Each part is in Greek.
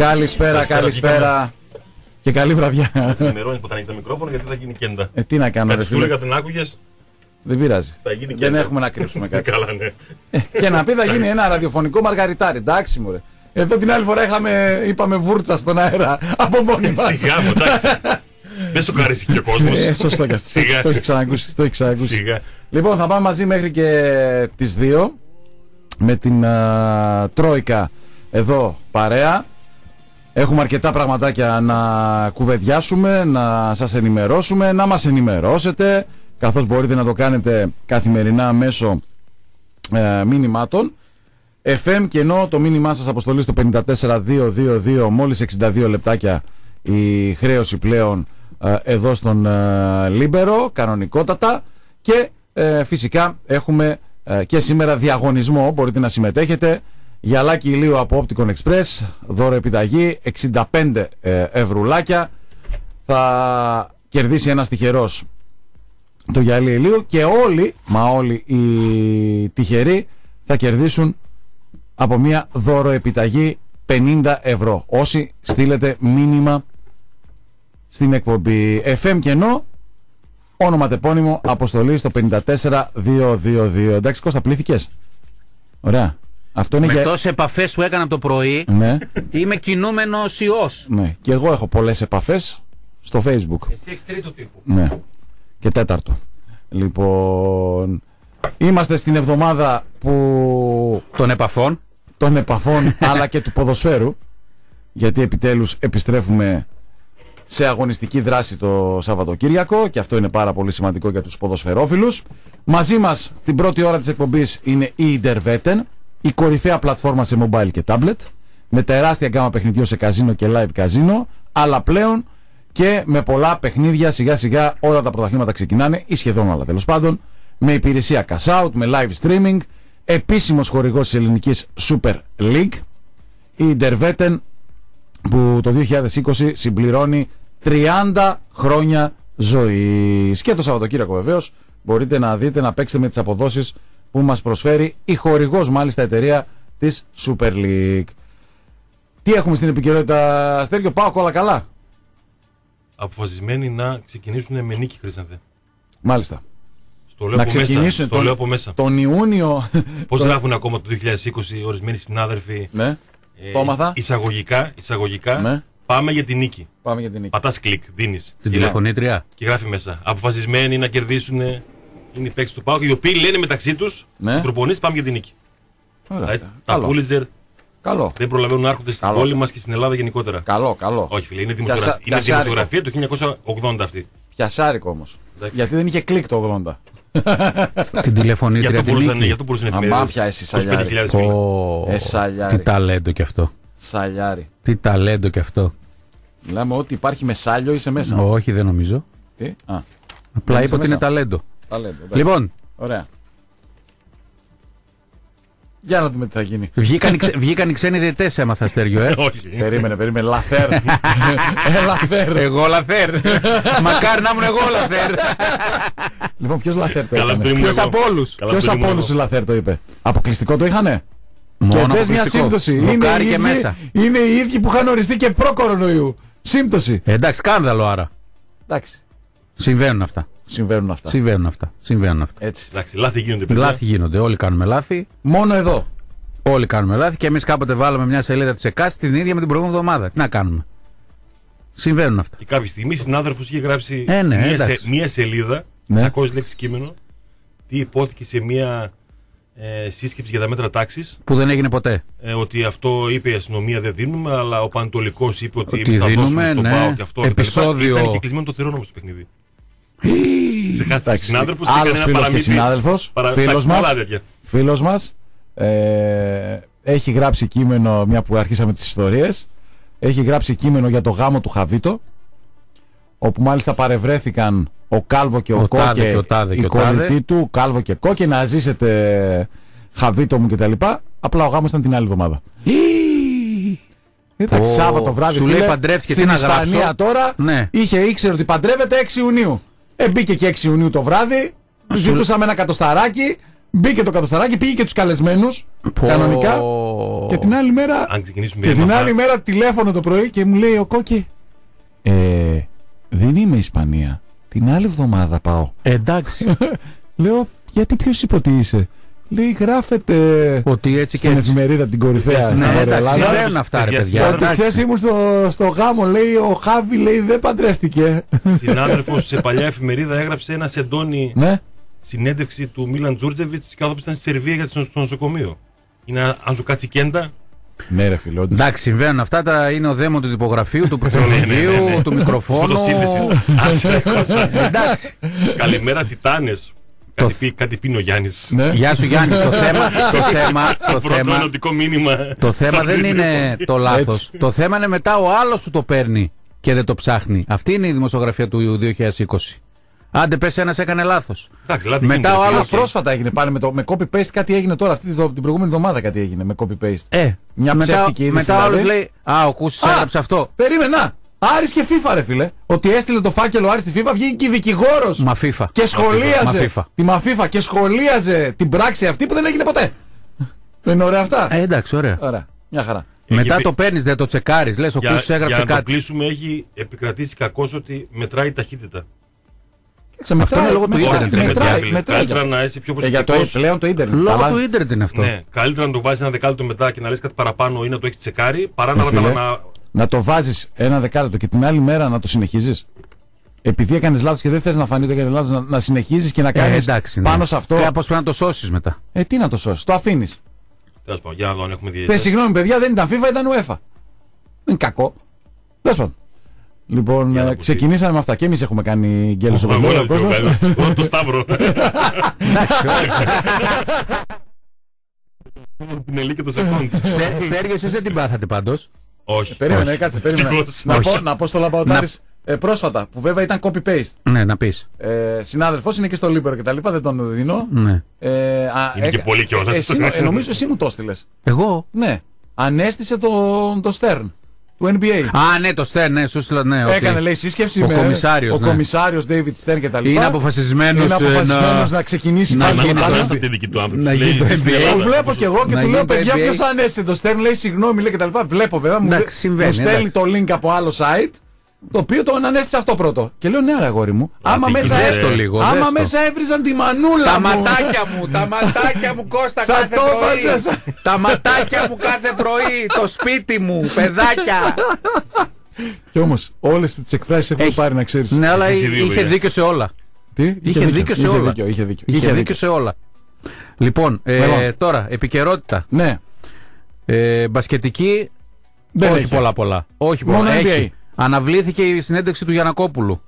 Καλησπέρα, καλησπέρα. Και καλή βραδιά. Ενημερώνεις που θα ανοίξει το μικρόφωνο γιατί θα γίνει κέντα. Ε, τι να κάνω, ρε Κάτι σου φίλε. έλεγα την άκουγες; Δεν πειράζει. Θα γίνει Δεν κέντα. έχουμε να κρύψουμε κάτι. Καλά, ναι. και να πει θα γίνει ένα ραδιοφωνικό μαργαριτάρι. Εντάξει μου ρε. Εδώ την άλλη φορά είχαμε, είπαμε βούρτσα στον αέρα από μόνοι μας. Σιγά μου, εντάξει. Δεν σου χαρίσει και ο κόσμος. Ε, σωστό και αυτό. Σιγά. Το έχεις ξανακούσει. Το έχεις ξανακούσει. Σιγά. Λοιπόν, θα πάμε μαζί μέχρι και τις 2 με την α, Τρόικα εδώ παρέα. Έχουμε αρκετά πραγματάκια να κουβεντιάσουμε, να σας ενημερώσουμε, να μας ενημερώσετε, καθώς μπορείτε να το κάνετε καθημερινά μέσω ε, μήνυμάτων. FM και ενώ το μήνυμά σας αποστολή στο 54222 μόλις 62 λεπτάκια η χρέωση πλέον ε, εδώ στον ε, Λίμπερο, κανονικότατα και ε, φυσικά έχουμε ε, και σήμερα διαγωνισμό, μπορείτε να συμμετέχετε γυαλάκι ηλίου από Opticon Express, δώρο επιταγή 65 ε, ευρουλάκια θα κερδίσει ένας τυχερός το γυαλί ηλίου και όλοι, μα όλοι οι τυχεροί θα κερδίσουν από μια δώρο επιταγή 50 ευρώ. Όσοι στείλετε μήνυμα στην εκπομπή FM κενό, όνομα τεπώνυμο, αποστολή στο 54222. Εντάξει Κώστα, πλήθηκες. Ωραία. Αυτό είναι Με για... τόσες επαφές που έκανα το πρωί, Ναι, είμαι κινούμενος ιός. ναι. Και εγώ έχω πολλές επαφές στο facebook. Εσύ έχεις τρίτου τύπου. Ναι. Και τέταρτο. Λοιπόν, είμαστε στην εβδομάδα που Των επαφών. των επαφών αλλά και του ποδοσφαίρου γιατί επιτέλους επιστρέφουμε σε αγωνιστική δράση το Σαββατοκύριακο και αυτό είναι πάρα πολύ σημαντικό για τους ποδοσφαιρόφιλους. Μαζί μας την πρώτη ώρα της εκπομπής είναι η Interveten, η κορυφαία πλατφόρμα σε mobile και tablet με τεράστια γκάμα παιχνιδιών σε καζίνο και live καζίνο αλλά πλέον και με πολλά παιχνίδια σιγά σιγά όλα τα πρωταθλήματα ξεκινάνε ή σχεδόν όλα τέλος πάντων με υπηρεσία cash out, με live streaming επίσημος χορηγός της ελληνικής Super League η Interveten που το 2020 συμπληρώνει 30 χρόνια ζωής. Και το Σαββατοκύριακο βεβαίως μπορείτε να δείτε, να παίξετε με τις αποδόσεις που μας προσφέρει η χορηγός μάλιστα εταιρεία της Super League. Τι έχουμε στην επικαιρότητα, Αστέριο, πάω όλα καλά; Αποφασισμένοι να ξεκινήσουν με νίκη, Χρήσανθε. Μάλιστα. Στο λέω να από μέσα. ξεκινήσουν Στο λέω από μέσα. τον Ιούνιο. Πώς τον- γράφουν ακόμα το 2020 ορισμένοι συνάδελφοι. Ναι, ε, το έμαθα. Εισαγωγικά, εισαγωγικά Ναι. πάμε για την νίκη. πάμε για την νίκη. Πατάς κλικ, δίνεις. Την τηλεφωνήτρια. Και γράφει μέσα. Αποφασισμένοι να κερδίσουν είναι οι παίκτες του Πάου, οι οποίοι λένε μεταξύ τους Ναι. στι προπονήσει πάμε για την νίκη. Ωραία. Δηλαδή, τα Καλό. Πούλιτζερ Καλό. δεν προλαβαίνουν να έρχονται στην Καλό. πόλη μας και στην Ελλάδα γενικότερα. Καλό, καλό. Όχι, φίλε, είναι, Πιασα- δημοσιογραφία, είναι πιασάρικο. δημοσιογραφία του 1980 αυτή. Πιασάρικο όμως. Εντάξει. Γιατί δεν είχε κλικ το 80. Την Γι' τηλεφωνήτρια αυτό την μπορούσαν, γι' νίκη. αυτό μπορούσαν οι Αμά, εφημερίδες. πια εσύ, Σαλιάρη. 25.000 φίλοι. Πω, Ε, σαλιάρη. Τι ταλέντο κι αυτό. Σαλιάρι. Τι ταλέντο κι αυτό. Μιλάμε ότι υπάρχει μεσάλιο είσαι μέσα. Όχι, δεν νομίζω. Τι; Α, Απλά είσαι είπα ότι είναι μέσα. ταλέντο. Ταλέντο. εντάξει. Λοιπόν, Ωραία. Για να δούμε τι θα γίνει. βγήκαν, οι ξε- βγήκαν οι ξένοι διαιτητές έμαθα Αστέριο, ε. Όχι. περίμενε, περίμενε. Λαθέρ. ε, λαθέρ. Εγώ λαθέρ. Μακάρι να ήμουν εγώ λαθέρ. Λοιπόν, ποιος λαθέρ το Καλά, έκανε. πριν ήμουν Ποιος εγώ. από όλους; Καλά, Ποιος πριν από ήμουν όλους εγώ. του λαθέρ το είπε; Αποκλειστικό το είχανε; Μόνο και πες μια αποκλειστικό. σύμπτωση. Είναι Δοκάρι οι, και ίδιοι, μέσα. είναι οι ίδιοι που είχαν οριστεί και προ-κορονοϊού. Σύμπτωση. Ε, εντάξει, σκάνδαλο άρα. Εντάξει. Συμβαίνουν αυτά. Συμβαίνουν αυτά. Συμβαίνουν αυτά. Συμβαίνουν αυτά. Έτσι. Εντάξει, λάθη γίνονται. παιδιά. Λάθη γίνονται. Όλοι κάνουμε λάθη. Μόνο εδώ. Όλοι κάνουμε λάθη και εμείς κάποτε βάλαμε μια σελίδα της ΕΚΑΣ την ίδια με την προηγούμενη εβδομάδα. Τι να κάνουμε; Συμβαίνουν αυτά. Και κάποια στιγμή συνάδελφος είχε γράψει Ε, ναι, μία, εντάξει. σε, μία σελίδα, Ναι. 600 λέξει κείμενο, τι υπόθηκε σε μία ε, σύσκεψη για τα μέτρα τάξης. Που δεν έγινε ποτέ. Ε, ότι αυτό είπε η αστυνομία δεν δίνουμε, αλλά ο Πανετολικός είπε ότι, Ότι εμείς θα δίνουμε, δώσουμε στον ναι. ΠΑΟ και αυτό. κτλ. Επεισόδιο- Ήταν και κλεισμένο το θηρόν όμως το παιχνίδι. Ξεχάσει Εντάξει. συνάδελφος. Άλλος φίλος και συνάδελφος, φίλος μας. Φίλος μας ε, έχει γράψει κείμενο, μια που αρχίσαμε τις ιστορίες, έχει γράψει κείμενο για το γάμο του Χαβίτο, όπου μάλιστα παρευρέθηκαν ο Κάλβο και ο, Ο Κόκε, Τάδε και ο Τάδε η και ο Τάδε. κολλητή του, Κάλβο και Κόκε, να ζήσετε Χαβίτο μου κτλ. Απλά ο γάμος ήταν την άλλη εβδομάδα. Εντάξει, Ω, Σάββατο βράδυ. σου φίλε, λέει παντρεύτηκε, στην τι να Ισπανία γράψω. τώρα Ναι. είχε ήξερε ότι παντρεύεται 6 Ιουνίου. Ε, μπήκε και 6 Ιουνίου το βράδυ. Ζητούσαμε ένα κατοσταράκι. Μπήκε το κατοσταράκι, πήγε και τους καλεσμένους. Πω. Κανονικά. Και την άλλη μέρα. Αν ξεκινήσουμε Και με την αυτά, άλλη μέρα τηλέφωνο το πρωί και μου λέει ο Κόκκι. Ε, δεν είμαι Ισπανία. Την άλλη εβδομάδα πάω. Εντάξει. Λέω, γιατί ποιος είπε ότι είσαι; Λέει, γράφεται ότι έτσι και στην έτσι. εφημερίδα την κορυφαία Ναι, στην Ναι, Βόρεια εντάξει, Ελλάδα. συμβαίνουν αυτά, ρε Παιδιά, παιδιά. Ότι εντάξει. χθες ήμουν στο, στο γάμο, λέει, ο Χάβι λέει, δεν παντρεύτηκε. συνάδελφος σε παλιά εφημερίδα έγραψε ένα σεντόνι ναι. συνέντευξη του Μίλαν Τζούρτζεβιτς καθώ ήταν στη Σερβία για το στο νοσοκομείο. Είναι ένα- αν σου κάτσει κέντα, Ναι, ρε φίλε, όντως. Εντάξει, συμβαίνουν αυτά. Τα είναι ο δαίμον του τυπογραφείου, του Ναι, ναι, ναι, πρωθυπουργείου, ναι. του μικροφόνου. φωτοσύνθεσης. Άσε, Κώστα. Εντάξει. Καλημέρα, Τιτάνες. Κάτι, πει, κάτι πει ο Γιάννης. Ναι. Γεια σου Γιάννη, το θέμα, το θέμα, το Πρώτο θέμα, ενωτικό μήνυμα. το θέμα δεν είναι το λάθος. Έτσι. Το θέμα είναι μετά ο άλλος που το παίρνει και δεν το ψάχνει. Αυτή είναι η δημοσιογραφία του 2020. Άντε πες ένας έκανε λάθος. Εντάξει, λάθη Μετά γίνεται, ο ρε άλλος φίλε. Πρόσφατα έγινε πάλι με, το, με copy-paste κάτι έγινε τώρα, αυτή την, την προηγούμενη εβδομάδα κάτι έγινε με copy-paste. Ε, Μια μετά, ψεύτικη είδηση, μετά ο άλλος δηλαδή. λέει, α, ο Κούσης Α! έγραψε αυτό. Περίμενα! Άρης και FIFA ρε φίλε. Ότι έστειλε το φάκελο Άρης στη FIFA, βγήκε και δικηγόρος Μαφίφα. και σχολίαζε Μαφίφα. τη Μαφίφα και σχολίαζε την πράξη αυτή που δεν έγινε ποτέ. Δεν είναι ωραία αυτά; Ε, εντάξει, ωραία. Ωραία, μια χαρά. Έχει Μετά πει- το παίρνεις, δεν το τσεκάρεις. Λες, ο Για, Κούσης για έγραψε να το κάτι. κλείσουμε, έχει επικρατήσει κακό ότι μετράει ταχύτητα. Κοίταξε, Αυτό είναι λόγω του μετράει, ίντερνετ, ρε Μετράει, παιδιά, φίλε. μετράει. Καλύτερα να είσαι πιο Ε, για το προσεκτικός. πλέον το ίντερνετ. Λόγω Καλά. του ίντερνετ είναι αυτό. Ναι, καλύτερα να το βάζεις ένα δεκάλεπτο μετά και να λες κάτι παραπάνω ή να το έχεις τσεκάρει παρά να, Ε, φίλε. να, να, Να το βάζεις ένα δεκάλεπτο και την άλλη μέρα να το συνεχίζεις. Επειδή έκανες λάθος και δεν θες να φανεί ότι έκανες λάθος, να, να συνεχίζεις και να Ε, κάνεις εντάξει. πάνω ναι. σε αυτό. Κάπως πρέπει να το σώσεις μετά. Ε, τι να το σώσεις, το αφήνεις. Τέλος πάντων, για να δω αν έχουμε Πες διαιτητές. συγγνώμη, παιδιά, δεν ήταν FIFA, ήταν UEFA. Δεν είναι κακό. Τέλος πάντων. Λοιπόν, Για να ε, ακουστεί. ξεκινήσαμε με αυτά. Και εμείς έχουμε κάνει γκέλος όπως Εγώ λέει να ο δεις, κόσμος. εγώ, εγώ το Σταύρο. Εντάξει, ωραία. Την Ελή και το Σεκόντ. Στε- Στέργιος, εσείς δεν την πάθατε πάντως. Όχι. Περίμενε, Όχι. κάτσε, περίμενε. Ευτυχώς. να, πω, Όχι. να πω στο Λαμπαοτάρη ε, πρόσφατα, που βέβαια ήταν copy-paste. Ναι, να πεις. Ε, Συνάδελφος είναι και στο Λίμπερο και τα λοιπά, δεν τον δίνω. Ναι. Ε, α, Είναι και έκα- πολύ κιόλας. εσύ, ε, νομίζω εσύ μου το έστειλες. Εγώ; Ναι. Ανέστησε τον το Stern του NBA. Α, ναι, το Στέρ, ναι, σου στείλα, ναι. ότι Έκανε λέει σύσκεψη Ο με κομισάριος, ο ναι. κομισάριος David Stern και τα λοιπά. Είναι αποφασισμένος Είναι αποφασισμένος να, ξεκινήσει να πάλι Να το γίνει μην το πράγμα. ανάσταται τη δική του άνθρωπο. να Λέει, γίνει το «Ζει στην NBA». Ελλάδα». Το βλέπω κι εγώ και Να του γίνει λέω το παιδιά NBA. ποιος ανέστησε το Stern λέει συγγνώμη λέει και τα λοιπά. Βλέπω βέβαια μου, Εντάξει, μου συμβαίνει, στέλνει εντάξει. το link από άλλο site το οποίο τον ανέστησε αυτό πρώτο. Και λέω ναι ρε αγόρι μου άμα τι μέσα, δες έ- το λίγο, άμα δες το. μέσα έβριζαν τη μανούλα Τα μου. ματάκια μου, τα ματάκια μου Κώστα Θα κάθε το πρωί. έβαζες. Τα ματάκια μου κάθε πρωί, το σπίτι μου, παιδάκια. Κι όμως όλες τις εκφράσεις έχουν Έχει. πάρει να ξέρεις. Ναι, αλλά Εσείς οι δύο, είχε παιδιά. δίκιο σε όλα. Τι; Είχε δίκιο σε είχε όλα. Δίκιο, είχε δίκιο. Είχε δίκιο σε όλα. Λοιπόν, ε, Λοιπόν. τώρα, επικαιρότητα. Ναι. Ε, μπασκετική, Δεν όχι έχει. πολλά πολλά. Όχι πολλά. Μόνο Έχει. NBA. Αναβλήθηκε η συνέντευξη του Γιανακόπουλου.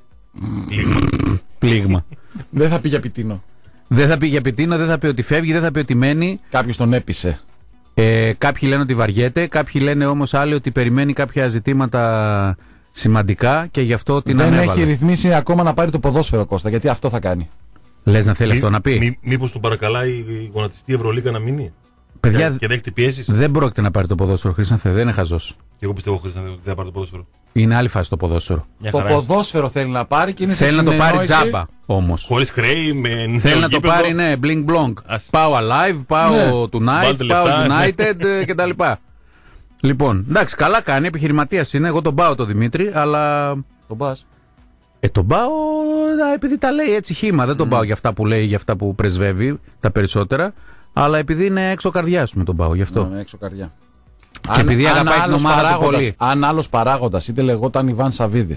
Πλήγμα. Δεν θα πει για πιτίνο. δεν θα πει για πιτίνο, δεν θα πει ότι φεύγει, δεν θα πει ότι μένει. Κάποιος τον έπεισε. Ε, κάποιοι λένε ότι βαριέται, κάποιοι λένε όμως άλλοι ότι περιμένει κάποια ζητήματα σημαντικά και γι' αυτό την Δεν ανέβαλε. έχει ρυθμίσει ακόμα να πάρει το ποδόσφαιρο Κώστα γιατί αυτό θα κάνει. Λες να θέλει αυτό να πει; Μη, Μήπως τον παρακαλάει η γονατιστή Ευρωλίγα να μείνει; Παιδιά, Και δέχεται πιέσεις. δεν πρόκειται να πάρει το ποδόσφαιρο, Χρήστανθε, δεν είναι χαζός. Και εγώ πιστεύω ότι δεν θα πάρει το ποδόσφαιρο. Είναι άλλη φάση το ποδόσφαιρο. Μια Το χαρά. ποδόσφαιρο θέλει να πάρει και είναι σε Θέλει να το πάρει συνεννόηση. τζάμπα όμως. Χωρίς χρέη, με Θέλει νέο να το γήπεδο. πάρει, ναι, blink blonk. Ας- Πάω alive, πάω Ναι. tonight, Βάλτε πάω λεφτά, ναι. united ε, κτλ. Λοιπόν, εντάξει, καλά κάνει, επιχειρηματίας είναι. Εγώ τον πάω τον Δημήτρη, αλλά. Τον πας. Ε, τον πάω ε, επειδή τα λέει έτσι χήμα. Δεν τον πάω για αυτά που λέει, για αυτά που πρεσβεύει, τα περισσότερα. Αλλά επειδή είναι έξω καρδιάς με τον πάω, γι' αυτό. Ναι, έξω καρδιά. Και επειδή αγαπάει την άλλος ομάδα του παράγοντας- πολύ. Αν άλλος παράγοντας είτε λεγόταν Ιβάν Σαββίδη,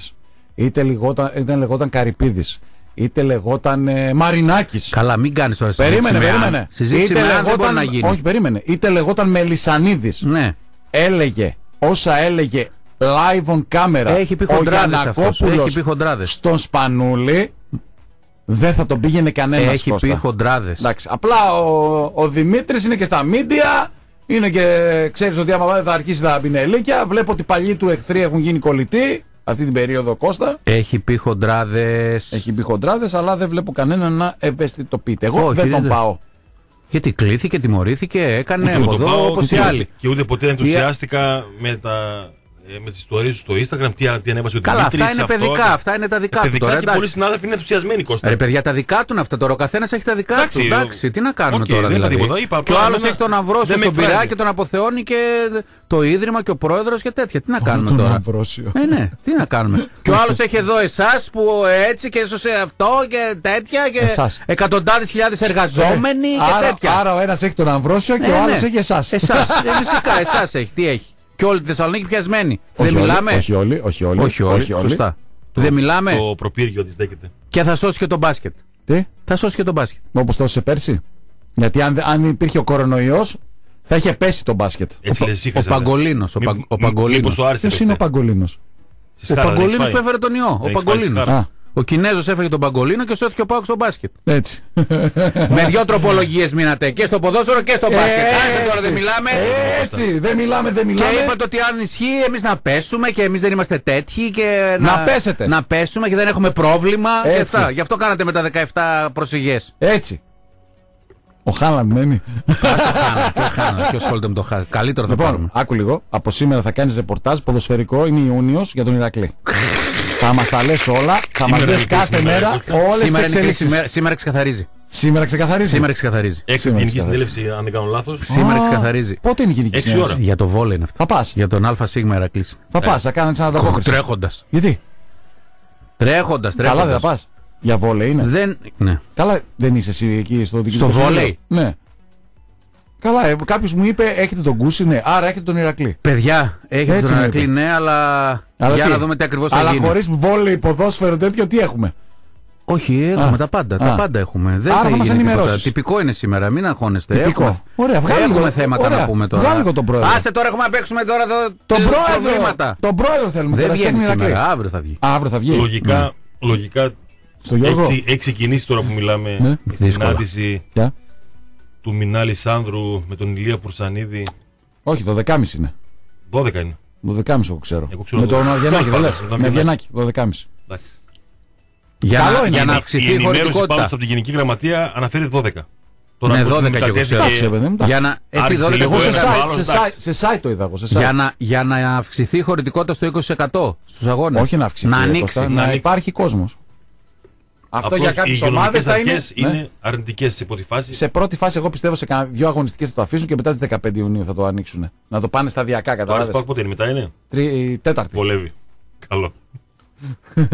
είτε λεγόταν, είτε λεγόταν Καρυπίδης, είτε λεγόταν ε, Μαρινάκης. Καλά, μην κάνεις τώρα συζήτηση. Περίμενε, με αν. περίμενε. Συζήτηση με αν δεν μπορεί να γίνει. Όχι, περίμενε. Είτε λεγόταν Μελισανίδης. Ναι. Έλεγε όσα έλεγε live on camera Έχει πει ο χοντράδες αυτός. Γιαννακόπουλος Έχει πει χοντράδες. στον Σπανούλη. Δεν θα τον πήγαινε κανένας Έχει πει χοντράδες. Εντάξει, απλά ο, ο Δημήτρης είναι και στα μίντια. Είναι και ξέρεις ότι άμα θα αρχίσει τα πινελίκια. Βλέπω ότι οι παλιοί του εχθροί έχουν γίνει κολλητοί αυτή την περίοδο Κώστα. Έχει πει χοντράδες. Έχει μπει χοντράδες, αλλά δεν βλέπω κανέναν να ευαισθητοποιείται. Εγώ Όχι, δεν τον δεν- πάω. Γιατί κλείθηκε, τιμωρήθηκε, έκανε Ούτε από τον εδώ πάω, όπως οι ούτε- άλλοι. Και ούτε ποτέ δεν ενθουσιάστηκα με τα ε, με τις ιστορίες του στο Instagram, τι, τι ανέβασε ο Καλά, Δημήτρης, αυτά είναι αυτό, παιδικά. και- Αυτά είναι τα Ε, δικά του παιδικά τώρα. και πολλοί εντάξει. συνάδελφοι είναι ενθουσιασμένοι Κώστα. Ρε παιδιά, τα δικά του είναι αυτά τώρα. Ο καθένας έχει τα δικά Εντάξει, του. Εντάξει, τι να κάνουμε οκ, τώρα δεν είπα δηλαδή. τίποτα. Είπα και ο απλά άλλος εμένα έχει τον Αμβρόσιο δεν με στον πειρά εκφράζει. και τον αποθεώνει και το ίδρυμα και ο πρόεδρος και τέτοια. Τι να κάνουμε Τον τώρα; Αμβρόσιο. Ε, ναι, τι να κάνουμε; και ο άλλος έχει εδώ εσάς που έτσι και έσωσε αυτό και τέτοια και Εσάς. εκατοντάδες χιλιάδες εργαζόμενοι και άρα, τέτοια. άρα ο ένας έχει τον Αμβρόσιο και Ε, ο άλλος ναι. έχει εσάς. Εσάς. Ε, φυσικά, εσάς έχει. Τι έχει; Και όλη τη Θεσσαλονίκη πιασμένη. Όχι Δεν όλοι, μιλάμε. Όχι όλοι. Όχι όλοι. όχι όλοι. Σωστά. Δεν μιλάμε. Το προπύργιο της δέκεται. Και θα σώσει και τον μπάσκετ. Τι, Θα σώσει και τον μπάσκετ. όπως το έζησε πέρσι. Γιατί αν, αν υπήρχε ο κορονοϊός, θα είχε πέσει το μπάσκετ. Έτσι λες εσύ Ο Χρυσάνα. Παγκολίνος. Ο, Μη- Πα- ο μη- Παγκολίνος. μήπως σου άρεσε, Ποιος ρε, είναι ο χτες. Παγκολίνος; Ο Σισκάρα, δεν Παγκολίνος έχεις που πάει. έφερε τον ιό. Ο έχεις πάει Παγκολίνος. Σισκάρα. Α, Ο Κινέζος έφαγε τον Παγκολίνο και σώθηκε ο Πάουκ στο μπάσκετ. έτσι. Με δύο τροπολογίες μείνατε και στο ποδόσφαιρο και στο μπάσκετ. Άσε τώρα δεν μιλάμε. Έτσι, δεν μιλάμε, δεν Και μιλάμε. είπατε ότι αν ισχύει, εμείς να πέσουμε και εμείς δεν είμαστε τέτοιοι. Και Να πέσετε. Να πέσουμε και δεν έχουμε πρόβλημα. Και Έτσι. αυτά. Γι' αυτό κάνατε με τα 17 προσφυγές. Έτσι. Ο Χάλαντ μένει. Ποιο χάνα, ποιο ασχολείται με το χάνα. Καλύτερο θα Λοιπόν, πάρουμε. άκου λίγο. Από σήμερα θα κάνεις ρεπορτάζ ποδοσφαιρικό. Είναι Ιούνιος για τον Ηρακλή. Θα μας τα λες όλα. Θα μας Σήμερα λες είναι κάθε κρίσιμη μέρα, μέρα Κώστα. όλες τις Σήμερα, είναι κρίσιμη εξελίξεις. μέρα. σήμερα ξεκαθαρίζει. Σήμερα ξεκαθαρίζει. Σήμερα ξεκαθαρίζει. Έκτη Σήμερα γενική ξεκαθαρίζει. συνέλευση, αν δεν κάνω λάθος. Σήμερα Α, ξεκαθαρίζει. Πότε είναι η γενική Έξι συνέλευση; ώρα. Για το βόλεϊ είναι αυτό. Θα πας. Για τον ΑΣ Ηρακλή. Θα πας, θα κάνεις ένα ανταπόκριση. Τρέχοντας. Γιατί; Τρέχοντας, Καλά δεν τρέχοντας. θα πας. Για βόλεϊ είναι. Δεν. Ναι. Καλά δεν είσαι εσύ εκεί στο διοικητικό Στο συμβούλιο. βόλεϊ; Ναι. Καλά, ε, κάποιος μου είπε έχετε τον Κούση, ναι. Άρα έχετε τον Ηρακλή. Παιδιά, έχετε Έτσι τον μου Ηρακλή, είπε. ναι, αλλά. Αλλά για τι; να δούμε τι ακριβώς θα Αλλά γίνει. χωρίς βόλεϊ, ποδόσφαιρο, τέτοιο, τι έχουμε; Όχι, έχουμε Α. τα πάντα. Α. Τα πάντα έχουμε. Δεν Άρα θα θα μας γίνει τίποτα. ενημερώσεις. Τυπικό είναι σήμερα, μην αγχώνεστε. Τυπικό. Έχουμε, Ωραία, βγάλε έχουμε λίγο- θέματα ωραία. να πούμε τώρα. Βγάλε λίγο τον πρόεδρο. Άσε τώρα έχουμε να παίξουμε τώρα εδώ Τον τις πρόεδρο. προβλήματα. Τον πρόεδρο θέλουμε. Δεν τώρα, βγαίνει στέλνει Ηρακλή. σήμερα, αύριο θα βγει. Αύριο θα βγει. Λογικά, λογικά Στο Γιώργο. έχει, έχει ξεκινήσει τώρα που μιλάμε Ναι. η Δύσκολα. συνάντηση Ποια; Του Μινάλη Σάνδρου με τον Ηλία Πουρσανίδη. Όχι, 12.30 είναι. 12 είναι. 12.30 εγώ ξέρω. Εγώ ξέρω με τον το- Αβγενάκη, δεν Τέλος λες. πάντων, Με τον Αβγενάκη, 12.30. Εντάξει. Για, Καλό να, είναι. για να Η- αυξηθεί η η ενημέρωση χωρητικότητα. πάνω από την Γενική Γραμματεία αναφέρει 12. Ναι, πώς 12 μου κι εγώ κατέβηκε- ξέρω. Εντάξει, ρε παιδί μου, εντάξει. Για να, επί Άρχισε 12 λίγο Εγώ σε ένα, site, άλλο, σε εντάξει. site, σε site το είδα εγώ. Σε site. για, να, για να αυξηθεί η χωρητικότητα στο 20% στους αγώνες. Όχι να αυξηθεί. Να ρε ανοίξει. Κώστα, να Να ανοίξει. υπάρχει κόσμος. Αυτό Απλώς για οι κάποιε υγειονομικές ομάδες θα είναι. αρχές Ναι. είναι αρνητικές σε πρώτη φάση. Σε πρώτη φάση, εγώ πιστεύω σε κάνα- δύο αγωνιστικές θα το αφήσουν και μετά τις 15 Ιουνίου θα το ανοίξουν. Να το πάνε σταδιακά, Τώρα κατάλαβες. Σπάκ πότε είναι, μετά είναι; Τέταρτη. Βολεύει. Καλό.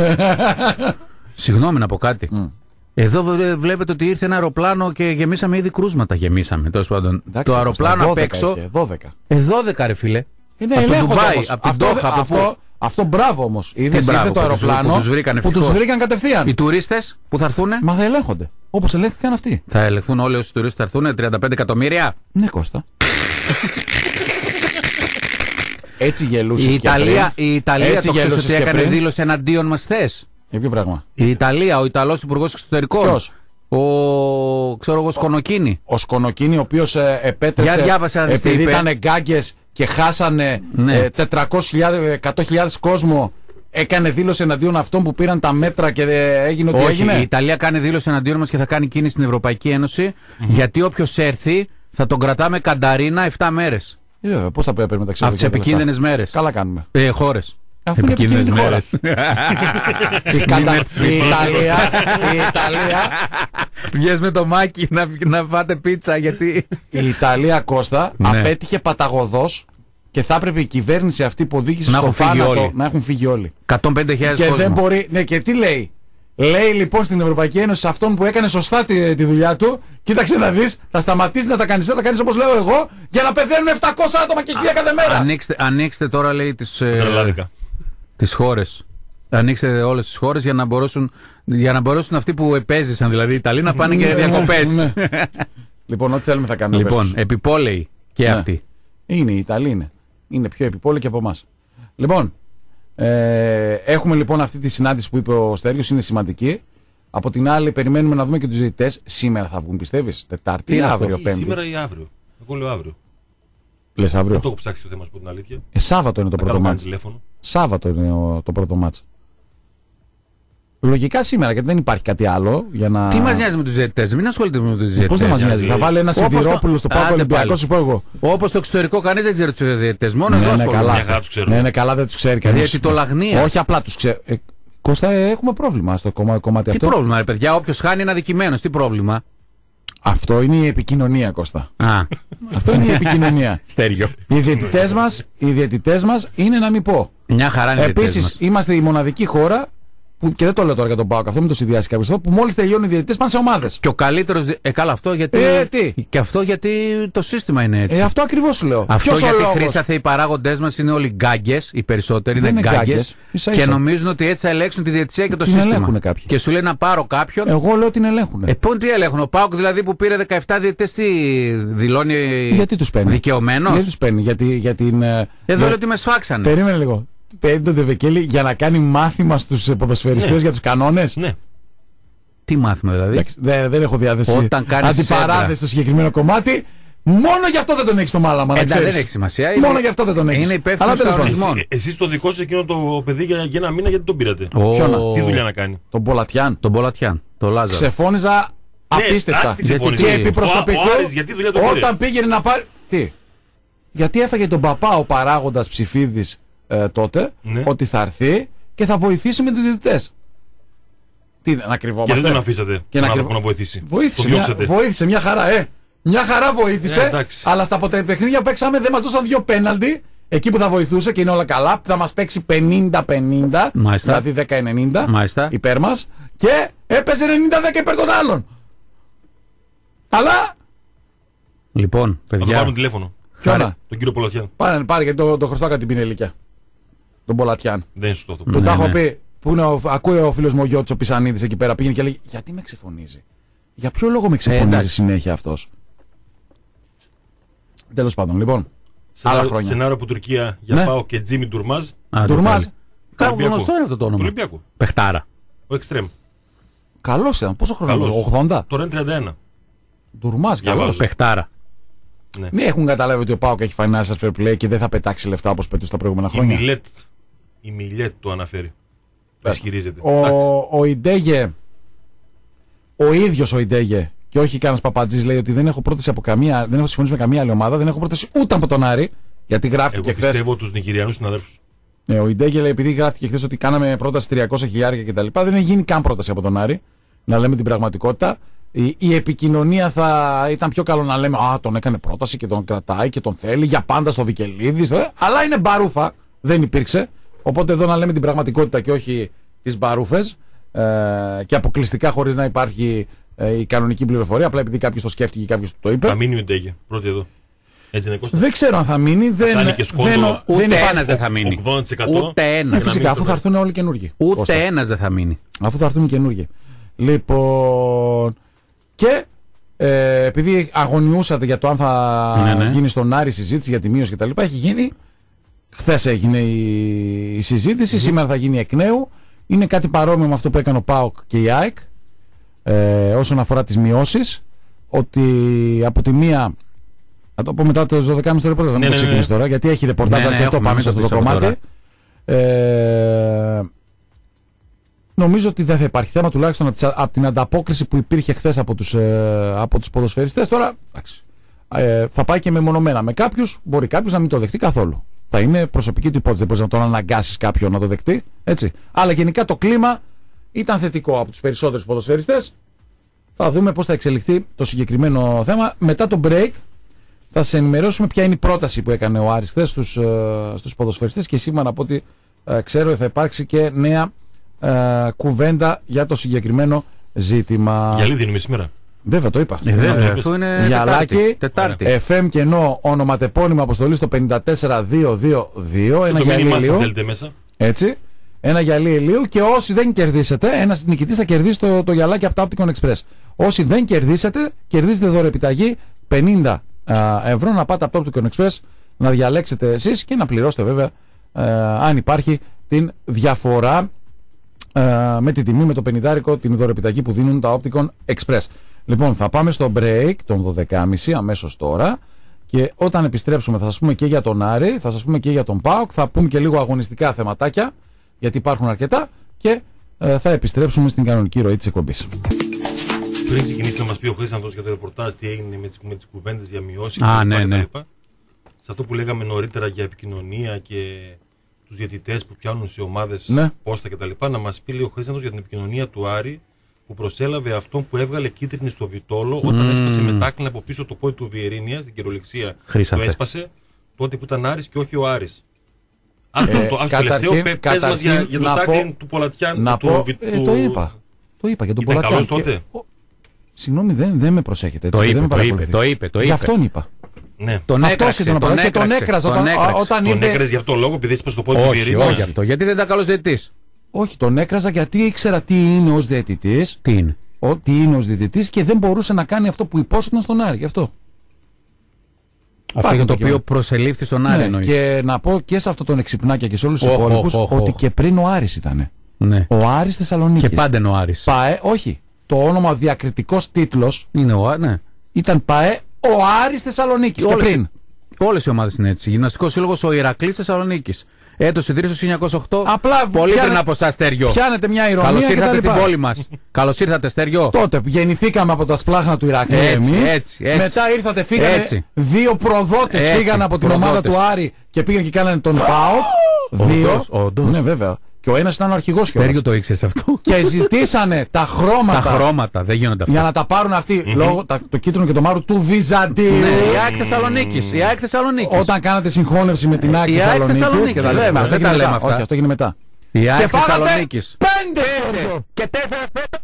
Συγγνώμη να πω κάτι. Μμ. Εδώ βλέ- βλέπετε ότι ήρθε ένα αεροπλάνο και γεμίσαμε ήδη κρούσματα. Γεμίσαμε, τέλος πάντων. Εντάξει, το Κώστα, αεροπλάνο απ' 12 έξω. είχε, 12. Ε, 12 ρε φίλε. Είναι από το ελέγχονται Ντουμπάι, όμως. από την Αυτό- Τόχα, από αυτό, πού. αυτό μπράβο όμως. Είδες μπράβο, το που τους- αεροπλάνο που τους βρήκαν που τους ευτυχώς. βρήκαν κατευθείαν. Οι τουρίστες που θα έρθουν. Μα θα ελέγχονται. Όπως ελέγχθηκαν αυτοί. Θα ελεγχθούν όλοι όσοι τουρίστες θα έρθουν, 35 εκατομμύρια; Ναι, Κώστα. Έτσι γελούσες. Η Ιταλία, η Ιταλία το ξέρεις ότι έκανε δήλωση εναντίον μας χθες. Για ποιο πράγμα; Η Ιταλία, ο Ιταλός Υπουργός Εξωτερικών. Ποιος; Ο ξέρω εγώ Σκονοκίνη. Ο Σκονοκίνη, ο οποίος επέτρεψε. Για διάβασε να δεις τι επειδή είπε. ήταν γκάγκε και χάσανε Ναι. ε, 400.000, 100.000 κόσμο, έκανε δήλωση εναντίον αυτών που πήραν τα μέτρα και ε, έγινε ό,τι Όχι, έγινε; η Ιταλία κάνει δήλωση εναντίον μας και θα κάνει κίνηση στην Ευρωπαϊκή Ένωση, γιατί όποιος έρθει θα τον κρατάμε κανταρίνα 7 μέρες. Ε, Πώς θα πρέπει μεταξύ Από τις των λεφτά. επικίνδυνες μέρες. Καλά κάνουμε. Ε, Χώρες. Αφού είναι επικίνδυνη χώρα. Η, κατα... η, Ιταλία, η, Ιταλία, Βγες με το μάκι να, να φάτε πίτσα γιατί. η Ιταλία Κώστα Ναι. απέτυχε παταγωδός και θα έπρεπε η κυβέρνηση αυτή που οδήγησε Να στο έχουν φύγει θάνατο όλοι. να έχουν φύγει όλοι. 105.000 Και κόσμος. δεν μπορεί. Ναι, και τι λέει. Λέει λοιπόν στην Ευρωπαϊκή Ένωση σε αυτόν που έκανε σωστά τη, τη δουλειά του, κοίταξε να δεις, θα σταματήσει να τα κάνεις, θα τα κάνεις όπως λέω εγώ, για να πεθαίνουν 700 άτομα και 1000 κάθε μέρα. Ανοίξτε, ανοίξτε τώρα λέει τις, ε, Τρελάδικα. τις χώρες. Ανοίξτε όλες τις χώρες για να μπορέσουν, για να μπορέσουν αυτοί που επέζησαν, δηλαδή οι Ιταλοί, να πάνε και διακοπές. Ναι. λοιπόν, ό,τι θέλουμε θα κάνουμε. λοιπόν, πες τους. επιπόλαιοι και Ναι. αυτοί. Είναι, οι Ιταλοί είναι. Είναι πιο επιπόλαιοι και από εμάς. Λοιπόν, ε, έχουμε λοιπόν αυτή τη συνάντηση που είπε ο Στέργιος, είναι σημαντική. Από την άλλη, περιμένουμε να δούμε και τους διαιτητές. Σήμερα θα βγουν, πιστεύεις, Τετάρτη Τι ή είναι αυτό; αύριο, Ή Πέμπτη. Σήμερα ή αύριο; Εγώ λέω αύριο. Λες αύριο; Δεν το έχω ψάξει το θέμα, να σου πω την αλήθεια. Ε, Σάββατο είναι το Θα πρώτο κάνω κανένα μάτς. τηλέφωνο. Σάββατο είναι ο- το πρώτο μάτς. Λογικά σήμερα, γιατί δεν υπάρχει κάτι άλλο για να. Τι μας νοιάζει με τους διαιτητές, μην ασχολείται με τους διαιτητές. Πώς δεν μας νοιάζει. Θα βάλει ένας Όπως το- Σιδηρόπουλος στο Πάκο Άντε Ολυμπιακό, πάλι. σου πω εγώ. Όπως το εξωτερικό, κανείς δεν ξέρει τους διαιτητές. Μόνο Ναι, εδώ ναι, ασχολούμαι. καλά. Μια χαρά τους ξέρουμε. Ναι, ναι, καλά δεν τους ξέρει κανείς. Διαιτητολαγνία. Όχι απλά τους ξέρει. Ε, Κώστα, ε, έχουμε πρόβλημα στο κομμά- κομμάτι Τι αυτό. πρόβλημα, ρε παιδιά, όποιος χάνει είναι αδικημένος. Τι πρόβλημα. Αυτό είναι η επικοινωνία, Κώστα. Α, Αυτό είναι η επικοινωνία. στέριο. Οι διαιτητές μας οι διαιτητές μας είναι να μην πω. Μια χαρά είναι οι διαιτητές Επίσης, μας. είμαστε η μοναδική χώρα που, και δεν το λέω τώρα για τον Πάοκ, αυτό μην το συνδυάσει κάποιο εδώ, που μόλις τελειώνουν οι διαιτητές πάνε σε ομάδες. Και ο καλύτερος. Ε, καλά, αυτό γιατί. Ε, τι; Και αυτό γιατί το σύστημα είναι έτσι. Ε, αυτό ακριβώς σου λέω. Αυτό Ποιος ο γιατί λόγος; χρήσαθε οι παράγοντές μας είναι όλοι γκάγκες, οι περισσότεροι Δεν είναι είναι γκάγκες. γκάγκες, ίσα Και ίσα. νομίζουν ότι έτσι θα ελέγξουν τη διαιτησία και το Την σύστημα. ελέγχουνε κάποιοι. Και σου λέει να πάρω κάποιον. Εγώ λέω την ελέγχουν. Ε, πού τι ελέγχουν. Ο Πάουκ δηλαδή που πήρε 17 διαιτητές, τι δηλώνει. γιατί τους παίρνει; Δικαιωμένος; Γιατί τους παίρνει; Γιατί, για την, ε, Εδώ για- λέει ότι με σφάξανε. Περίμενε λίγο. Παίρνει τον Τεβεκέλη για να κάνει μάθημα στους ποδοσφαιριστές Ναι. για τους κανόνες; Ναι. Τι μάθημα δηλαδή; Εντάξει, δεν, δεν έχω διάθεση. Όταν κάνεις Αντιπαράθεση σέντρα. στο συγκεκριμένο κομμάτι. Μόνο γι' αυτό δεν τον έχεις στο μάλαμα. να Εντάξει, ξέρεις. δεν έχει σημασία. Μόνο Είναι- γι' αυτό δεν τον έχεις. Είναι υπεύθυνος Αλλά τέλος πάντων. κανονισμών. Εσύ, εσείς το δικό σας εκείνο το παιδί για, για ένα μήνα γιατί τον πήρατε; Ο- Ποιον να- Τι δουλειά να κάνει; Τον Πολατιάν. Τον Πολατιάν, τον Λάζαρο. Ξεφώνιζα Ναι, απίστευτα. ας τη Γιατί ξεφωνήσει. και Ο- επί προσωπικού, Ο Άρης γιατί δουλειά τον πήρε; όταν πήγαινε να πάρει. Τι; Γιατί έφαγε τον παπά ο παράγοντας ψηφίδης ε, τότε Ναι. ότι θα έρθει και θα βοηθήσει με τους διαιτητές. Τι να Και κρυβόμαστε. δεν τον αφήσατε Και τον να άνθρωπο κρυβ- να βοηθήσει. Βοήθησε Τον μια, διώξατε. βοήθησε μια χαρά, ε. Μια χαρά βοήθησε. Ε, εντάξει. αλλά στα ποτέ παιχνίδια που παίξαμε δεν μας δώσαν δύο πέναλτι. Εκεί που θα βοηθούσε και είναι όλα καλά. που Θα μας παίξει 50-50. Μάλιστα. Δηλαδή 10-90. Μάλιστα. Υπέρ μας. Και έπαιζε 90-10 υπέρ των άλλων. Αλλά. Λοιπόν, Θα τον παιδιά. πάρουν τηλέφωνο. Ποιόνα. Τον κύριο Πολατιάν. Πάρε, πάρε γιατί το, το χρωστάω κάτι την πινελίκια. Τον Πολατιάν. Δεν είναι σωστό αυτό. Τον Ναι, τα έχω ναι. πει. Που είναι ο, ακούει ο φίλος μου ο Γιώτη ο Πισανίδη εκεί πέρα. Πήγαινε και λέει: Γιατί με ξεφωνίζει; Για ποιο λόγο με ξεφωνίζει εντάξει. συνέχεια αυτός; Τέλος πάντων, λοιπόν. Άλλα Σενάριο- χρόνια. Σενάριο από Τουρκία για Ναι. Πάο και Τζίμι Ντουρμάζ. Α, το Ντουρμάζ. πάλι. Κάπου Ολυμπιακού. γνωστό είναι αυτό το Του όνομα. Ολυμπιακού. Πεχτάρα. Ο Εκστρέμ. Καλός ήταν. Πόσο χρόνο Καλός. είναι, 80. Τώρα είναι 31. Ντουρμά, καλός. Διαβάζω. Πεχτάρα. Μην έχουν καταλάβει ότι ο Πάοκ έχει financial fair play και δεν θα πετάξει λεφτά όπως πέτούσε τα προηγούμενα Η χρόνια. Μιλέτ. Η Μιλέτ το αναφέρει. Το Πες. ισχυρίζεται. Ο, ο Ιντέγε, ο ίδιος ο Ιντέγε, και όχι κανένας παπατζή, λέει ότι δεν έχω πρόταση από καμία, δεν έχω συμφωνήσει με καμία άλλη ομάδα, δεν έχω πρόταση ούτε από τον Άρη. Γιατί γράφτηκε Εγώ χθες. πιστεύω τους Νιγηριανού συναδέλφους. Ναι, ο Ιντέγε λέει, επειδή γράφτηκε χθες ότι κάναμε πρόταση 300 χιλιάρια κτλ. Δεν έχει γίνει καν πρόταση από τον Άρη. Να λέμε την πραγματικότητα. Η, η επικοινωνία θα ήταν πιο καλό να λέμε Α, τον έκανε πρόταση και τον κρατάει και τον θέλει για πάντα στο Βικελίδης. στο- Αλλά είναι μπαρούφα. Δεν υπήρξε. Οπότε εδώ να λέμε την πραγματικότητα και όχι τις μπαρούφες. Ε, και αποκλειστικά χωρίς να υπάρχει ε, η κανονική πληροφορία. Απλά επειδή κάποιος το σκέφτηκε και κάποιος το είπε. Θα μείνει ο Ντέγε. Πρώτη εδώ. Έτσι είναι Κώστα. Δεν ξέρω αν θα μείνει. Δεν, κάνει και σκόντο. δεν, Ούτε δεν υπάρχει- ένας δεν θα μείνει. 80%. Ούτε Ε, ένα. φυσικά, αφού θα έρθουν όλοι οι καινούργοι. Κώστα. Ούτε ένας δεν θα μείνει. Αφού θα έρθουν οι καινούργοι. Λοιπόν. Και ε, επειδή αγωνιούσατε για το αν θα Ναι, ναι. γίνει στον Άρη συζήτηση για τη μείωση κτλ. Έχει γίνει. Χθες έγινε η, η συζήτηση, σήμερα θα γίνει εκ νέου. Είναι κάτι παρόμοιο με αυτό που έκανε ο ΠΑΟΚ και η ΑΕΚ ε, όσον αφορά τις μειώσεις ότι από τη μία θα το πω μετά το 12.30 το ρεπορτάζ, να μην Ναι, το ναι, ναι. ξεκινήσει τώρα, γιατί έχει ρεπορτάζ Ναι, ναι, αρκετό έχουμε, πάμε μην σε το αυτό το πεις από κομμάτι. Ε, νομίζω ότι δεν θα υπάρχει θέμα τουλάχιστον από, τις- από την ανταπόκριση που υπήρχε χθες από τους, ε, από τους ποδοσφαιριστές. Τώρα εντάξει, ε, θα πάει και μεμονωμένα. Με κάποιους μπορεί κάποιος να μην το δεχτεί καθόλου. Θα είναι προσωπική του υπόθεση. Δεν μπορείς να τον αναγκάσεις κάποιον να το δεχτεί. Έτσι. Αλλά γενικά το κλίμα ήταν θετικό από τους περισσότερους ποδοσφαιριστές. Θα δούμε πώς θα εξελιχθεί το συγκεκριμένο θέμα. Μετά το break θα σα ενημερώσουμε ποια είναι η πρόταση που έκανε ο Άρης χθες στους, ε, στους ποδοσφαιριστές και σήμερα από ό,τι ε, ξέρω θα υπάρξει και νέα ε, κουβέντα για το συγκεκριμένο ζήτημα. Γυαλί δίνουμε σήμερα. Βέβαια το είπα. Ε, βέβαια, Ε, αυτό είναι Γυαλάκι, Τετάρτη. FM κενό ονοματεπώνυμο αποστολής στο 54222. Ένα το γυαλί μήνυμά σας ηλίου. θέλετε μέσα. Έτσι. Ένα γυαλί ηλίου και όσοι δεν κερδίσετε, ένας νικητής θα κερδίσει το, το γυαλάκι από τα Opticon Express. Όσοι δεν κερδίσετε, κερδίζετε δώρο επιταγή 50 α, ευρώ να πάτε από το Opticon Express να διαλέξετε εσείς και να πληρώσετε βέβαια ε, αν υπάρχει την διαφορά ε, με τη τιμή με το 50 την δωρεπιταγή που δίνουν τα Opticon Express. Λοιπόν, θα πάμε στο break των 12.30 αμέσως τώρα και όταν επιστρέψουμε θα σας πούμε και για τον Άρη, θα σας πούμε και για τον ΠΑΟΚ, θα πούμε και λίγο αγωνιστικά θεματάκια γιατί υπάρχουν αρκετά και ε, θα επιστρέψουμε στην κανονική ροή της εκπομπής. Πριν ξεκινήσει να μας πει ο Χρήσταντος για το ρεπορτάζ τι έγινε με τις με τις κουβέντες για μειώσεις Α, κτλ, ναι, ναι. κτλ. Σε αυτό που λέγαμε νωρίτερα για επικοινωνία και τους διαιτητές που πιάνουν σε ομάδες Ναι. πόστα κτλ. Να μας πει λέει ο Χρήσταντος για την επικοινωνία του Άρη που προσέλαβε αυτόν που έβγαλε κίτρινη στο Βιτόλο όταν έσπασε μετάκλινα από πίσω το πόδι του Βιερίνια στην κυριολεξία. Χρήσατε. Το έσπασε τότε που ήταν Άρης και όχι ο Άρης. Αυτό Ε, το, ας το καταρχήν- τελευταίο, πε- πες μας για, καταρχήν για το να τάκλιν πω- του Πολατιάν. Να του, πω. Βι- ε, του- το είπα. Το είπα για τον Ήταν Πολακιάν. καλός Και- τότε; ο- Συγγνώμη, δεν, δεν με προσέχετε. Έτσι, Το και δεν είπε, με το είπε, παρακολουθείτε. το είπε, το Γι' είπε. αυτόν είπα. Ναι. Τον Αυτός έκραξε, ήταν ο τον Πολακιάν και τον έκραξε, έκραζα τον όταν- έκραξε. όταν Τον ήρθε- έκραζε για αυτό το λόγο επειδή έσπασε το πόδι του Όχι, Βιερίνια. όχι αυτό. Γιατί δεν ήταν καλός διαιτητής. Όχι, τον έκραζα γιατί ήξερα τι είναι ως διαιτητής. Τι είναι; Τι είναι ως διαιτητής και δεν μπορούσε να κάνει αυτό που υπόσχονταν στον Άρη. Γι' αυτό. Αυτό για το το οποίο κείμενο. προσελήφθη στον Άρη Ναι, εννοείς. και να πω και σε αυτό τον εξυπνάκια και σε όλους τους Οχ, υπόλοιπους οχ, οχ, ότι οχ. και πριν ο Άρης ήταν. Ναι. Ο Άρης Θεσσαλονίκης. Και πάντα είναι ο Άρης. ΠΑΕ, όχι. Το όνομα διακριτικός τίτλος Είναι ο Άρης, ναι. ήταν ΠΑΕ ο Άρης Θεσσαλονίκης. Και Όλες- πριν. Όλες οι ομάδες είναι έτσι. Γυμναστικός σύλλογος ο Ηρακλής Θεσσαλονίκης. Έτος ιδρύσεως 1908. Απλά Πολύ πιάνε- πριν από εσάς, Στέριο. Πιάνετε μια ηρωνία. Καλώς και τα ήρθατε λοιπά. στην πόλη μας. Καλώς ήρθατε, Στέριο. Τότε που γεννηθήκαμε από τα σπλάχνα του Ηρακλή Έτσι, εμείς. έτσι, έτσι. Μετά ήρθατε, φύγανε Έτσι. δύο προδότες Έτσι, φύγανε από την προδότες. ομάδα του Άρη και πήγαν και κάνανε τον ΠΑΟΚ. Δύο. Όντως, όντως. Ναι, βέβαια. Και ο ένας ήταν ο αρχηγός Στέριο κιόλας. το ήξερε αυτό. Και ζητήσανε τα χρώματα Τα χρώματα δεν γίνονται για αυτά. να τα πάρουν αυτοί λόγω τα- το κίτρινο και το μαύρο του Βυζαντίου. Ναι, η ΑΕΚ Θεσσαλονίκης. Η ΑΕΚ Θεσσαλονίκης. Όταν κάνατε συγχώνευση με την ΑΕΚ Η ΑΕΚ Θεσσαλονίκης Θεσσαλονίκης, και τα βέβαια, λοιπά. δεν Αυτό τα έγινε λέμε μετά. αυτά. Όχι, αυτό έγινε μετά. Η ΑΕΚ Και φάγατε Θεσσαλονίκης. πέντε Και τέσσερα πέντε.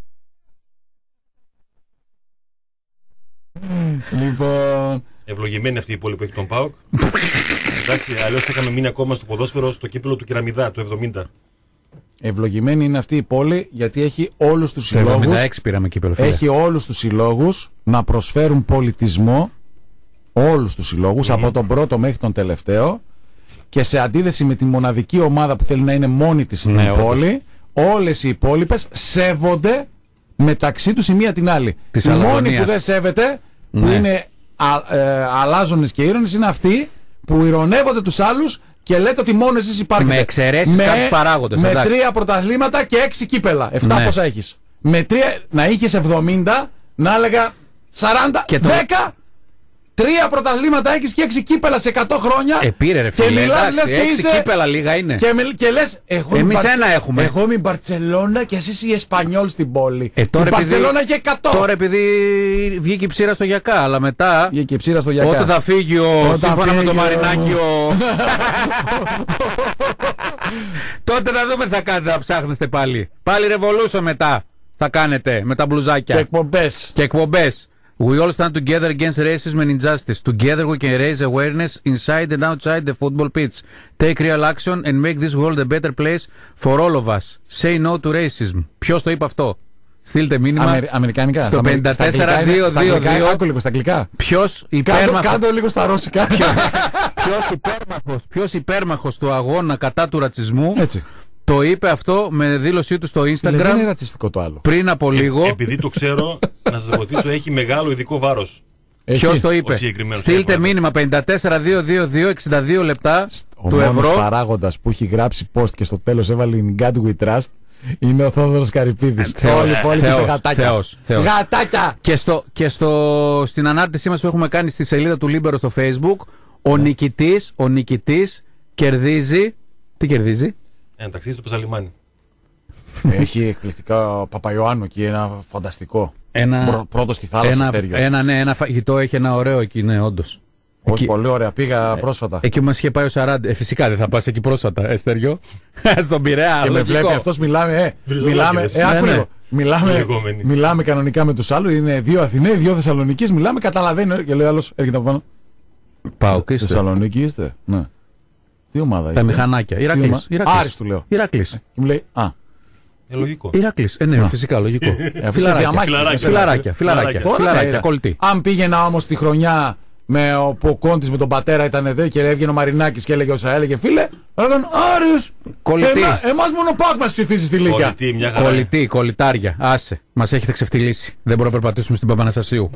Λοιπόν, Ευλογημένη αυτή η πόλη που έχει τον Πάοκ. Εντάξει, αλλιώς θα είχαμε μείνει ακόμα στο ποδόσφαιρο στο κύπελο του Κεραμιδά του 70. Ευλογημένη είναι αυτή η πόλη γιατί έχει όλους τους Το συλλόγους 76 πήραμε κύπελο. φίλε. έχει όλους τους συλλόγους να προσφέρουν πολιτισμό όλους τους συλλόγους από τον πρώτο μέχρι τον τελευταίο και σε αντίθεση με τη μοναδική ομάδα που θέλει να είναι μόνη της στην Ναι, όντως. πόλη όλες οι υπόλοιπες σέβονται μεταξύ τους η μία την άλλη Της η μόνη αλαζονίας. που δεν σέβεται που Ναι. είναι α, ε, αλάζονες και ήρωνες είναι αυτοί που ηρωνεύονται τους άλλους και λέτε ότι μόνο εσείς υπάρχετε. Με εξαιρέσεις κάποιους παράγοντες, Με εντάξει. τρία πρωταθλήματα και έξι κύπελα. Εφτά Ναι. πόσα έχεις. Με τρία, να είχες 70, να έλεγα 40, Και το- 10. Τρία πρωταθλήματα έχεις και έξι κύπελα σε 100 χρόνια. Ε, πήρε ρε Και φίλε. μιλάς, εντάξει, λες και έξι είσαι- κύπελα λίγα είναι. Και, μιλ- και λες, εγώ είμαι Εμείς Μπαρτσε- ένα έχουμε. Εγώ είμαι η Μπαρτσελώνα και εσείς οι Εσπανιόλ στην πόλη. Ε, τώρα η επειδή- Μπαρτσελώνα έχει 100. Τώρα επειδή βγήκε η ψήρα στο γιακά, αλλά μετά. Βγήκε η ψήρα στο γιακά. Όταν θα φύγει ο. Όταν σύμφωνα με το φύγει ο- Μαρινάκι ο. Τότε θα δούμε τι θα κάνετε να ψάχνεστε πάλι. Πάλι revolution μετά θα κάνετε με τα Και μπλουζάκια. εκπομπές. Και εκπομπές. We all stand together against racism and injustice. Together we can raise awareness inside and outside the football pitch. Take real action and make this world a better place for all of us. Say no to racism. Ποιος το είπε αυτό; Στείλτε μήνυμα. Αμερι- Αμερικανικά. Στο Στα αμερι- στα αγγλικά είναι- στα 54-2-2-2. αγγλικά, Άκου λίγο στα αγγλικά. Ποιος Κάντο, υπέρμαχο. κάντο λίγο στα ρώσικα. Ποιος υπέρμαχος, ποιος υπέρμαχος του αγώνα κατά του ρατσισμού Έτσι. Το είπε αυτό με δήλωσή του στο Λέει, Δεν είναι Instagram ρατσιστικό το άλλο. πριν από λίγο. Επειδή το ξέρω, να σας βοηθήσω, έχει μεγάλο ειδικό βάρος. Έχει. Ποιο το είπε; συγκεκριμένος Στείλτε άνθρωπος. μήνυμα 54-222-62 λεπτά Ο του μόνος ευρώ. παράγοντας που έχει γράψει post και στο τέλος έβαλε in God we trust είναι ο Θόδωρος Καρυπίδης. Ε, Θεός, Όλοι οι υπόλοιποι Θεός, είστε γατάκια. Θεός, Θεός. Γατάκια! Και, στο, και στο, στην ανάρτησή μας που έχουμε κάνει στη σελίδα του Λίμπερο στο facebook, ο νικητής, ο νικητής κερδίζει. Τι κερδίζει; Ένα ταξίδι στο Πεζαλιμάνι. Έχει εκπληκτικά ο Παπαϊωάννου εκεί ένα φανταστικό. Ένα- Πρω- Πρώτος στη θάλασσα Ένα, στέριο. ένα, ναι, ένα φαγητό έχει ένα ωραίο εκεί, ναι, όντως. Όχι, πολύ ωραία. Πήγα πρόσφατα. Εκεί μας είχε πάει ο 40. Ε, φυσικά δεν θα πας εκεί πρόσφατα, Εστεριό. Στον Πειραιά. και με λογικό. βλέπει αυτός, μιλάμε. Ε, Βριζολάκηδες. μιλάμε ε, άκου Ναι, ναι. λίγο. Μιλάμε, Λεγόμενοι. μιλάμε κανονικά με τους άλλους. Είναι δύο Αθηναίοι, δύο Θεσσαλονίκη. Μιλάμε, καταλαβαίνει. Και λέει άλλος, έρχεται από πάνω. Πάω και είστε. Θεσσαλονίκη είστε. Ναι. Τι ομάδα Τα είστε; μηχανάκια. Τι Ηρακλής. ομα- Ηρακλής. Άρης του λέω. Ηρακλής. Και μου λέει, Α, Ε, λογικό. Ηρακλής. Ε, ναι, φυσικά, λογικό. αφού είσαι διαμάχης, Φιλαράκια. είσαι Φιλαράκια, φιλαράκια. Τώρα, Φιλαράκια, ναι, κολλητή. Αν πήγαινα όμως τη χρονιά με ο, που ο Κόντης με τον πατέρα ήταν εδώ και έβγαινε ο Μαρινάκης και έλεγε όσα έλεγε, φίλε, θα έλεγαν Άρης! Κολλητή. Εμα, εμάς μόνο πάκ μας ψηφίζει στη Λίγκα. Κολλητή, μια χαρά. Κολλητή, κολλητάρια. Άσε. Μας έχετε ξεφτυλίσει. Δεν μπορούμε να περπατήσουμε στην Παπαναστασίου.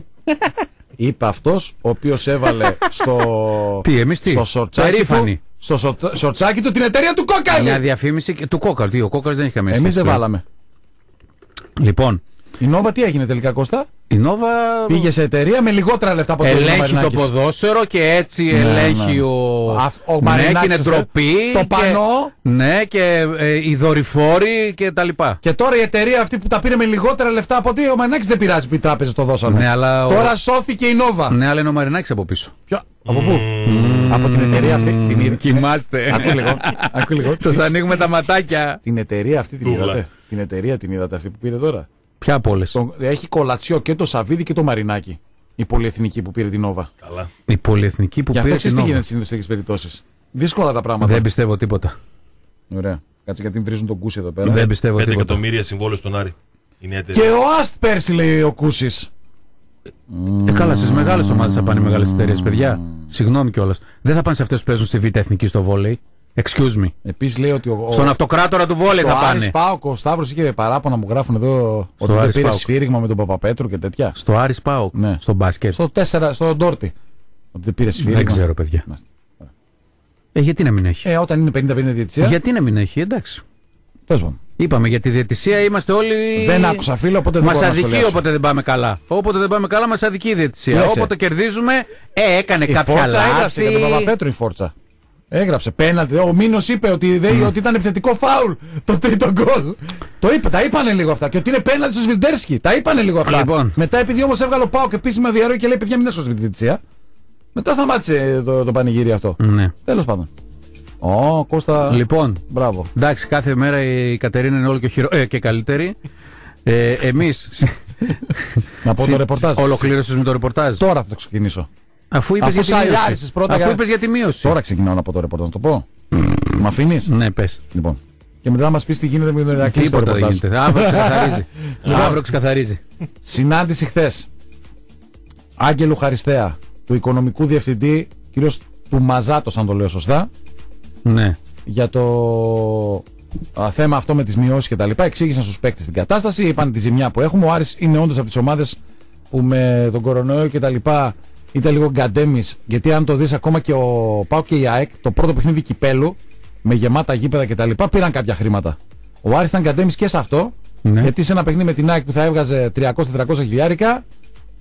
Είπε αυτός ο οποίος έβαλε στο, Τι, εμείς τι; στο σορτσάκι Περήφανοι στο σο... σορτσάκι του την εταιρεία του Κόκαλη. Μια διαφήμιση του Κόκαλη. Ο Κόκαλης δεν έχει καμία. Εμείς δεν βάλαμε. Λοιπόν, η Νόβα τι έγινε τελικά Κώστα; η Νόβα Πήγε σε εταιρεία με λιγότερα λεφτά από το ελέγχει το Μαρινάκης. ποδόσφαιρο και έτσι Ναι, ελέγχει ναι. ο. Αυ- ο ναι, Μαρινάκης και είναι σε- ντροπή. το και- πανό. Ναι, και ε, οι δορυφόροι και τα λοιπά. Και τώρα η εταιρεία αυτή που τα πήρε με λιγότερα λεφτά από ότι ο Μαρινάκης δεν πειράζει που οι τράπεζες το δώσανε. Ναι, αλλά ο- Τώρα σώθηκε η Νόβα. Ναι, αλλά είναι ο Μαρινάκης από πίσω. Ποιο- Από πού; Από την εταιρεία αυτή. Την είδε. Κοιμάστε. Άκου λίγο. Άκου λίγο. Σας ανοίγουμε τα ματάκια. Την εταιρεία αυτή την Τούβλα. είδατε; Την εταιρεία την είδατε αυτή που πήρε τώρα; Ποια από όλες; Τον- Έχει κολατσιό και το Σαββίδι και το Μαρινάκι. Η πολυεθνική που πήρε την Νόβα. Καλά. Η πολυεθνική που Γι' αυτό πήρε ξέρεις την τι Νόβα. γίνεται συνήθως σε τέτοιες περιπτώσεις. Δύσκολα τα πράγματα. Δεν πιστεύω τίποτα. Ωραία. Κάτσε γιατί βρίζουν τον κούσι εδώ πέρα. Δεν πιστεύω 5 τίποτα. εκατομμύρια συμβόλαιο στον Άρη. Η νέα εταιρεία. Και ο Αστ πέρσι λέει ο Κούσης. Ε, καλά, στις μεγάλες ομάδες θα πάνε οι μεγάλες εταιρείες, παιδιά. Συγγνώμη κιόλας. Δεν θα πάνε σε αυτές που παίζουν στη Β' Εθνική στο βόλεϊ. Excuse me. Επίσης λέει ότι ο. Στον αυτοκράτορα του βόλεϊ στο θα Άρης πάνε. Πάοκ, ο Σταύρος είχε παράπονα μου γράφουν εδώ ότι δεν Άρης πήρε Πάοκ. σφύριγμα με τον Παπαπέτρου και τέτοια. Στο Άρης Πάοκ. Ναι. Στο μπάσκετ. Στο 4, στο Ντόρτι. Ότι δεν πήρε σφύριγμα. Δεν ξέρω, παιδιά. Μάλιστα. Ε, γιατί να μην έχει; Ε, όταν είναι 50-50 διετησία. Γιατί να μην έχει, εντάξει. Πες μου. Είπαμε για τη διαιτησία είμαστε όλοι. Δεν άκουσα φίλο, οπότε δεν Μας μπορώ να αδικεί σχολιάσω. όποτε δεν πάμε καλά. Όποτε δεν πάμε καλά, μας αδικεί η διαιτησία. Κοίταξε. Όποτε κερδίζουμε, ε, έκανε Η κάποια Φόρτσα έγραψε λάθη. για τον Παπαπέτρου η Φόρτσα. Έγραψε πέναλτι. Ο Μίνο είπε ότι, δεν, ότι ήταν επιθετικό φάουλ το τρίτο γκολ. Το είπε, τα είπανε λίγο αυτά. Και ότι είναι πέναλτι στο Σβιλντέρσκι. Τα είπανε λίγο αυτά. Λοιπόν. Μετά επειδή όμως έβγαλε ο Πάοκ επίσημα διαρροή και λέει παιδιά μην έσω στη διαιτησία. Μετά σταμάτησε το, το πανηγύρι αυτό. Ναι. Τέλος πάντων. Ω, Κώστα. Λοιπόν, Μπράβο. εντάξει, κάθε μέρα η Κατερίνα είναι όλο και, χειρο... ε, και καλύτερη. Ε, Εμείς. Να πω το ρεπορτάζ. Ολοκλήρωσες με το ρεπορτάζ. Τώρα θα το ξεκινήσω. Αφού είπες Αφού για τη μείωση. σαλιάρισες πρώτα Αφού για- είπες για τη μείωση. Τώρα ξεκινάω να πω το ρεπορτάζ. Να το πω. Μ' αφήνεις; Ναι, πες. Λοιπόν. Και μετά να μας πεις τι γίνεται με τον Ηρακλή στο Τίποτα δεν ρεπορτάζ. γίνεται. Αύριο ξεκαθαρίζει. Αύριο ξεκαθαρίζει. Συνάντηση χθες. Άγγελου Χαριστέα, του οικονομικού διευθυντή, κυρίω του Μαζάτος, αν το λέω σωστά, Ναι. για το α, θέμα αυτό με τις μειώσεις και τα λοιπά. Εξήγησαν στους παίκτες την κατάσταση, είπαν τη ζημιά που έχουμε. Ο Άρης είναι όντως από τις ομάδες που με τον κορονοϊό και τα λοιπά ήταν λίγο γκαντέμις. Γιατί αν το δεις ακόμα και ο Πάο και η ΑΕΚ, το πρώτο παιχνίδι κυπέλου, με γεμάτα γήπεδα και τα λοιπά, πήραν κάποια χρήματα. Ο Άρης ήταν γκαντέμις και σε αυτό, Ναι. γιατί σε ένα παιχνίδι με την ΑΕΚ που θα έβγαζε 300-400 χιλιάρικα,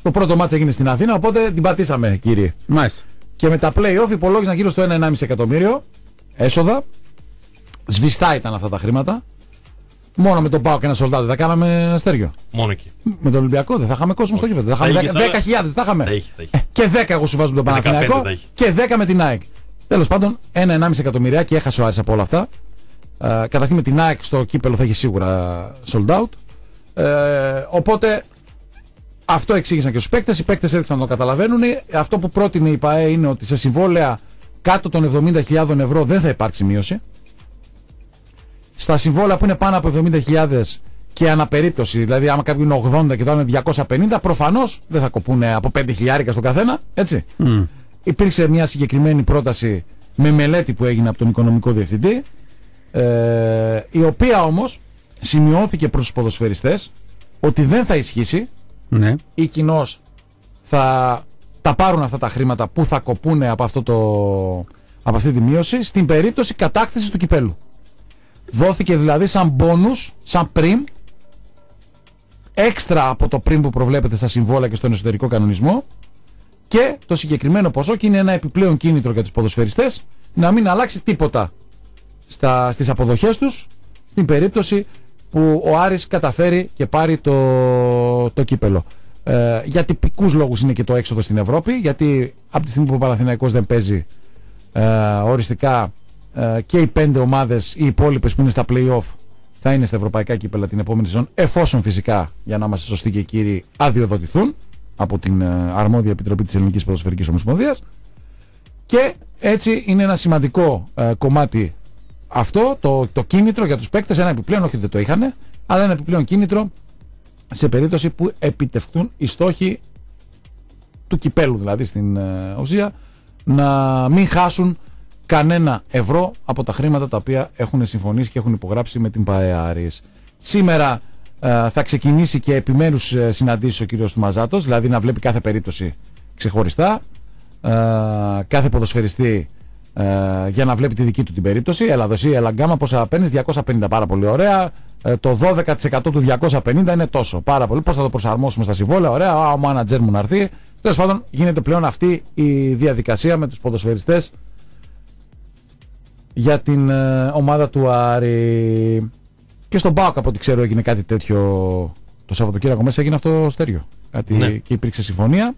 το πρώτο μάτς έγινε στην Αθήνα, οπότε την πατήσαμε, κύριε. Μάλιστα. Και με τα play-off υπολόγισαν γύρω στο 1,5 εκατομμύριο έσοδα. Σβηστά ήταν αυτά τα χρήματα. Μόνο με τον Πάο και ένα σολδάδι θα κάναμε αστέριο. Μόνο εκεί. Με τον Ολυμπιακό δεν θα είχαμε κόσμο στο γήπεδο. Θα είχαμε είχες 10 άλλα- 10.000 δεν θα είχαμε. Θα είχε, θα είχε. Ε, και 10 εγώ σου βάζω με τον 15 Παναθηναϊκό θα είχε. και 10 με την ΑΕΚ. Τέλος πάντων, 1-1,5 εκατομμυρία και έχασε ο Άρης από όλα αυτά. Ε, καταρχήν με την ΑΕΚ στο κύπελο θα είχε σίγουρα sold out. Ε, οπότε αυτό εξήγησαν και στους παίκτες. Οι παίκτες έδειξαν να το καταλαβαίνουν. Αυτό που πρότεινε η ΠαΕ είναι ότι σε συμβόλαια κάτω των 70.000 ευρώ δεν θα υπάρξει μείωση. Στα συμβόλαια που είναι πάνω από 70.000 και αναπερίπτωση, δηλαδή άμα κάποιο είναι 80 και το άλλο είναι 250, προφανώς δεν θα κοπούν από 5 χιλιάρικα στο καθένα. Έτσι. Μμ. Υπήρξε μια συγκεκριμένη πρόταση με μελέτη που έγινε από τον οικονομικό διευθυντή, ε, η οποία όμως σημειώθηκε προς τους ποδοσφαιριστές ότι δεν θα ισχύσει Ναι. ή κοινώς θα τα πάρουν αυτά τα χρήματα που θα κοπούν από, αυτό το, από αυτή τη μείωση στην περίπτωση κατάκτησης του κυπέλου. Δόθηκε δηλαδή σαν μπόνους, σαν πριμ, έξτρα από το πριμ που προβλέπεται στα συμβόλαια και στον εσωτερικό κανονισμό και το συγκεκριμένο ποσό και είναι ένα επιπλέον κίνητρο για τους ποδοσφαιριστές να μην αλλάξει τίποτα στα, στις αποδοχές τους στην περίπτωση που ο Άρης καταφέρει και πάρει το, το κύπελο. Ε, για τυπικούς λόγους είναι και το έξοδο στην Ευρώπη γιατί από τη στιγμή που ο Παναθηναϊκός δεν παίζει ε, οριστικά ε, και οι πέντε ομάδες οι υπόλοιπες που είναι στα play-off θα είναι στα ευρωπαϊκά κύπελα την επόμενη σεζόν εφόσον φυσικά για να είμαστε σωστοί και κύριοι αδειοδοτηθούν από την ε, αρμόδια επιτροπή της Ελληνικής Ποδοσφαιρικής Ομοσπονδίας. Και έτσι είναι ένα σημαντικό ε, κομμάτι αυτό το, το κίνητρο για τους παίκτες ένα επιπλέον, όχι ότι δεν το είχαν αλλά ένα επιπλέον κίνητρο σε περίπτωση που επιτευχθούν οι στόχοι του κυπέλου δηλαδή στην ε, ουσία να μην χάσουν κανένα ευρώ από τα χρήματα τα οποία έχουν συμφωνήσει και έχουν υπογράψει με την ΠαΕ Άρης. Σήμερα ε, θα ξεκινήσει και επιμέρους ε, συναντήσεις ο κύριος του Μαζάτος, δηλαδή να βλέπει κάθε περίπτωση ξεχωριστά, ε, κάθε ποδοσφαιριστή ε, για να βλέπει τη δική του την περίπτωση. Έλα δοσί, έλα γκάμα, πόσα παίρνεις, 250 πάρα πολύ ωραία. ε, το 12% του 250 είναι τόσο. Πάρα πολύ. Πώς θα το προσαρμόσουμε στα συμβόλαια, ωραία. Α, ο μάνατζερ μου να έρθει. Τέλος πάντων, γίνεται πλέον αυτή η διαδικασία με τους ποδοσφαιριστές για την ε, ομάδα του Άρη. Και στον Πάοκ, από ό,τι ξέρω, έγινε κάτι τέτοιο το Σαββατοκύριακο μέσα. Έγινε αυτό στέριο. Κάτι Ναι. και υπήρξε συμφωνία.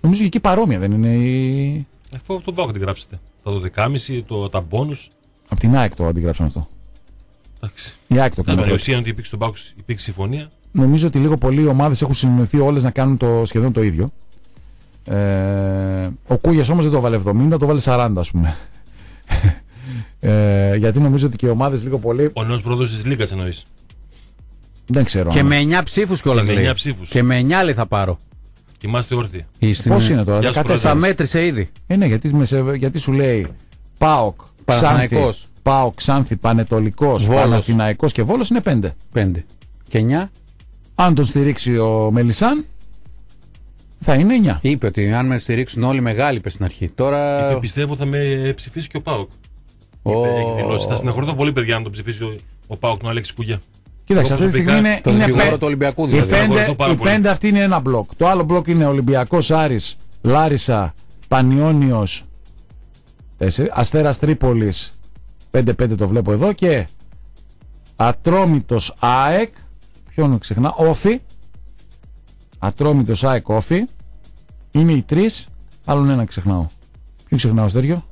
Νομίζω και εκεί παρόμοια δεν είναι. Η... Αφού από τον Πάοκ την γράψετε. Τα 12,5, το, τα μπόνους. Από την ΑΕΚ το αντιγράψαν αυτό. Εντάξει. Η ΑΕΚ το Η έκανε. πρώτη. ουσία είναι ότι υπήρξε στον Πάοκ υπήρξε συμφωνία. Νομίζω ότι λίγο πολύ οι ομάδες έχουν συνεννοηθεί όλες να κάνουν το, σχεδόν το ίδιο. Ε, ο Κούγιας όμως δεν το βάλε 70, το βάλε 40, ας πούμε. Ε, γιατί νομίζω ότι και οι ομάδες λίγο πολύ. Ο νέος πρόεδρος της Λίγκα εννοείς. Δεν ξέρω. Και αν- με 9 ψήφους κιόλας Και με λέει. εννιά ψήφους. Και με 9 λέει θα πάρω. Και είμαστε όρθιοι. Ή στην- Πώς είναι τώρα, Γεια σου, 14. Πρόεδρε. Τα μέτρησε ήδη. Ε, ναι, γιατί, με σε- γιατί σου λέει ΠΑΟΚ, Ξάνθη, Παναθηναϊκός. ΠΑΟΚ, Ξάνθη, Πανετολικός, Βόλος. Παναθηναϊκός και Βόλος είναι 5. 5. Και 9 Αν τον στηρίξει ο Μελισάν, θα είναι 9. είπε ότι αν με στηρίξουν όλοι μεγάλοι, είπε στην αρχή. Τώρα. Είπε, πιστεύω θα με ψηφίσει και ο Πάοκ. Ο- Είπε, Έχει δηλώσει. Θα συνεχωρηθώ πολύ, παιδιά, να τον ψηφίσει ο, ο Πάοκ, τον Αλέξη Κουγιά. Κοίταξε, αυτή τη προσωπικά, στιγμή είναι, Το είναι δικηγόρο πέ- του Ολυμπιακού Οι δηλαδή. πέντε- πέντε, Στεναχωρηθώ πάρα οι πολύ. πέντε αυτή είναι ένα μπλοκ. Το άλλο μπλοκ είναι Ολυμπιακός Άρης, Λάρισα, Πανιόνιος, τέσσερι, Αστέρας Τρίπολης, 5-5 το βλέπω εδώ και Ατρόμητος ΑΕΚ, ποιον ξεχνά, Όφη, Ατρόμητος ΑΕΚ Όφη, είναι οι τρεις, άλλον ένα ξεχνάω. Ποιον ξεχνάω Στέριο,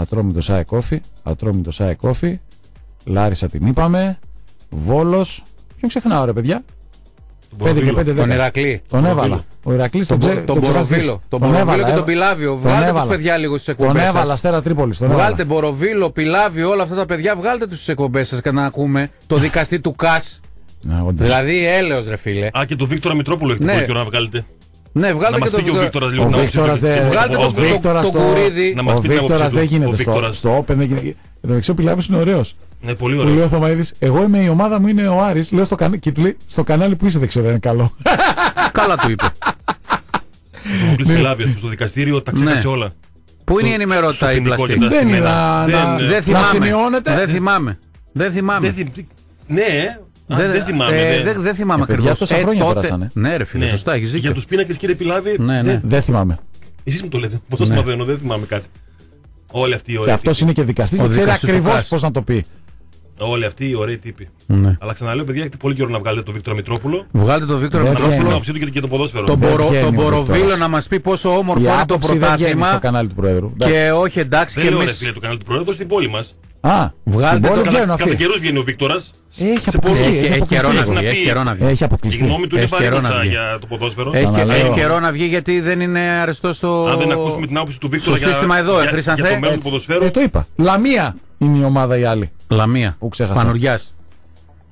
Ατρόμητος ΑΕΚ Όφη, Ατρόμητος ΑΕΚ Όφη, Λάρισα την είπαμε, Βόλος, ποιον ξεχνάω ρε παιδιά, Τον 5 και Ποροβίλο. 5 Τον Ηρακλή. τον έβαλα. Βοροβίλο. Ο Ηρακλής Τον, τον, Μπο- ξέ, τον ξεχάσεις. Μποροβίλο. Τον Μποροβίλο και τον Πιλάβιο. Βγάλτε τους έβαλα. παιδιά λίγο στις Τον εκπομπές έβαλα, σας. Αστέρα Τρίπολης. Τον Βγάλτε έβαλα. Μποροβίλο, Πιλάβιο, όλα αυτά τα παιδιά, βγάλτε τους στις εκπομπές σας και να ακούμε το δικαστή του ΚΑΣ. Ναι, όντως. Δηλαδή έλεος ρε φίλε. Α, και τον Βίκτορα Μητρόπουλο έχετε Ναι. πολύ καιρό να βγάλετε. Ναι, Να βγάλτε μας και πει και ο το. Βίκτορας λίγο Ο την άποψη Βίκτορας του. δεν- του Βγάλτε ποδόσφαιρου. το- Βίκτορας το στο- κουρίδι. Να μας Ο πει την άποψή Βίκτορας του. δεν Ο γίνεται στο, Βίκτορας. στο Open. Δεν γίνεται. Εν τω μεταξύ ο Πιλάβης είναι ωραίος. Ναι, πολύ Που λέει ωραίο. ο Θωμαίδης, εγώ είμαι η ομάδα μου είναι ο Άρης. Λέω στο, κανα... και του λέει, στο κανάλι που είσαι δεν ξέρω είναι καλό. Καλά του είπε. Τον κλείσει Πιλάβιο. Στο δικαστήριο τα ξέχασε Ναι. όλα. Πού είναι η Στο- ενημερότητα στο η ποινικό πλαστή; και τα Δεν είναι στημένα. να- Δεν, να- ε, Δεν θυμάμαι. σημειώνεται. Δεν θυμάμαι. Δεν θυμάμαι. δεν θυμ- Ναι, ε. Α, δεν θυμάμαι. ε, ναι. δεν- δεν θυμάμαι Ε, παιδιά, ακριβώς. τόσα χρόνια τότε- πέρασανε. Ναι, ρε φίλε, Ναι. σωστά, έχεις Για δίκιο. τους πίνακες, κύριε Πιλάβη. Ναι, ναι. δεν- δεν θυμάμαι. Εσείς μου το λέτε. Πώς σα μαθαίνω, δεν θυμάμαι κάτι. Όλοι αυτοί οι Και ωραίοι αυτός τύποι. είναι και δικαστής Ο και ξέρει δικαστής του ακριβώς ΚΑΣ. πώς να το πει. Όλοι αυτοί οι ωραίοι τύποι. Ναι. Αλλά ξαναλέω, παιδιά, έχετε πολύ καιρό να βγάλετε τον Βίκτορα Μητρόπουλο. Βγάλτε τον Βίκτορα Δεν Να μα πει την βγαίνει. άποψή του και- και το ποδόσφαιρο. τον, Δεν Μπορο, βγαίνει τον ο Μποροβίλο Βίκτορας. να μας πει πόσο όμορφο Η είναι το άποψη δεν βγαίνει στο πρωτάθλημα. κανάλι του Προέδρου. Εντάξει. Και όχι εντάξει Δεν και λέω ρε εμεί. φίλε του κανάλι του Προέδρου, στην πόλη μας. Α, Βγάλτε στην πόλη το- βγαίνουν Κατά αυτοί. καιρούς βγαίνει ο Βίκτορας. Έχει αποκλειστεί. Έχει, Έχει έχει καιρό να αποκλειστεί. βγει. να Έχει πει. καιρό να βγει. Έχει Η αποκλειστεί. γνώμη του είναι Έχει καιρό να παρέμβασα βγει. για το ποδόσφαιρο. Έχει, Ξαναλέω. έχει καιρό να βγει γιατί δεν είναι αρεστός στο. Αν δεν ακούσουμε την άποψη του Βίκτορα στο σύστημα εδώ, ε, για, Χρυσανθέ. για το μέλλον του Έτσι. ποδοσφαίρου. Ε, το είπα. Λαμία είναι η ομάδα η άλλη. Λαμία. Που ξέχασα. Πανουριά.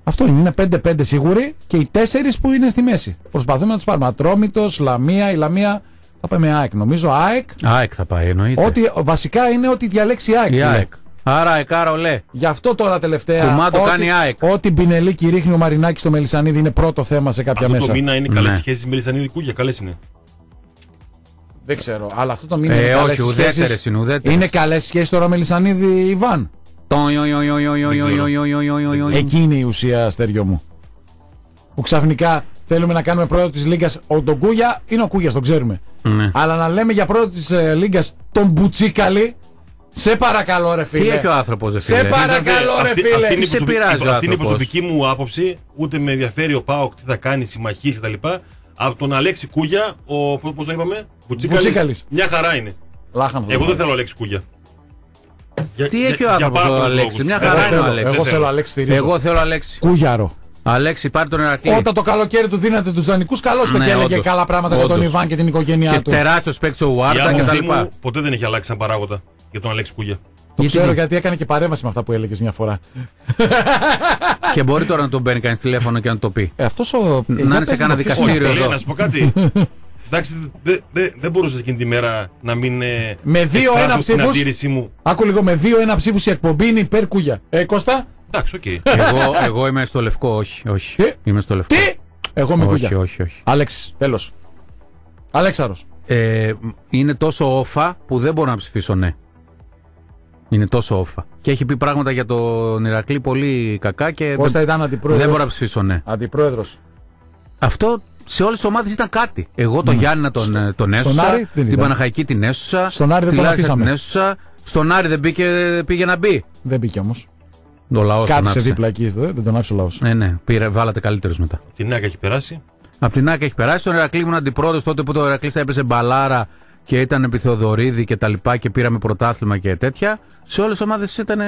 Αυτό είναι. Είναι 5-5 σίγουροι και οι 4 που είναι στη μέση. Προσπαθούμε να τους πάρουμε. Ατρόμητος, Λαμία. Η Λαμία θα πάμε ΑΕΚ. Νομίζω ΑΕΚ. ΑΕΚ θα πάει, εννοείται. Ότι, βασικά είναι ότι διαλέξει η ΑΕΚ. Η λέει. ΑΕΚ. Άρα εκάρα ολέ. Γι' αυτό τώρα τελευταία. Κουμάντο ό,τι- κάνει η ΑΕΚ. Ό,τι μπινελίκι ρίχνει ο Μαρινάκη στο Μελισανίδη είναι πρώτο θέμα σε κάποια Αυτό μέσα. το μήνα είναι καλέ Ναι. σχέσει με Λισανίδη Κούγια. Καλέ είναι. Δεν ξέρω. Αλλά αυτό το μήνα Ε, είναι καλές όχι, ουδέτερες σχέσεις. είναι, ουδέτερες. Είναι καλέ σχέσει τώρα με Λισανίδη Ιβάν. Εκεί είναι η ουσία, αστέριο μου. Που ξαφνικά θέλουμε να κάνουμε πρόεδρο τη Λίγκα. Ο τον Κούγια είναι ο Κούγια, τον ξέρουμε. Ναι. Αλλά να λέμε για πρόεδρο τη ε, Λίγκα τον Μπουτσίκαλη. Σε παρακαλώ, ρε φίλε. Τι έχει ο άνθρωπος, δε Σε φίλε; παρα- Παρακαλώ, ρε Αυτή- φίλε. αυτή είναι Τι η σε προσωπική- πειράζει ο Αυτή είναι η άνθρωπος. προσωπική μου άποψη. Ούτε με ενδιαφέρει ο Πάοκ τι θα κάνει, συμμαχίες κτλ. Από τον Αλέξη Κούγια, ο. Πώ το είπαμε, Μπουτσίκαλης. Μπουτσίκαλης, Μια χαρά είναι. Λάχαν Εγώ δεν θέλω Αλέξη Κούγια. Για- Τι για- έχει ο για άνθρωπος πάρα ο πολλούς Αλέξης; λόγους. Μια Εγώ χαρά είναι ο θέλω- Αλέξη. Εγώ δεν θέλω Αλέξη στηρίζω. Εγώ θέλω Αλέξη. Κούγιαρο. Αλέξη, πάρει τον Ερακλή. Όταν το καλοκαίρι του δίνατε τους δανεικούς, καλώς το Ναι, και έλεγε όντως. καλά πράγματα για τον Όντως. Ιβάν και την οικογένειά Και του. τεράστιος παίκτης ο Η Βάρτα άποψή κτλ. μου ποτέ δεν έχει αλλάξει σαν παράγοντα για τον Αλέξη Κούγια. Το Γιατί ξέρω τι; γιατί έκανε και παρέμβαση με αυτά που έλεγες μια φορά. Και μπορεί τώρα να τον παίρνει κανείς τηλέφωνο και να το πει. Ε, αυτός ο... Να ε, είναι για σε πες κάνα μου, ποιος δικαστήριο. είναι. Όχι, εδώ. λέει, να σου πω κάτι. Εντάξει, δεν δε, δεν μπορούσε εκείνη τη μέρα να μην. ε, Με δύο εκφράσω ένα την ψήφους. αντίρρησή μου. Άκου λίγο με δύο ένα ψήφους η εκπομπή είναι υπέρ Κούγια. Ε, Κώστα; Εντάξει, οκ. εγώ, εγώ είμαι στο λευκό, όχι. όχι. Τι; Είμαι στο λευκό. Τι! Εγώ με όχι, Κούγια. όχι, όχι. Άλεξ, τέλος. Αλέξαρος. Ε, είναι τόσο όφα που δεν μπορώ να ψηφίσω ναι. Είναι τόσο όφα. Και έχει πει πράγματα για τον Ηρακλή πολύ κακά και Κώστα δεν, ήταν δεν αντιπρόεδρος. μπορώ να ψηφίσω ναι. Αντιπρόεδρος. Αυτό σε όλες τις ομάδες ήταν κάτι. Εγώ τον Γιάννη τον, ε, τον έσουσα, Άρη δεν την ήταν. Παναχαϊκή την έσουσα, Στον Άρη δεν τη τον Λάρισα αφήσαμε. την έσουσα. Στον Άρη δεν μπήκε, πήγε να μπει. Δεν μπήκε όμως. Ο λαός τον Κάθισε άφησε. δίπλα εκεί, δεν δεν τον άφησε ο λαός. Ναι, ναι, πήρε, βάλατε καλύτερους μετά. Την Νάκα έχει περάσει. Απ' την άκρη έχει περάσει. Τον Ερακλή ήμουν αντιπρόεδρος τότε που το Ερακλή θα έπεσε μπαλάρα και ήταν επί Θεοδωρίδη και τα λοιπά και πήραμε πρωτάθλημα και τέτοια. Σε όλες τις ομάδες ήταν. ε,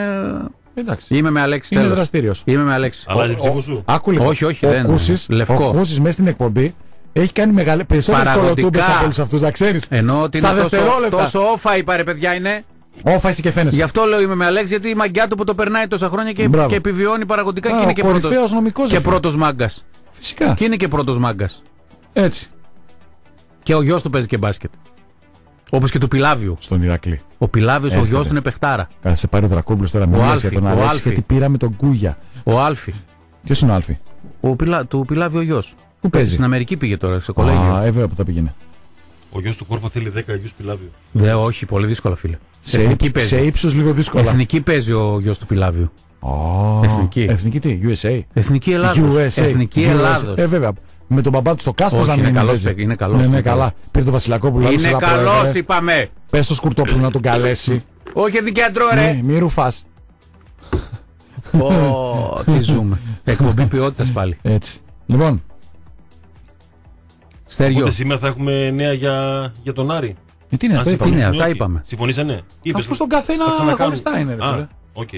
Εντάξει. Είμαι με Αλέξη Είναι τέλος. δραστήριος. Είμαι με Αλέξη. Αλλάζει ψήφο σου. Άκου λοιπόν. Όχι, όχι, ο δεν- Κούσης, λευκό. Ο Κούσης μέσα στην εκπομπή έχει κάνει μεγάλη, περισσότερες Παραγωγικά. κολοτούμπες από όλους αυτούς, να ξέρεις. Ενώ ότι Στα είναι τόσο, δευτερόλεπτα. τόσο όφα είπα ρε παιδιά είναι. Όφα είσαι και φαίνεσαι. Γι' αυτό λέω είμαι με Αλέξη γιατί η μαγκιά του που το περνάει τόσα χρόνια και, Μπράβο. και επιβιώνει παραγωγικά Α, και είναι ο και κορυφαίος πρώτος, νομικός, και ρε φίλε. πρώτος μάγκας. Φυσικά. Και είναι και πρώτος μάγκας. Έτσι. Και ο γιος του παίζει και μπάσκετ. Όπως και του Πιλάβιου. Στον Ηρακλή. Ο Πιλάβιος, ο Έρχεται. γιος του είναι παιχτάρα. Θα σε πάρει ο Δρακόμπλος τώρα με Ο για Άλφη, τον ο Αλέξη Άλφη. γιατί πήραμε τον Κούγια. Ο Άλφη. Ποιος είναι ο Άλφη; Ο Πιλά, του Πιλάβιου ο γιος. Πού παίζει. Στην Αμερική πήγε τώρα, σε κολέγιο. Α, ε, βέβαια που θα πήγαινε. Ο γιος του Κόρφα θέλει 10 αγίου πιλάβιο. Δε, όχι, πολύ δύσκολα, φίλε. Σε, Εθνική ύψ- παίζει. σε ύψος λίγο δύσκολα. Εθνική παίζει ο γιος του Πιλάβιου. Α, Εθνική. Εθνική τι, USA. Εθνική Ελλάδος. USA. Εθνική USA. Ελλάδος. Ε, βέβαια. Με τον μπαμπά του στο Κάσπο Όχι, να είναι μην καλός παίζει. παίκτη, είναι καλός, Ναι, ναι, είναι καλά. καλός. Πήρε τον Βασιλακόπουλο. άλλο Είναι σε καλός, είπαμε. Πες στο Σκουρτόπουλο να τον καλέσει. Όχι δικαιατρό, ρε. Μη, μη ρουφάς. Ω, τι ζούμε. Εκπομπή ποιότητας πάλι. Έτσι. Λοιπόν, Στέργιο. Οπότε σήμερα θα έχουμε νέα για, για τον Άρη. ε, τι είναι Αν αυτό, είπαμε. συμφωνεί. συμφωνήσουν τα οι είπαμε. όποιοι. Συμφωνήσανε. Είπες, Αφού στον καθένα θα ξανακάνουν. χωριστά είναι. Ρε, φίλε. Α, οκ.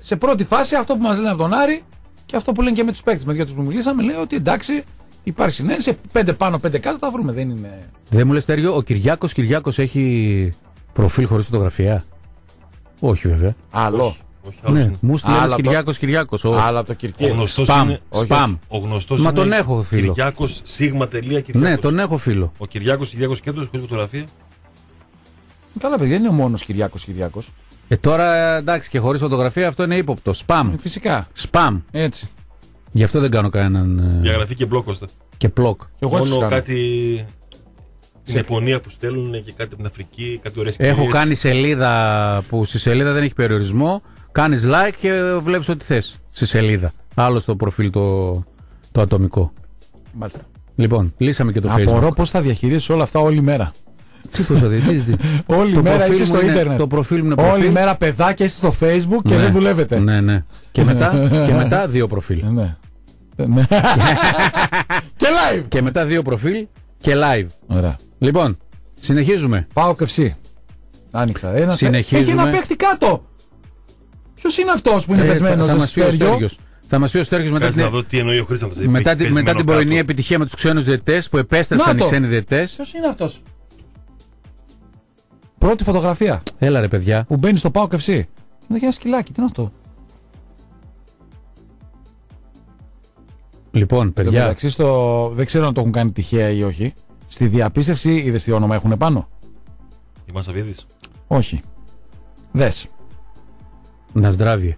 Σε πρώτη φάση αυτό που μας λένε από τον Άρη και αυτό που λένε και με τους παίκτες για τους που μιλήσαμε λέει ότι εντάξει υπάρχει συναίνεση. Πέντε πάνω, πέντε κάτω τα βρούμε. Δεν είναι. Δεν μου λες Στέργιο, ο Κυριάκος Κυριάκος έχει προφίλ χωρίς φωτογραφία; Όχι, βέβαια. Άλλο. Όχι, άλλος Ναι, είναι. μου στείλε Άλλα ένα το- Κυριάκος Κυριάκος. Άλλο από το Ο Κυρκή. γνωστός Σπαμ. είναι. όχι, Σπαμ. Ο γνωστός Μα είναι τον έχω, φίλο. Κυριάκος σίγμα τελεία Κυριάκος. Ναι, τον έχω φίλο. Ο Κυριάκος Κυριάκος Κέντρος χωρίς φωτογραφία. Καλά, παιδιά, δεν είναι ο μόνος Κυριάκος Κυριάκος. Ε, τώρα εντάξει και χωρίς φωτογραφία αυτό είναι ύποπτο. Σπαμ. Φυσικά. Σπαμ. Έτσι. Γι' αυτό δεν κάνω κανέναν. ε, Διαγραφή και μπλόκοστα. και πλοκ. Εγώ τους Μόνο κάνω. κάτι. Την Σε- Ιαπωνία που στέλνουν και κάτι από την Αφρική, κάτι ωραίες Έχω κυρίες. κάνει σελίδα που στη σελίδα δεν έχει περιορισμό. Κάνεις like και βλέπεις ό,τι θες στη σελίδα. Άλλο στο προφίλ το, το ατομικό. Μάλιστα. Λοιπόν, λύσαμε και το Απορώ Facebook. πώς θα διαχειρίσεις όλα αυτά όλη μέρα. Τι πώς θα δει, τι- τι- Όλη Το μέρα προφίλ είσαι μου στο είναι- ίντερνετ. το προφίλ μου είναι Όλη προφίλ. μέρα παιδάκια είστε στο facebook και Ναι. δεν δουλεύετε. Ναι, ναι. Και μετά, και μετά δύο προφίλ. Ναι. Ναι. και live. Και μετά δύο προφίλ και live. Ωραία. Λοιπόν, συνεχίζουμε. Πάω κευσί. Άνοιξα ένα. Συνεχίζουμε. Έχει ένα παίχτη κάτω. Ποιος είναι αυτός που είναι Ε, πεσμένος θα, θα στο μας πει ο Στέργιο; Στέργιος. Θα μας πει ο Στέργιος μετά, Κάτσε να την, δω τι εννοεί ο Χρήσταντος. μετά, Έχει τη- μετά πεσμένο την πρωινή κάτω. επιτυχία με τους ξένους διαιτητές που επέστρεψαν Να οι το. ξένοι διαιτητές. Ποιος είναι αυτός; Πρώτη φωτογραφία Έλα ρε παιδιά. που μπαίνει στο Πάο κευσί. Είναι ένα σκυλάκι. Τι είναι αυτό; Λοιπόν, Εν τω παιδιά, μεταξύ, στο... δεν ξέρω αν το έχουν κάνει τυχαία ή όχι. Στη διαπίστευση είδες τι όνομα έχουν πάνω; Η Μασαβίδης. Όχι. Δες. να στράβει.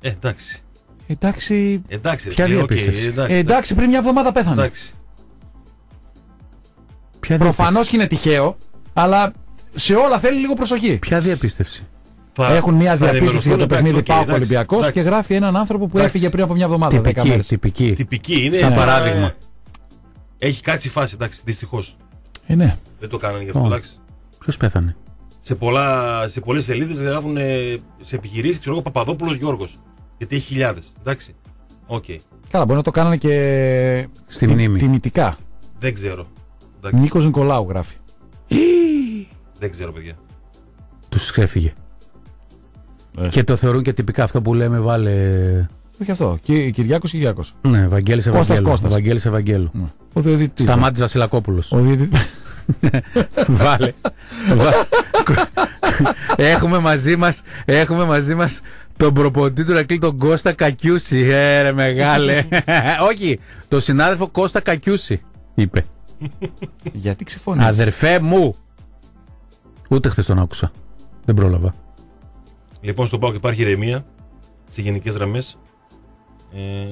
Ε, εντάξει. Εντάξει. Εντάξει, ρε Ποια φίλε, οκ, διαπίστευση; εντάξει, Ε, εντάξει, πριν μια εβδομάδα πέθανε. εντάξει. Ποια, Προφανώς και είναι τυχαίο, αλλά σε όλα θέλει λίγο προσοχή. Ποια διαπίστευση; Θα- Έχουν μια θα διαπίστευση για το ενημερωθούν, παιχνίδι εντάξει, Πάο οκ, Ολυμπιακός εντάξει, και γράφει έναν άνθρωπο που Εντάξει. έφυγε πριν από μια εβδομάδα. 10 Τυπική, μέρες. τυπική. Τυπική είναι. Σαν ε, παράδειγμα. Έχει κάτσει η φάση, εντάξει, δυστυχώς. Ε, ναι. Δεν το κάνανε γι' αυτό, Ω. εντάξει. Ποιος πέθανε; Σε, πολλά, σε πολλές σελίδες γράφουν ε, σε επιχειρήσεις, ξέρω εγώ, Παπαδόπουλος Γιώργος. Γιατί έχει χιλιάδες, εντάξει. Οκ. Καλά, μπορεί να το κάνανε και Στη τι- μνήμη. τιμητικά. Δεν ξέρω. Εντάξει, Νίκος Νικολάου γράφει. Δεν ξέρω, παιδιά. Τους ξέφυγε. Ε. Και το θεωρούν και τυπικά αυτό που λέμε βάλε... Όχι αυτό. Κυ- Κυριάκος Κυριάκος. Ναι, Βαγγέλης Κώστας Ευαγγέλου. Κώστας. Βαγγέλης Ευαγγέλου. Ο διαιτητής. Σταμάτης Βασιλακόπουλος. Ο διαιτητής. Βάλε. Βα- έχουμε μαζί μας, έχουμε μαζί μας τον προπονητή του Ρακλή, τον Κώστα Κακιούση. Ε, ρε μεγάλε. Όχι, τον συνάδελφο Κώστα Κακιούση, είπε. Γιατί ξεφωνείς; Αδερφέ μου. Ούτε χθες τον άκουσα. Δεν πρόλαβα. Λοιπόν, στον ΠΑΟΚ υπάρχει ηρεμία σε γενικές γραμμές. Ε,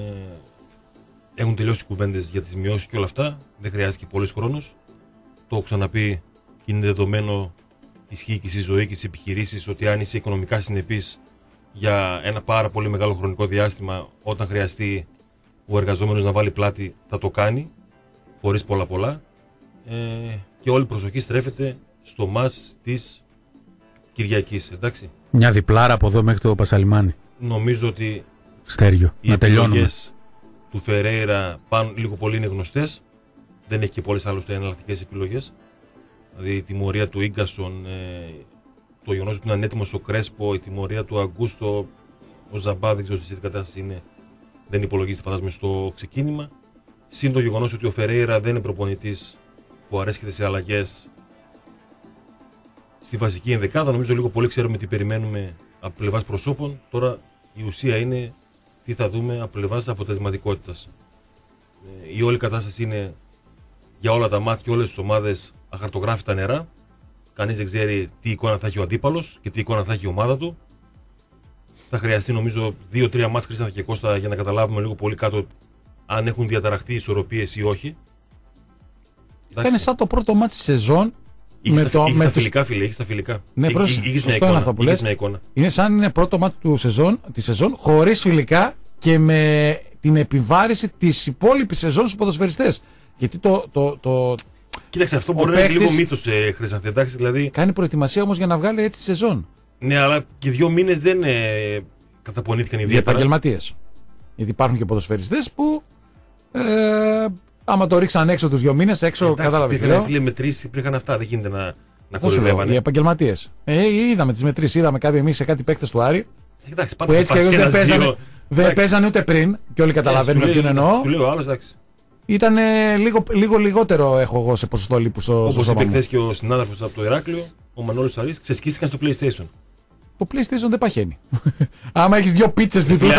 έχουν τελειώσει οι κουβέντες για τις μειώσεις και όλα αυτά. Δεν χρειάζεται πολύ χρόνος. Το έχω ξαναπεί και είναι δεδομένο ισχύει και στη ζωή και στις επιχειρήσεις ότι αν είσαι οικονομικά συνεπής για ένα πάρα πολύ μεγάλο χρονικό διάστημα, όταν χρειαστεί ο εργαζόμενος να βάλει πλάτη, θα το κάνει χωρίς πολλά πολλά. Ε, και όλη η προσοχή στρέφεται στο μα της Κυριακής. Εντάξει. Μια διπλάρα από εδώ μέχρι το Πασαλιμάνι. Νομίζω ότι Στέριο. οι να τελειώνουμε. επιλογές του Φερέιρα πάνω λίγο πολύ είναι γνωστές. Δεν έχει και πολλές άλλωστε εναλλακτικές επιλογές. Δηλαδή η τιμωρία του γκασον, ε, το γεγονός ότι είναι ανέτοιμο ο Κρέσπο, η τιμωρία του Αγκούστο, ο Ζαμπά, δεν ξέρω σε τι κατάσταση είναι, δεν υπολογίζεται φαντάζομαι στο ξεκίνημα. Συν το γεγονός ότι ο Φερέιρα δεν είναι προπονητής που αρέσκεται σε αλλαγές στη βασική ενδεκάδα. Νομίζω λίγο πολύ ξέρουμε τι περιμένουμε από πλευράς προσώπων. Τώρα η ουσία είναι τι θα δούμε από πλευράς αποτελεσματικότητας. Ε, η όλη κατάσταση είναι για όλα τα μάτια και όλες τις ομάδες αχαρτογράφητα νερά. Κανείς δεν ξέρει τι εικόνα θα έχει ο αντίπαλος και τι εικόνα θα έχει η ομάδα του. Θα χρειαστεί νομίζω 2-3 μάτς Χρήστα και Κώστα για να καταλάβουμε λίγο πολύ κάτω αν έχουν διαταραχθεί οι ισορροπίες ή όχι. Ήταν σαν το πρώτο μάτι της σεζόν. Είχες με τα, το- είχες με τα τους- φιλικά, φίλε, έχεις τα φιλικά. Ναι, Εί- πρόσεχε, εί- είχες σωστό μια είναι εικόνα, αυτό που είχες λες. μια εικόνα. Είναι σαν είναι πρώτο μάτι του σεζόν, τη σεζόν χωρίς φιλικά και με την επιβάρηση της υπόλοιπης σεζόν στους ποδοσφαιριστές. Γιατί το, το, το Κοίταξε, αυτό Ο μπορεί να είναι παίκτης- λίγο μύθος, ε, Χρυσανθέ, εντάξει, δηλαδή. κάνει προετοιμασία όμως για να βγάλει έτσι τη σεζόν. Ναι, αλλά και δύο μήνες δεν ε, καταπονήθηκαν Για ιδιαίτερα. επαγγελματίες. Γιατί υπάρχουν και ποδοσφαιριστές που. Ε, άμα το ρίξαν έξω τους δύο μήνες, έξω κατάλαβες τι Πήγανε, λέω. φίλε, μετρήσει υπήρχαν αυτά. Δεν γίνεται να, να Αυτό σου λέω, οι κοροϊδεύανε. επαγγελματίες. Ε, είδαμε τις μετρήσεις, είδαμε κάποιοι εμείς σε κάτι παίκτες του Άρη Εντάξει, πάντα που έτσι κι θα αλλιώς υπάρχει δεν ένας, παίζανε, δύο. δεν Εντάξει. παίζανε ούτε πριν και όλοι καταλαβαίνουμε Ε, σου ποιον λέει- εννοώ. Σου λέω άλλος, εντάξει. Ήταν λίγο, λίγο λιγότερο έχω εγώ σε ποσοστό λίπους στο, στο Όπω είπε σώμα μου. χθες και ο συνάδελφος από το Ηράκλειο, ο Μανώλης Αρή, ξεσκίστηκαν στο PlayStation. Το PlayStation δεν παχαίνει. Άμα έχεις δύο πίτσες δίπλα.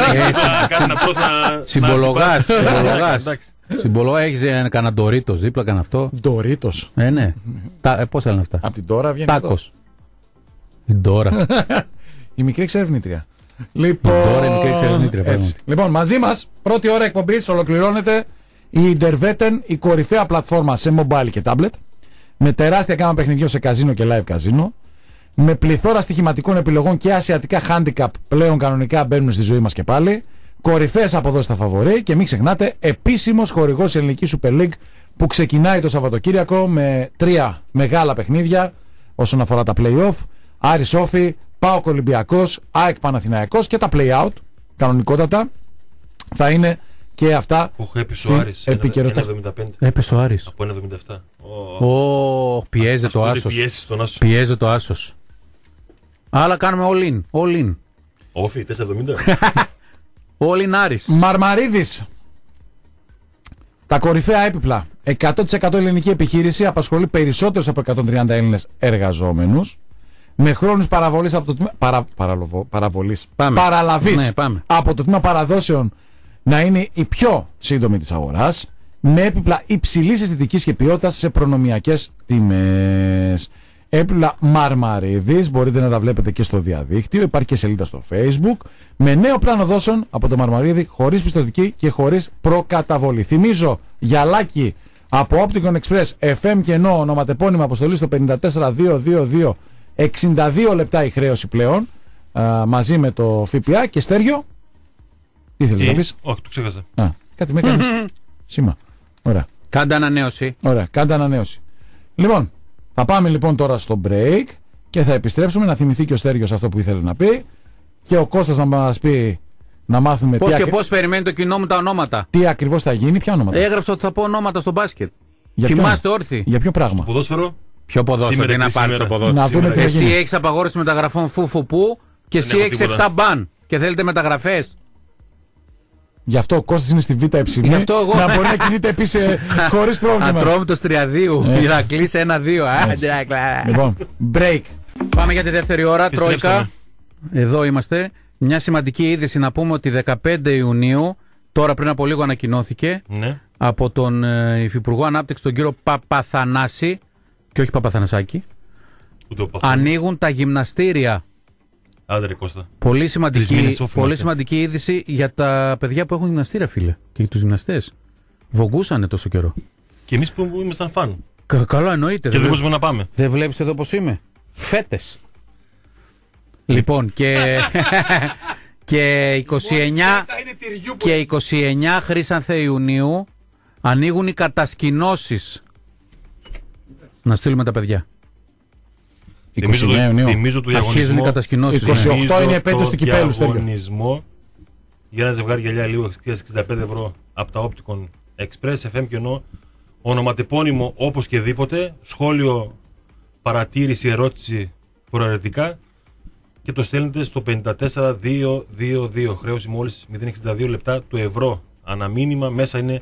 Κάτι να τρως να- Συμπολογάς. Να τσιπάς. Συμπολογά. Εντάξει. Συμπολογά έχεις ένα κανένα ντορίτος δίπλα, κανένα αυτό; Ντορίτος. Ε, ναι. Τα, ε, πώς λένε αυτά; Από την τώρα βγαίνει. Τάκος. αυτό. Η Ντόρα. Η μικρή εξερευνήτρια. Λοιπόν, Τώρα η μικρή εξερευνήτρια, έτσι. πράγματι. λοιπόν, μαζί μας, πρώτη ώρα εκπομπής ολοκληρώνεται η Interveten, η κορυφαία πλατφόρμα σε mobile και tablet. Με τεράστια γάμα παιχνιδιών σε καζίνο και live καζίνο. Με πληθώρα στοιχηματικών επιλογών και ασιατικά handicap πλέον κανονικά μπαίνουν στη ζωή μας και πάλι. Κορυφαίες αποδόσεις στα φαβορή και μην ξεχνάτε, επίσημος χορηγός η ελληνικής Super League που ξεκινάει το Σαββατοκύριακο με τρία μεγάλα παιχνίδια όσον αφορά τα play-off. Άρης Σόφι, ΠΑΟΚ Ολυμπιακός, ΑΕΚ Παναθηναϊκός και τα play-out κανονικότατα θα είναι και αυτά Έχω έπεσε στην ο Άρης. επικαιρότητα. 1,75 Έπεσε ο Άρης. από 1,77. Ω, Ω, πιέζεται ο αυτό άσος. δεν πιέσεις στον Άσο. Πιέζεται ο άσος. Αλλά κάνουμε all in. All in. Όφι, 4,70. All in Άρης. Μαρμαρίδης τα κορυφαία έπιπλα 100% ελληνική επιχείρηση απασχολεί περισσότερους από 130 Έλληνες εργαζόμενους με χρόνους παραβολής από το τμήμα παρα, παραλοβο- παραβολής, Πάμε. παραλαβής Ναι, πάμε. από το τμήμα παραδόσεων να είναι η πιο σύντομη της αγοράς με έπιπλα υψηλής αισθητικής και ποιότητας σε προνομιακές τιμές. Έπιπλα Μαρμαρίδης, μπορείτε να τα βλέπετε και στο διαδίκτυο, υπάρχει και σελίδα στο facebook, με νέο πλάνο δόσεων από το Μαρμαρίδη, χωρίς πιστοτική και χωρίς προκαταβολή. Θυμίζω, γυαλάκι από Opticon Express, FM και ενώ ονοματεπώνυμα αποστολή στο 54222, 62 λεπτά η χρέωση πλέον, α, μαζί με το ΦΠΑ και στέριο. Τι θέλεις να Τι; πεις; Όχι, το ξέχασα. Α, κάτι με έκανες. Σήμα. Ωραία. Κάντε ανανέωση. Ωραία. Κάντε ανανέωση. Λοιπόν, θα πάμε λοιπόν τώρα στο break και θα επιστρέψουμε να θυμηθεί και ο Στέργιος αυτό που ήθελε να πει και ο Κώστας να μας πει να μάθουμε Πώς τι, και ακρι- πώς περιμένει το κοινό μου τα ονόματα. τι ακριβώς θα γίνει, ποια ονόματα; Έγραψα ότι θα πω ονόματα στο μπάσκετ. Για ποιο; Θυμάστε όρθιοι. Για ποιο πράγμα; Ποδόσφαιρο; Ποιο ποδόσφαιρο, Σήμερα τι να και πάρει σήμερα. το ποδόσφαιρο. Να δούμε τι θα Εσύ γίνει. έχεις απαγόρευση μεταγραφών φούφου που και εσύ έχω έχεις τίποτα. 7 μπαν και θέλετε μεταγραφές. Γι' αυτό ο Κώστας είναι στη Β' υψηλή. Γι' αυτό εγώ- Να μπορεί να κινείται επίσης ε, χωρίς πρόβλημα. Ατρόμητος Τριαδίου. Έτσι. Ηρακλής 1-2. Έτσι. Άντε, κλα. Λοιπόν, break. Πάμε για τη δεύτερη ώρα. Τρόικα. Επιστρέψαμε. Εδώ είμαστε. Μια σημαντική είδηση να πούμε ότι 15 Ιουνίου, τώρα πριν από λίγο ανακοινώθηκε Ναι. από τον ε, Υφυπουργό Ανάπτυξης, τον κύριο Παπαθανάση, και όχι Παπαθανασάκη, Ούτε ο Παθός. ανοίγουν τα γυμναστήρια. Άντε ρε Κώστα. Πολύ Τρεις σημαντική, μήνες off πολύ είμαστε. σημαντική είδηση για τα παιδιά που έχουν γυμναστήρια, φίλε. Και για τους γυμναστές. Βογκούσανε τόσο καιρό. Και εμείς που ήμασταν φαν. Κα- καλά, εννοείται. Και Δεν, δεν βλέ- μπορούσαμε να πάμε. δεν βλέπεις εδώ πώς είμαι. Φέτες. Λοιπόν, και. και 29. Και 29 Χρήσανθε Ιουνίου ανοίγουν οι κατασκηνώσεις. Να στείλουμε τα παιδιά. 29 Θυμίζω το, Ιουνίου. θυμίζω το Αρχίζουν οι διαγωνισμό. κατασκηνώσεις. 28 ναι. Θυμίζω είναι η επέτειος το του κυπέλου, Στέλιο. διαγωνισμό για ένα ζευγάρι γυαλιά λίγο 65 ευρώ από τα Opticon Express FM και ενώ ονοματεπώνυμο όπως και δίποτε, σχόλιο, παρατήρηση, ερώτηση προαιρετικά και το στέλνετε στο 54222. Χρέωση μόλις 0,62 λεπτά του ευρώ αναμήνυμα. Μέσα είναι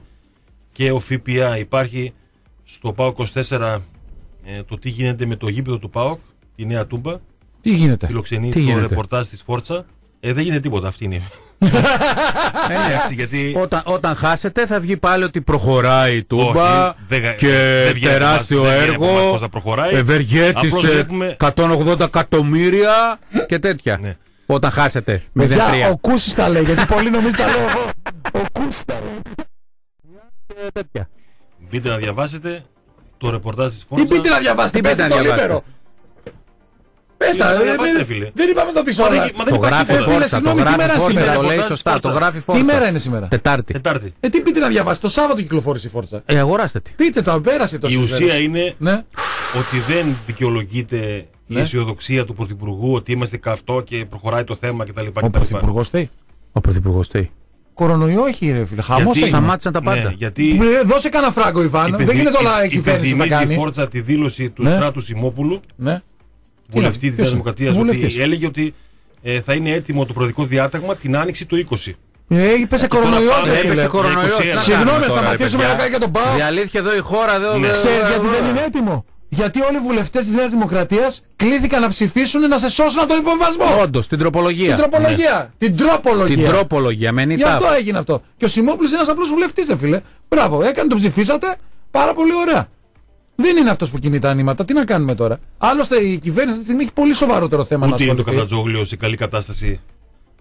και ο ΦΠΑ. Υπάρχει στο ΠΑΟΚ 24 ε, το τι γίνεται με το γήπεδο του ΠΑΟΚ, τη Νέα Τούμπα. Τι γίνεται; Φιλοξενεί Τι το γίνεται; ρεπορτάζ της Φόρτσα. Ε, δεν γίνεται τίποτα, αυτή είναι. Ε, ναι. Εντάξει, γιατί Όταν, όταν χάσετε θα βγει πάλι ότι προχωράει η Τούμπα Όχι, δεν γα- και δεν βγαίνει τεράστιο από εμάς, δεν βγαίνει από εμάς έργο. πώς θα προχωράει. Ευεργέτης Απλώς ε, βλέπουμε- 180 εκατομμύρια και τέτοια. Ναι. Όταν χάσετε 0-3. Παιδιά, ο Κούσης τα λέει, γιατί πολλοί νομίζουν τα λέω εγώ. Ο Κούσης τα λέει. τέτοια. μπείτε να διαβάσετε το ρεπορτάζ της Τι Φόρτσα. πείτε να διαβάσετε, Τι πείτε πέστε να το διαβάσετε. Λίπερο. Πες τα, να δεν- διαβάσετε, δεν- φίλε. δεν είπαμε το πίσω Μα δεν- όλα. μα δεν Το υπάρχει γράφει τίποτα. Φόρτσα. Φόρτσα, το συγγνώμη, τι γράφει μέρα είναι Φόρτσα, σήμερα, το λέει ρεπορτάζ σωστά, Φόρτσα. το γράφει Τι Φόρτσα. μέρα είναι σήμερα; Τετάρτη. Τετάρτη. Ε, τι πείτε να διαβάσετε, το Σάββατο κυκλοφόρησε η Φόρτσα. Ε, αγοράστε τη. Πείτε το, πέρασε το Η ουσία είναι Ναι. ότι δεν δικαιολογείται η Ναι. αισιοδοξία του Πρωθυπουργού ότι είμαστε καυτό και προχωράει το θέμα κτλ. Ο Πρωθυπουργός τι. Ο Πρωθυπουργός τι. Κορονοϊό έχει ρε φίλε, χαμός Γιατί- έγινε. Σταμάτησαν τα πάντα. Ναι, γιατί Ε, Δώσε κανένα φράγκο Ιβάν, δεν υπενθυ- γίνεται όλα η υπ- κυβέρνηση να υπενθυμίζει η κάνει. Φόρτσα τη δήλωση του Ναι. Στράτου Σιμόπουλου, Ναι. Βουλευτή της ποιος Νέα είναι; Δημοκρατίας, Βουλευτής. ότι έλεγε ότι ε, θα είναι έτοιμο το προεδρικό διάταγμα την άνοιξη του 20. Ε, είπε σε τώρα κορονοϊός, πάμε, ρε έπεσε φίλε. κορονοϊός. είκοσι τι ένα. να Συγγνώμη, κάνουμε τώρα, ρε σταματήσουμε παιδιά. να κάνει για τον ΠΑΟ. Διαλύθηκε εδώ η χώρα. Εδώ, Ναι. εδώ, Ξέρεις εδώ, γιατί εδώ. δεν είναι έτοιμο; Γιατί όλοι οι βουλευτές της Νέας Δημοκρατίας κλήθηκαν να ψηφίσουν να σε σώσουν από τον υποβασμό. Όντως, την τροπολογία. Την τροπολογία. Την τροπολογία. Την τροπολογία. Με Γι' νύχτα. αυτό έγινε αυτό. Και ο Σιμόπουλος είναι ένας απλός βουλευτής, ρε φίλε. Μπράβο, έκανε, τον ψηφίσατε. Πάρα πολύ ωραία. Δεν είναι αυτός που κινεί τα νήματα. Τι να κάνουμε τώρα; Άλλωστε η κυβέρνηση αυτή τη στιγμή έχει πολύ σοβαρότερο θέμα Ούτε να είναι το ασχοληθεί. Καφτατζόγλιο σε καλή κατάσταση.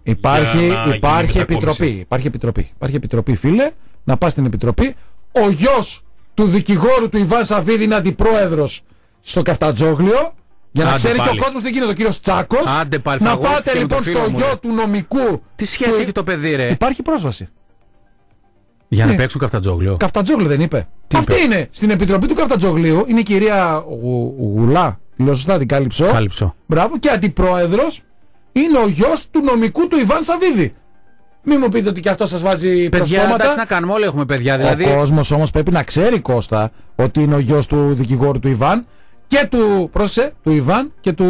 Υπάρχει, για να γίνει υπάρχει μετακόμιση. επιτροπή. Υπάρχει επιτροπή. Υπάρχει επιτροπή, φίλε. Να πας στην επιτροπή. Ο γιος του δικηγόρου του Ιβάν Σαββίδη είναι αντιπρόεδρος στο Καφτατζόγλιο. Για να Άντε ξέρει και πάλι. ο κόσμος τι γίνεται, ο κύριος Τσάκος. Άντε πάλι, Να φαγώθηκε πάτε με λοιπόν το φίλο στο μου, γιο ρε. του νομικού. Τι σχέση του- έχει το παιδί, ρε; Υπάρχει πρόσβαση. Για να Ναι. παίξουν καφτατζόγλιο. Καφτατζόγλιο δεν είπε. Τι Αυτή είπε; είναι. Στην επιτροπή του Καφτατζόγλιου είναι η κυρία Γου- Γουλά. Λέω σωστά την κάλυψω. Κάλυψο. Μπράβο. Και αντιπρόεδρος είναι ο γιος του νομικού του Ιβάν Σαββίδη. Μην μου πείτε ότι και αυτός σας βάζει Παιδιά, προσκόμματα. εντάξει να κάνουμε, όλοι έχουμε παιδιά. Δηλαδή, Ο κόσμος όμως πρέπει να ξέρει Κώστα ότι είναι ο γιος του δικηγόρου του Ιβάν και του. Πρόσεξε, του Ιβάν και του.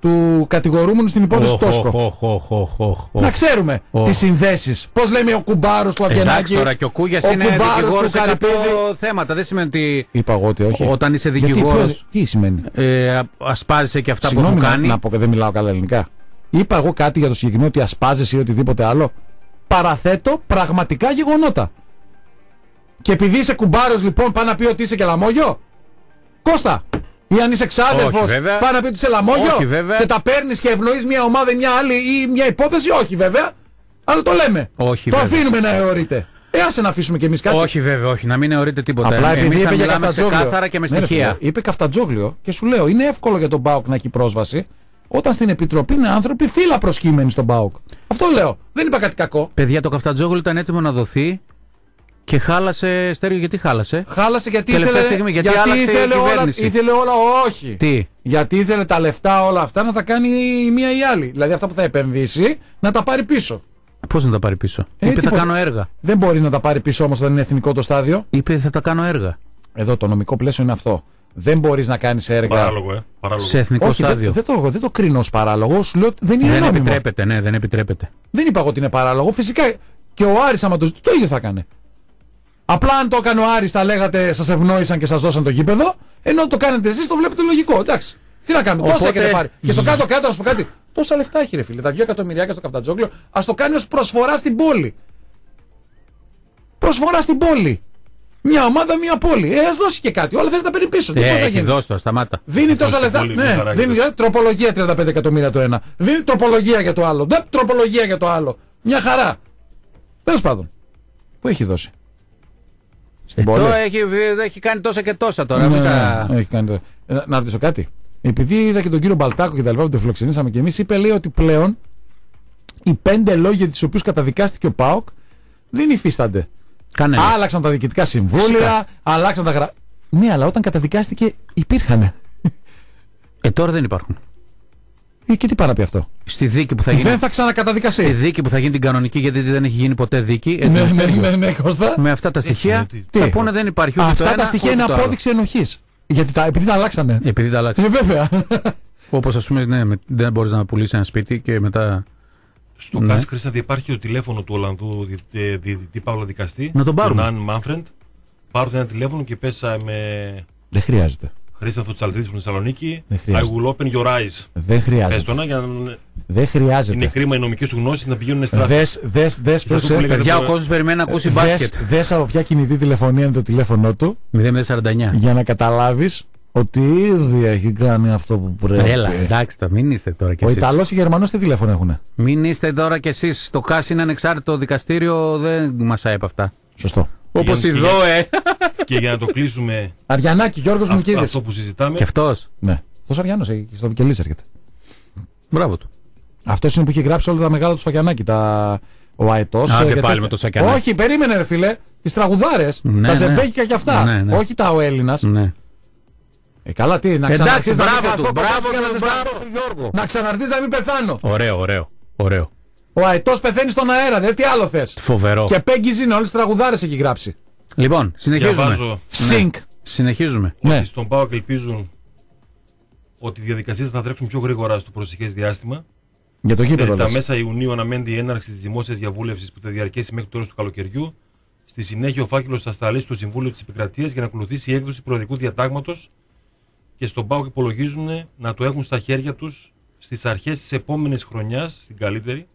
Του κατηγορούμενου στην υπόθεση Οχ, Τόσκο. οχ, οχ, οχ, οχ, οχ. Να ξέρουμε Οχ. τις συνδέσεις. Πώς λέμε ο κουμπάρος του Αβγενάκη. Εντάξει τώρα και ο Κούγιας ο είναι κουμπάρος δικηγόρος του σε 100 Καρυπίδη. θέματα. Δεν σημαίνει ότι Είπα εγώ ότι όχι. όταν είσαι Γιατί, δικηγόρο. ποιο- Τι σημαίνει; Ε, ασπάζεσαι και αυτά Συγγνώμη που να, έχουν κάνει. να πω και δεν μιλάω καλά ελληνικά. Είπα εγώ κάτι για το συγκεκριμένο ότι ασπάζεσαι ή οτιδήποτε άλλο. Παραθέτω πραγματικά γεγονότα. Και επειδή είσαι κουμπάρος, λοιπόν, πάει να πει ότι είσαι και λαμόγιο. Κώστα. Ή αν είσαι ξάδερφος, Όχι, βέβαια. πάει να πει ότι είσαι λαμόγιο. Όχι, βέβαια. Και τα παίρνεις και ευνοείς μια ομάδα ή μια άλλη ή μια υπόθεση. Όχι, βέβαια. Αλλά το λέμε. Όχι, το βέβαια. αφήνουμε να αιωρείται. Ε, άσε να αφήσουμε κι εμείς κάτι. Όχι, βέβαια, όχι. Να μην αιωρείτε τίποτα. Απλά επειδή Εμείς θα είπε για μιλάμε καφτατζόγλιο. ξεκάθαρα και με Ναι, ρε στοιχεία. φίλε, είπε καφτατζόγλιο και σου λέω είναι εύκολο για τον Μπάουκ να έχει πρόσβαση όταν στην επιτροπή είναι άνθρωποι φύλλα προσκύμενοι στον Μπάουκ. Αυτό λέω. Δεν είπα κάτι κακό. Παιδιά, το καφτατζόγλιο ήταν έτοιμο να δοθεί και χάλασε. Στέριο, γιατί χάλασε; Χάλασε γιατί Τελευταία ήθελε, στιγμή, γιατί άλλαξε η ήθελε, όλα, κυβέρνηση. ήθελε όλα, όχι. Τι; Γιατί ήθελε τα λεφτά όλα αυτά να τα κάνει η μία ή η άλλη. Δηλαδή αυτά που θα επενδύσει να τα πάρει πίσω. Πώς να τα πάρει πίσω; Ε, Είπε τι θα πώς- κάνω έργα. Δεν μπορεί να τα πάρει πίσω όμως όταν είναι εθνικό το στάδιο. Είπε θα τα κάνω έργα. Εδώ το νομικό πλαίσιο είναι αυτό. Δεν μπορείς να κάνεις έργα. Παράλογο, ε. Παράλογο. Σε εθνικό Όχι, δεν, στάδιο. δεν, το, δεν το κρίνω ως παράλογο. Σου λέω ότι δεν είναι δεν νόμιμο. επιτρέπεται, ναι, δεν επιτρέπεται. Δεν είπα εγώ ότι είναι παράλογο. Φυσικά και ο Άρης άμα το ζητήσει, το ίδιο θα έκανε. Απλά αν το έκανε ο Άρης θα λέγατε σας ευνόησαν και σας δώσαν το γήπεδο. Ενώ το κάνετε εσείς το βλέπετε λογικό. Εντάξει. Τι να κάνουμε, τόσα Οπότε- έχετε πάρει. Και στο κάτω-κάτω, να σου πω κάτι. Τόσα λεφτά έχει ρε φίλε. Τα 2 εκατομμυριάκια στο καφτατζόγλιο, ας το κάνει ως προσφορά στην πόλη. Προσφορά στην πόλη. Μια ομάδα, μια πόλη. Ε, ας δώσει και κάτι. Όλα θέλει να τα παίρνει πίσω. Τι Ε, πώς θα έχει γίνει; δώσει το, σταμάτα. Δίνει τόσα στην λεφτά. πόλη, μια Ναι, χαρά δίνει έχει ε, τροπολογία 35 εκατομμύρια το ένα. Δίνει τροπολογία για το άλλο. Δεν τροπολογία για το άλλο. Μια χαρά. Τέλος πάντων. Πού έχει δώσει. Στην πόλη. Το έχει, έχει κάνει τόσα και τόσα τώρα. Ναι, μην ναι, τα- ναι, έχει κάνει το- Ε, Να ρωτήσω κάτι. επειδή είδα και τον κύριο Μπαλτάκο και τα λοιπά που τον φιλοξενήσαμε και εμείς, είπε λέει ότι πλέον οι πέντε λόγια τους οποίους καταδικάστηκε ο ΠΑΟΚ δεν υφίστανται. Κανένας. Άλλαξαν τα διοικητικά συμβούλια, αλλάξαν τα γρα... Ναι, αλλά όταν καταδικάστηκε υπήρχαν. Ε, τώρα δεν υπάρχουν. Ε, και τι πάει να πει αυτό; Στη δίκη που θα γίνει. Δεν θα ξανακαταδικαστεί. Στη δίκη που θα γίνει την κανονική, γιατί δεν έχει γίνει ποτέ δίκη. Έτσι Ναι, με ναι, φταίει. ναι, ναι, Κώστα. Με αυτά τα στοιχεία τι- τι θα έχω. πούνε δεν υπάρχει ούτε το Αυτά ένα, τα στοιχεία ούτε είναι το άλλο. απόδειξη ενοχής. Γιατί τα, επειδή τα αλλάξανε. Επειδή τα αλλάξει. Ε, βέβαια. Όπως ας πούμε, ναι, με- δεν μπορείς να πουλήσεις ένα σπίτι και μετά. Στο Ναι. ΚΑΣ Χρήσαντη υπάρχει το τηλέφωνο του Ολλανδού δι- ε, διαιτητή Παύλα Δικαστή. Να τον πάρουμε. Τον Αν Μάνφρεντ. Πάρτε ένα τηλέφωνο και πέσα με Δεν χρειάζεται. Χρήσανθο Τσαλτρίτη από τη Θεσσαλονίκη. Δεν I χρειάζεται. will open your eyes. Δεν Πες χρειάζεται. το να για να Δεν χρειάζεται. είναι κρίμα οι νομικές σου γνώσεις να πηγαίνουν στράφη. Δες, δες, δες, αυτό που πρόσεξε. λέγατε Παιδιά, ο τώρα- κόσμος περιμένει να ακούσει Δες, μπάσκετ. δες από ποια κινητή τηλεφωνία είναι το τηλέφωνό του 049. για να καταλάβεις ότι ήδη έχει κάνει αυτό που πρέπει. Έλα, εντάξει, το μην είστε τώρα κι Ο εσείς. Ιταλός και ο Γερμανός τι τηλέφωνο έχουν. Μην είστε τώρα κι εσείς. Το ΚΑΣ είναι ανεξάρτητο δικαστήριο, δεν μασάει από αυτά. Σωστό. Όπως Για- η για- ΔΟΕ. και για να το κλείσουμε Αριανάκη, Γιώργος αυ- Μουκίδης. αυτό που συζητάμε. Και αυτός. Ναι. Αυτός Αριανός, ε, στο Βικελής έρχεται. Μπράβο του. Αυτός είναι που είχε γράψει όλα τα μεγάλα του Σφακιανάκη. Τα... Ο Αετός. Άντε ε, για πάλι τέτοια. με το Σφακιανάκη. Όχι, περίμενε ρε φίλε. Τις τραγουδάρες. Ναι, τα ναι. ζεμπέκικα και αυτά. Ναι, ναι. Όχι τα ο Έλληνας. Ναι. Ε, καλά, τι, να Εντάξει, ξαναρθείς να μην μπράβο καθώ του, κοντά μπράβο σου για να του, ζεσταθώ. μπράβο του, Γιώργο. Να ξαναρθείς να μην πεθάνω. Ωραίο, ωραίο. Ωραίο. Ο Αετός πεθαίνει στον αέρα, δε τι άλλο θες; Φοβερό. Και Πέγγι είναι, όλες τις τραγουδάρες έχει γράψει. Λοιπόν, συνεχίζουμε. Διαβάζω Sync. Συνεχίζουμε. Ναι. ότι στον ΠΑΟΚ ελπίζουν ότι οι διαδικασίες θα τρέξουν πιο γρήγορα στο προσεχές διάστημα. Για το γήπεδο τα λες. μέσα Ιουνίου αναμένεται η έναρξη της δημόσιας διαβούλευσης που θα διαρκέσει μέχρι το τέλος του καλοκαιριού. Στη συνέχεια, ο φάκελος θα σταλεί στο Συμβούλιο της Επικρατείας για να ακολουθήσει η έκδοση προεδρικού διατάγματος και στον ΠΑΟΚ υπολογίζουν να το έχουν στα χέρια τους στις αρχές της επόμενης χρονιάς, στην καλύτερη,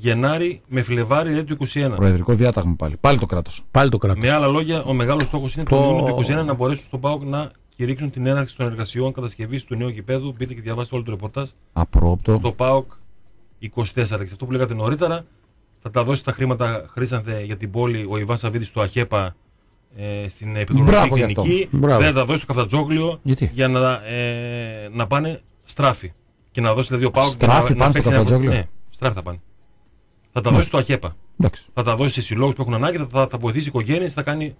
Γενάρη με Φλεβάρι λέει, του 2021. Προεδρικό διάταγμα πάλι. Πάλι το κράτος. Πάλι το κράτος. Με άλλα λόγια, ο μεγάλος στόχος είναι το Πω. Ιούνιο του 2021 να μπορέσουν στον ΠΑΟΚ να κηρύξουν την έναρξη των εργασιών κατασκευής του νέου γηπέδου. Μπείτε και διαβάστε όλο το ρεπορτάζ Απρόπτο. στο ΠΑΟΚ 24. Και σε αυτό που λέγατε νωρίτερα, θα τα δώσει τα χρήματα χρήσανθε για την πόλη ο Ιβάν Σαββίδης στο ΑΧΕΠΑ ε, στην Μπράβο επιδρομική γι' αυτό. κλινική. Μπράβο. Δεν θα τα δώσει στο Καφτατζόγλιο Γιατί; για να, ε, να πάνε στράφη. Και να δώσει δηλαδή ο ΠΑΟΚ Στράφη να, πάνε να στο παίξει ένα- Καφτατζόγλιο; Ναι, στράφη θα πάνε. Θα τα Ναι. δώσει στο ΑΧΕΠΑ. Εντάξει. Θα τα δώσει σε συλλόγους που έχουν ανάγκη, θα, θα, θα βοηθήσει οικογένειε, θα κάνει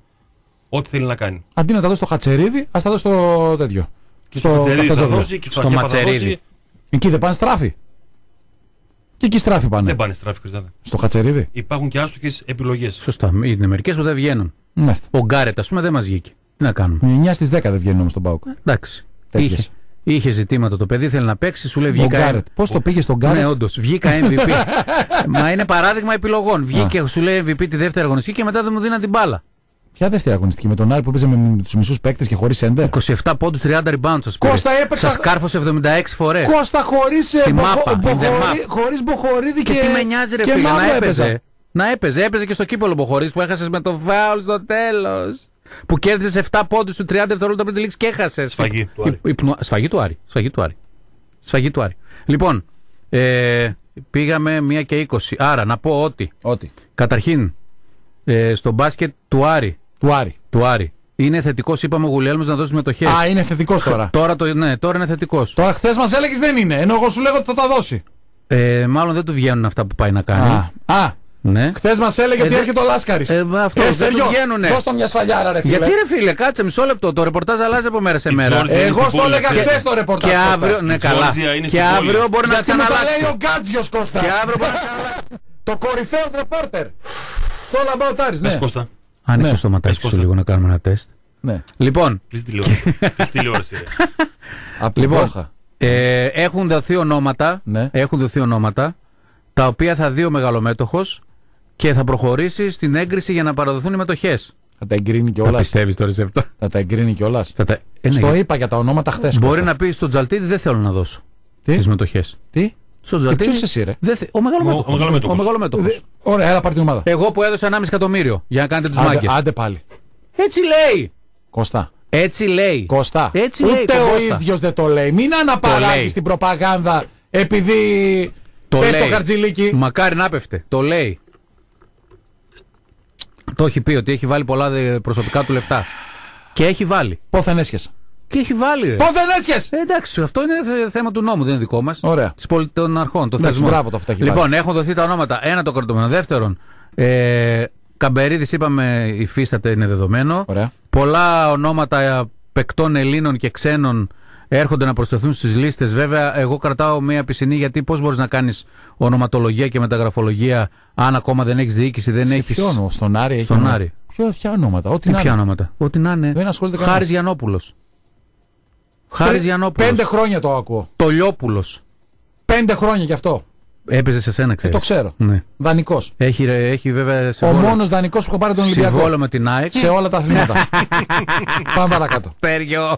ό,τι θέλει να κάνει. Αντί να τα δώσει στο Χατσερίδι, ας τα δώσει στο τέτοιο. Και στο Χατζερίδη θα Καφτατζόγλιο. δώσει και στο, Στο ΑΧΕΠΑ θα Ματσερίδη. δώσει. Εκεί δεν πάνε στράφη. Και εκεί στράφη πάνε. Δεν πάνε στράφη, Χρυσάδε. Στο Χατσερίδι. Υπάρχουν και άστοχες επιλογές. Σωστά. Είναι μερικές που δεν βγαίνουν. Μάλιστα. Ο Γκάρετ, ας πούμε, δεν μας βγήκε. Τι να κάνουμε; 9 στις 10 δεν βγαίνει όμω στον Πάουκ. Εντάξει. Τέτοιες. Είχε, είχε ζητήματα το παιδί, θέλει να παίξει, σου λέει Ο βγήκα. Γκάρετ. Πώς το πήγε στον Γκάρετ. Ναι, όντως. Βγήκα MVP. Μα είναι παράδειγμα επιλογών. Βγήκε, σου λέει MVP τη δεύτερη αγωνιστική και μετά δεν μου δίναν την μπάλα. Ποια δεύτερη αγωνιστική με τον Άρη που παίζει με τους μισούς παίκτες και χωρίς έντερ. 27 πόντους, 30 rebounds. σας πήρε. Κώστα, έπαιξα- Σας κάρφωσε 76 φορές. Κώστα χωρίς Στη μάπα, in the map. χωρίς Μποχορίδη και. Και τι με νοιάζει, ρε και φίλε, Μαύρο να έπαιζε. έπαιζα. Να έπαιζε. Έπαιζε και στο κύπελο Μποχωρή που έχασες με το φάουλ στο τέλος. Που κέρδισε 7 πόντους του 30 δευτερόλεπτα πριν τη λήξη και έχασε. Σφαγή του Άρη. Σφαγή του Άρη. Σφαγή του Άρη. Σφαγή του Άρη. Λοιπόν, ε, πήγαμε 1 και 20. Άρα να πω ότι Ότι. καταρχήν ε, στο μπάσκετ του Άρη. Του Άρη. Του Άρη. Είναι θετικός, είπαμε ο Γουλιέλμος να δώσει συμμετοχέ. Α, είναι θετικός τώρα. Τώρα, το, ναι, τώρα είναι θετικός. Τώρα χθες μας έλεγες δεν είναι. Ενώ εγώ σου λέγω ότι θα τα δώσει. Ε, μάλλον δεν του βγαίνουν αυτά που πάει να κάνει. Α, α Ναι. χθες μας έλεγε Ε, ότι δε- έρχεται ο Λάσκαρης. Ε, μα αυτό, δεν του βγαίνουνε. Δώσ' το μια σφαλιάρα, ρε φίλε. Γιατί ρε φίλε, κάτσε μισό λεπτό. Το ρεπορτάζ αλλάζει από μέρα σε μέρα. Τζόρτζια είναι Εγώ στην στο πόλη, έλεγα ξέρετε. χθες το ρεπορτάζ. Και Κώστα. αύριο, ναι, Η καλά. Τζόρτζια είναι Και στην πόλη. αύριο μπορεί να Γιατί μου τα λέει ξαναλλάξει. ο Γκάτζιος Κώστα. Και αύριο μπορεί να ξαναλλάξει. Το κορυφαίο ρεπόρτερ. Το Λαμπαουτάρη, Πες ναι. Κώστα, Άνοιξε Ναι. το ματάκι Πες, σου Κώστα. λίγο να κάνουμε ένα τεστ. ναι. Λοιπόν, κλείς τηλεόραση. Κλείς τηλεόραση, ρε. Από την Λοιπόν, Πόχα. ε, έχουν δοθεί ονόματα. Ναι. Έχουν δοθεί ονόματα τα οποία θα δει ο μεγαλομέτωχος και θα προχωρήσει στην έγκριση για να παραδοθούν οι μετοχές. Θα τα εγκρίνει Τα κιόλα. πιστεύεις τώρα σε αυτό; Θα τα εγκρίνει κιόλας. Θα τα... Ε, ναι, Στο γιατί- είπα για τα ονόματα χθες. Μπορεί να πει στον Τζαλτίδη δεν θέλω να δώσω Τι; τις μετοχές. Τι; Στον Και Τζαλτίδη. ποιος εσύ, ρε; δεν θε- Ο μεγαλομέτωχος. Ο- ο μεγαλομέτωχος. Ο μεγαλομέτωχος. Ωραία, έλα πάρει την ομάδα. Εγώ που έδωσα 1,5 εκατομμύριο για να κάνετε τους Άντε, μάγκες. άντε πάλι. Έτσι λέει. Κώστα. Έτσι λέει. Κώστα. Έτσι Ούτε λέει ο Κώστα. ίδιος δεν το λέει. Μην λέει. αναπαράγει την προπαγάνδα επειδή. Το πες λέει. το χαρτζηλίκι. Μακάρι να πέφτε. Το λέει. Το έχει πει ότι έχει βάλει πολλά δε- προσωπικά του λεφτά. Και έχει βάλει. Πόθεν έσχεσαι. Και έχει βάλει, ρε. Πώ δεν έσχε! Ε, εντάξει, αυτό είναι θε- θέμα του νόμου, δεν είναι δικό μας. Ωραία. Της πολι... των αρχών, των Εντάξει, θεσμών. μπράβο, το αυτό έχει Λοιπόν, έχουν δοθεί τα ονόματα. Ένα το κρατούμενο. Δεύτερον, ε, Καμπερίδης, είπαμε, υφίσταται, είναι δεδομένο. Ωραία. Πολλά ονόματα παικτών Ελλήνων και ξένων έρχονται να προσθεθούν στις λίστες. Βέβαια, εγώ κρατάω μία πισινή γιατί πώς μπορείς να κάνεις ονοματολογία και μεταγραφολογία αν ακόμα δεν έχεις διοίκηση, δεν Σε έχεις. ποιο όνομα, στον Άρη έχει Στον όνομα. Άρη. Ποιο, ποια ονόματα, ό,τι Τι να ποια είναι. ονόματα; Ό,τι να είναι. Δεν ασχολείται Χάρης κανένας. Γιανόπουλο. Χάρης Τρι- Γιανόπουλο. Πέντε χρόνια το ακούω. Τολιόπουλος. Πέντε χρόνια γι' αυτό. Έπαιζε σε σένα, ξέρει. το ξέρω. Ναι. Δανεικός. Έχει, ρε, έχει βέβαια Ο συμβόλαιο. μόνος δανεικός που έχω πάρει τον Ολυμπιακό. Συμβόλαιο με την ΑΕΚ. Σε όλα τα αθλήματα. Πάμε παρακάτω. Πέριο.